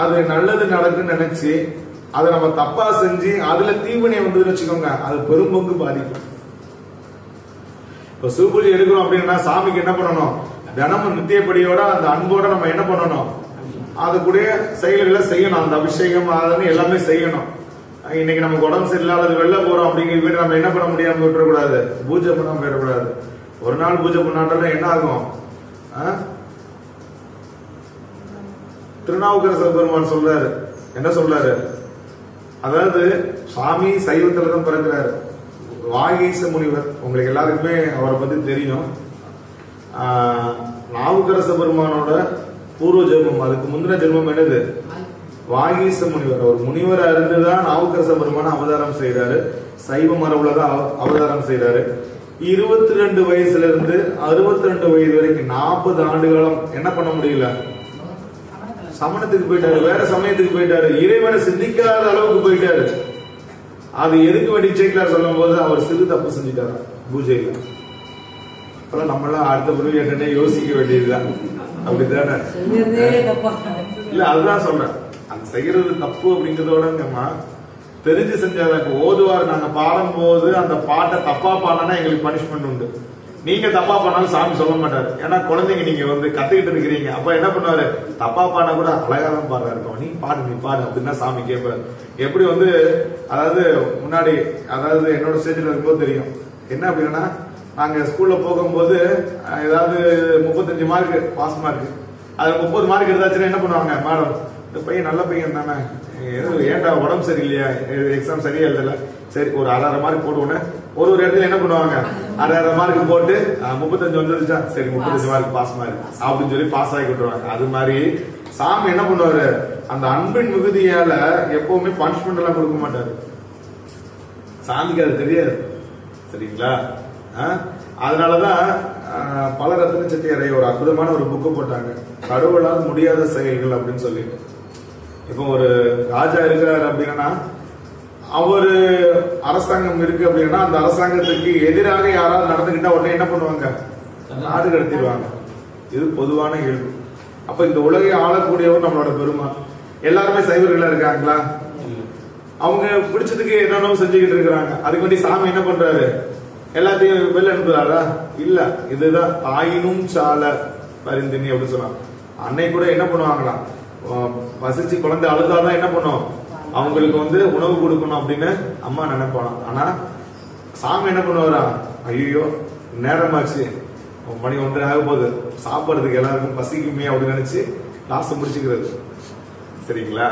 அது நல்லது நடக்குன்னு நினைச்சு அதை நம்ம தப்பா செஞ்சு அதுல தீவினை வந்ததுன்னு வச்சுக்கோங்க அது பெரும்பங்கு பாதிக்கும் இப்ப சிவபூஜை எடுக்கிறோம் அப்படின்னா சாமிக்கு என்ன பண்ணணும்? தினமும் நித்தியப்படியோட அந்த அன்போட நம்ம என்ன பண்ணணும்? அது கூட செயல்களை செய்யணும். அந்த அபிஷேகம் அதன்னு எல்லாமே செய்யணும். இன்னைக்கு நமக்கு உடம்பு சரியில்லாத வெளில போறோம் அப்படிங்கிற பேர் நம்ம என்ன பண்ண முடியாம விட்டுறக்கூடாது பூஜை பண்ணாம போயிடக்கூடாது. ஒரு நாள் பூஜை பண்ணாட்டாலும் என்ன ஆகும்? திருநாவுக்கரச திருநாவுக்கரசர் பெருமான் சொல்றாரு. என்ன சொல்றாரு? அதாவது சாமி சைவத்துல தான் பிறக்கிறாரு. வாகீச முனிவர். உங்களுக்கு எல்லாருக்குமே அவரை பத்தி தெரியும். நாவுக்கரச பெருமானோட பூர்வ ஜென்மம். அதுக்கு முந்தின ஜென்மம் என்னது? வாகீச முனிவர். அவர் முனிவரா இருந்துதான் நாவுக்கரச பெருமான அவதாரம் செய்யறாரு சைவ மரபுல தான் அவ- அவதாரம் செய்யறாரு இருபத்தி ரெண்டு வயசுல இருந்து அறுபத்தி ரெண்டு வயது வரைக்கும் நாற்பது ஆண்டு காலம் என்ன பண்ண முடியல? சமணத்துக்கு போயிட்டாரு வேற சமயத்துக்கு போயிட்டாரு. இறைவனை சிந்திக்காத அளவுக்கு போயிட்டாரு. அது எதுக்கு வேண்டி சேக்கலார் சொல்லும் போது அவர் சிறு தப்பு செஞ்சுட்டாரு பூஜையில. அப்பெல்லாம் நம்மளாம் அடுத்த பிறகு என்னன்னு யோசிக்க வேண்டியதுதான். அப்படித்தானே? இல்ல அதுதான் சொல்றேன் அது செய்யறது தப்பு அப்படிங்கறதோடங்கம்மா தெரிஞ்சு செஞ்சாதான் ஓதுவார் நாங்க பாடும் போது அந்த பாட்டை தப்பா பாடினா எங்களுக்கு பனிஷ்மெண்ட் உண்டு. நீங்க தப்பா பண்ணாலும் சாமி சொல்ல மாட்டாரு. ஏன்னா குழந்தைங்க நீங்க வந்து கத்துக்கிட்டு இருக்கிறீங்க. அப்ப என்ன பண்ணுவாரு? தப்பா பாடினா கூட அழகா தான் பாடுறாரு. இருக்கும் நீ பாடு நீ பாடு அப்படின்னா சாமி கேட்பாரு எப்படி வந்து அதாவது முன்னாடி அதாவது என்னோட ஸ்டேஜ்ல இருக்கும்போது தெரியும். என்ன அப்படின்னா நாங்க ஸ்கூல்ல போகும்போது ஏதாவது முப்பத்தஞ்சு மார்க் பாஸ் மார்க் அது முப்பது மார்க் எடுத்தாச்சுன்னா என்ன பண்ணுவாங்க? மேடம் இந்த பையன் நல்ல பையன் தானே. ஏதோ ஏன்டா உடம்பு சரியில்லையா? எக்ஸாம் சரியா எழுதல. சரி ஒரு அரை மார்க் போட்டு ஒரு ஒரு இடத்துல என்ன பண்ணுவாங்க? அரை அரை மார்க் போட்டு முப்பத்தஞ்சு வந்துருச்சா? சரி முப்பத்தஞ்சு மார்க் பாஸ் மாதிரி. அப்படின்னு சொல்லி பாஸ் ஆகி விட்டுருவாங்க. அது மாதிரி சாமி என்ன பண்ணுவாரு? அந்த அன்பின் மிகுதியால எப்பவுமே பனிஷ்மெண்ட் எல்லாம் கொடுக்க மாட்டாரு. சாமிக்கு அது தெரியாது. சரிங்களா? அதனாலதான் பல ரத்தன செட்டியாரை ஒரு அற்புதமான ஒரு புக்கு போட்டாங்க. கடவுளால் முடியாத செயல்கள் அப்படின்னு சொல்லிட்டு. இப்போ ஒரு ராஜா இருக்கிறாரு அப்படின்னா அவர் அரசாங்கம் இருக்கு அப்படின்னா அந்த அரசாங்கத்துக்கு எதிராக யாராவது நடந்துகிட்டா உடனே என்ன பண்ணுவாங்க? நாடு கடத்திடுவாங்க. இது பொதுவான இயல்பு அப்ப இந்த உலகை ஆளக்கூடியவர் நம்மளோட பெருமாள் எல்லாருமே சைவர்களா இருக்காங்களா? அவங்க பிடிச்சதுக்கு என்னென்ன செஞ்சுக்கிட்டு இருக்கிறாங்க. அதுக்கு வேண்டி சாமி என்ன பண்றாரு? எல்லாத்தையும் வெளில அனுப்புறாரா? இல்ல. இதுதான் ஆயினும் சால பரிந்தினி அப்படின்னு சொன்னாங்க. அன்னை கூட என்ன பண்ணுவாங்களாம்? அஹ் பசிச்சு குழந்தை அழுதாதான் என்ன பண்ணுவோம் அவங்களுக்கு வந்து உணவு கொடுக்கணும் அப்படின்னு அம்மா நினைப்பானா ஆனா சாமி என்ன பண்ணுவாரா? ஐயோ நேரமாச்சு. மணி ஒன்றரை ஆக போகுது. சாப்பிட்றதுக்கு எல்லாருக்கும் பசிக்குமே அப்படின்னு நினைச்சு லாஸ்ட் முடிச்சுக்கிறது. சரிங்களா?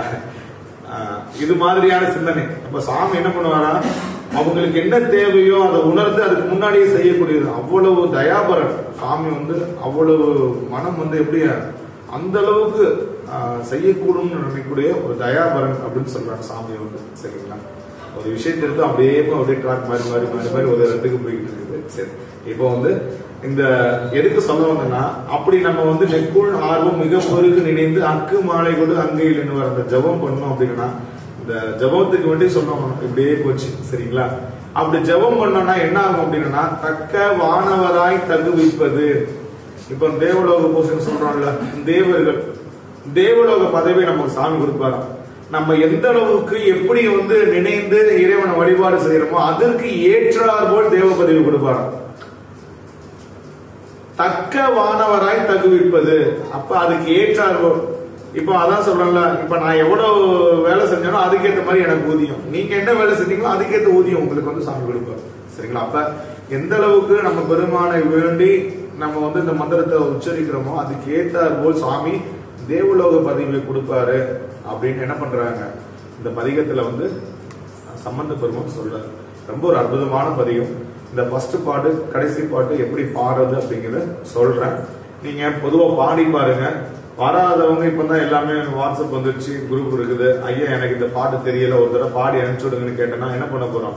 இது மாதிரியான சிந்தனை. அப்ப சாமி என்ன பண்ணுவாரா? அவங்களுக்கு என்ன தேவையோ அதை உணர்ந்து அதுக்கு முன்னாடியே செய்யக்கூடியது. அவ்வளவு தயாபரன். சாமி வந்து அவ்வளவு மனம் வந்து எப்படி அந்த அளவுக்கு செய்யக்கூடும்னு நினைக்கக்கூடிய ஒரு தயாபரன் அப்படின்னு சொல்றாங்க சாமி வந்து சரிங்களா? ஒரு விஷயத்தை எடுத்து அப்படியே அப்படியே ட்ராக் மாதிரி மாதிரி மாதிரி மாதிரி ஒரு இடத்துக்கு போய்கிட்டு இருக்குது. சரி. இப்போ வந்து இந்த எதுக்கு சொல்ல வந்தேன்னா அப்படி நம்ம வந்து நெக்குள் ஆர்வம் மிக பெருகு நினைந்து அக்கு மாலை கொண்டு அங்கையில் என்று அந்த ஜெபம் பண்ணோம் அப்படின்னா இந்த ஜெபத்துக்கு வேண்டி சொன்னோம். இப்படியே போச்சு சரிங்களா? அப்படி ஜெபம் பண்ணோம்னா என்ன ஆகும் அப்படின்னா தக்க வானவராய் தகுவிப்பது இப்ப தேவலோக போஷன் சொல்றோம்ல தேவர்கள் தேவலோக பதவி நமக்கு சாமி கொடுப்பாராம் நம்ம எந்த அளவுக்கு எப்படி வந்து நினைந்து இறைவனை வழிபாடு செய்யறோமோ அதற்கு ஏற்றார் போல் தேவ பதவி கொடுப்பாராம் தக்க வானவராய் தகுவிப்பது. அப்ப அதுக்கு ஏற்றார் போல் இப்போ அதான் சொல்றேன்ல இப்ப நான் எவ்வளவு வேலை செஞ்சேனோ அதுக்கேற்ற மாதிரி எனக்கு ஊதியம். நீங்க என்ன வேலை செஞ்சீங்களோ அதுக்கேற்ற ஊதியம் உங்களுக்கு வந்து சாமி கொடுப்பாரு. சரிங்களா? அப்ப எந்த அளவுக்கு நம்ம பெருமானை வேண்டி நம்ம வந்து இந்த மந்திரத்தை உச்சரிக்கிறோமோ அதுக்கு ஏற்றார் போல் சாமி தேவலோக பதிவை கொடுப்பாரு அப்படின்னு என்ன பண்றாங்க? இந்த பதிகத்துல வந்து சம்பந்த பெருமான் சொல்றாரு. ரொம்ப ஒரு அற்புதமான பதிகம். இந்த ஃபர்ஸ்ட் பாட்டு கடைசி பாட்டு எப்படி பாடுறது அப்படிங்கிறத சொல்றேன். நீங்க பொதுவா பாடி பாருங்க. பாடாதவங்க இப்ப தான் எல்லாமே வாட்ஸ்அப் வந்துருச்சு குரூப் இருக்குது. ஐயா எனக்கு இந்த பாட்டு தெரியல ஒரு தடவை பாடி அனுப்பிச்சு விடுங்கன்னு கேட்டேன்னா என்ன பண்ண போறோம்?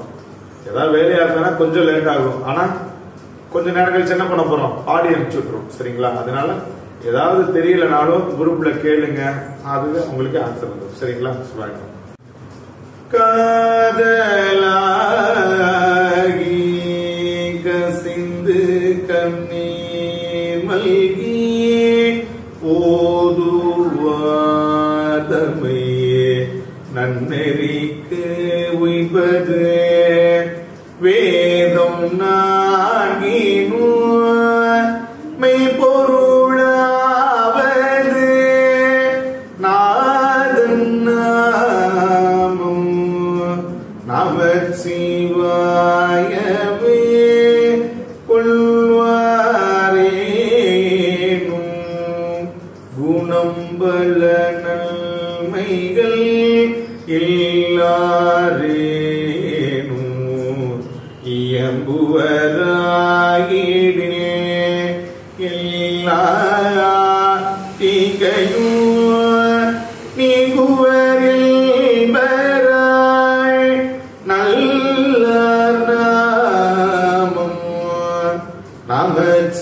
ஏதாவது வேலையா இருந்தா கொஞ்சம் லேட் ஆகும். ஆனா கொஞ்ச நேரம் கழிச்சு என்ன பண்ண போறோம்? பாடி அனுப்பிச்சு விட்டுரும் சரிங்களா? அதனால ஏதாவது தெரியலனாலும் குரூப்ல கேளுங்க. அது உங்களுக்கு ஆன்சர் வந்துடும் சரிங்களா? சொல்லுவாங்க காதலாகி கசிந்து கண்ணீர் மல்கி போதுவாதமையே நன்னெறிக்கு உய்பது வேதம் நான்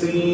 நமச்சிவாயவே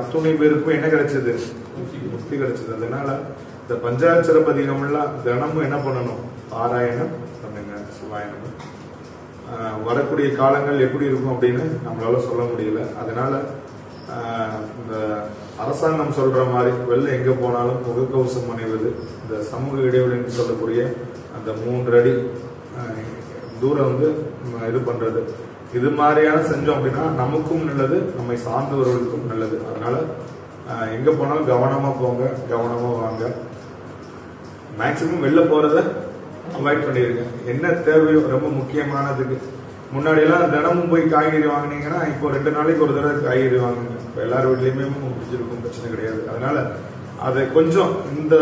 துணை அத்துணை பேருக்கும் என்ன கிடைச்சது? முக்தி கிடைச்சது. அதனால இந்த பஞ்சாட்சர பதிகம் எல்லாம் தினமும் என்ன பண்ணணும்? பாராயணம் பண்ணுங்க. சிவாயணம் வரக்கூடிய காலங்கள் எப்படி இருக்கும் அப்படின்னு நம்மளால சொல்ல முடியல. அதனால இந்த அரசாங்கம் சொல்ற மாதிரி வெளில எங்க போனாலும் முகக்கவசம் அணிவது இந்த சமூக இடைவெளின்னு சொல்லக்கூடிய அந்த மூன்று அடி தூரம் வந்து இது பண்றது. இது மாதிரியான செஞ்சோம் அப்படின்னா நமக்கும் நல்லது நம்மை சார்ந்தவர்களுக்கும் நல்லது. அதனால எங்க போனாலும் கவனமா போங்க கவனமா வாங்க. மேக்சிமம் வெளில போறத அவாய்ட் பண்ணிருங்க. என்ன தேவையோ ரொம்ப முக்கியமானதுக்கு. முன்னாடி எல்லாம் தினமும் போய் காய்கறி வாங்குனீங்கன்னா இப்போ ரெண்டு நாளைக்கு ஒரு தடவை காய்கறி வாங்குங்க. இப்போ எல்லார் வீட்லயுமே முடிஞ்சிருக்கும் பிரச்சனை கிடையாது. அதனால அதை கொஞ்சம் இந்த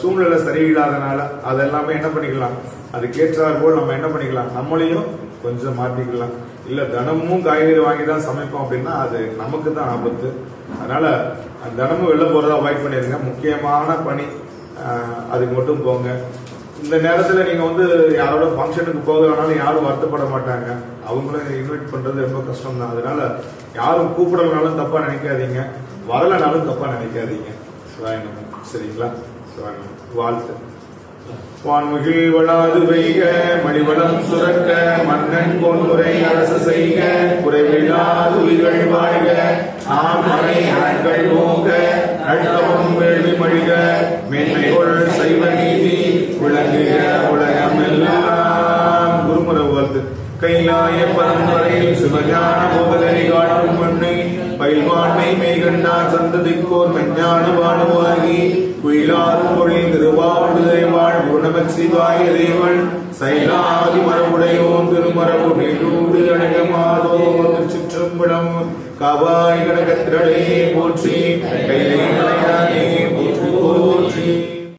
சூழ்நிலை சரியில்லாதனால அதெல்லாமே என்ன பண்ணிக்கலாம்? அதுக்கேற்றால் போல் நம்ம என்ன பண்ணிக்கலாம்? நம்மளையும் கொஞ்சம் மாற்றிக்கலாம் இல்ல தினமும் காய்கறி வாங்கி தான் சமைப்போம் அப்படின்னா அது நமக்கு தான் ஆபத்து. அதனால தினமும் வெளில போகிறதா அவாய்ட் பண்ணிருங்க முக்கியமான பணி அதுக்கு மட்டும் போங்க. இந்த நேரத்துல நீங்க வந்து யாரோட ஃபங்க்ஷனுக்கு போக வேணாலும் யாரும் வருத்தப்பட மாட்டாங்க. அவங்களும் இன்வைட் பண்றது ரொம்ப கஷ்டம் தான் அதனால யாரும் கூப்பிடலனாலும் தப்பா நினைக்காதீங்க. வரலனாலும் தப்பா நினைக்காதீங்க. சிவாயனம் சரிங்களா? சிவாயனம் வாழ்த்து. வான்முகில் வளாது பெய்க மணிவளம் சுரக்க மன்னன் பொன்முறை அரசு செய்க குறைவில்லாது உயிர்கள் வாழ்க ஆமரை அறங்கள் போக நடுத்தவம் வேள்வி மழிக மேன்மைகொள் சைவ நீதி விளங்குக உலகமெல்லாம். குருமுறை வாழ்த்து. கைலாய பரம்பரையில் சிவஞான போதனை காட்டும் மண்ணை பயில்வாண்மை மெய்கண்டார் சந்ததிக்கோர் மெஞ்ஞான வாழுவாகி குயிலாறு பொழில் திருவாவடுதை வாழ் குணமத் தேவன் சைலாதி மரபுடையோன் திருமரபு நெல்லூடு அடங்கமாதோ திருச்சிற்றம்பலம். கவாய் கனகத்திரளே போற்றி. கையிலே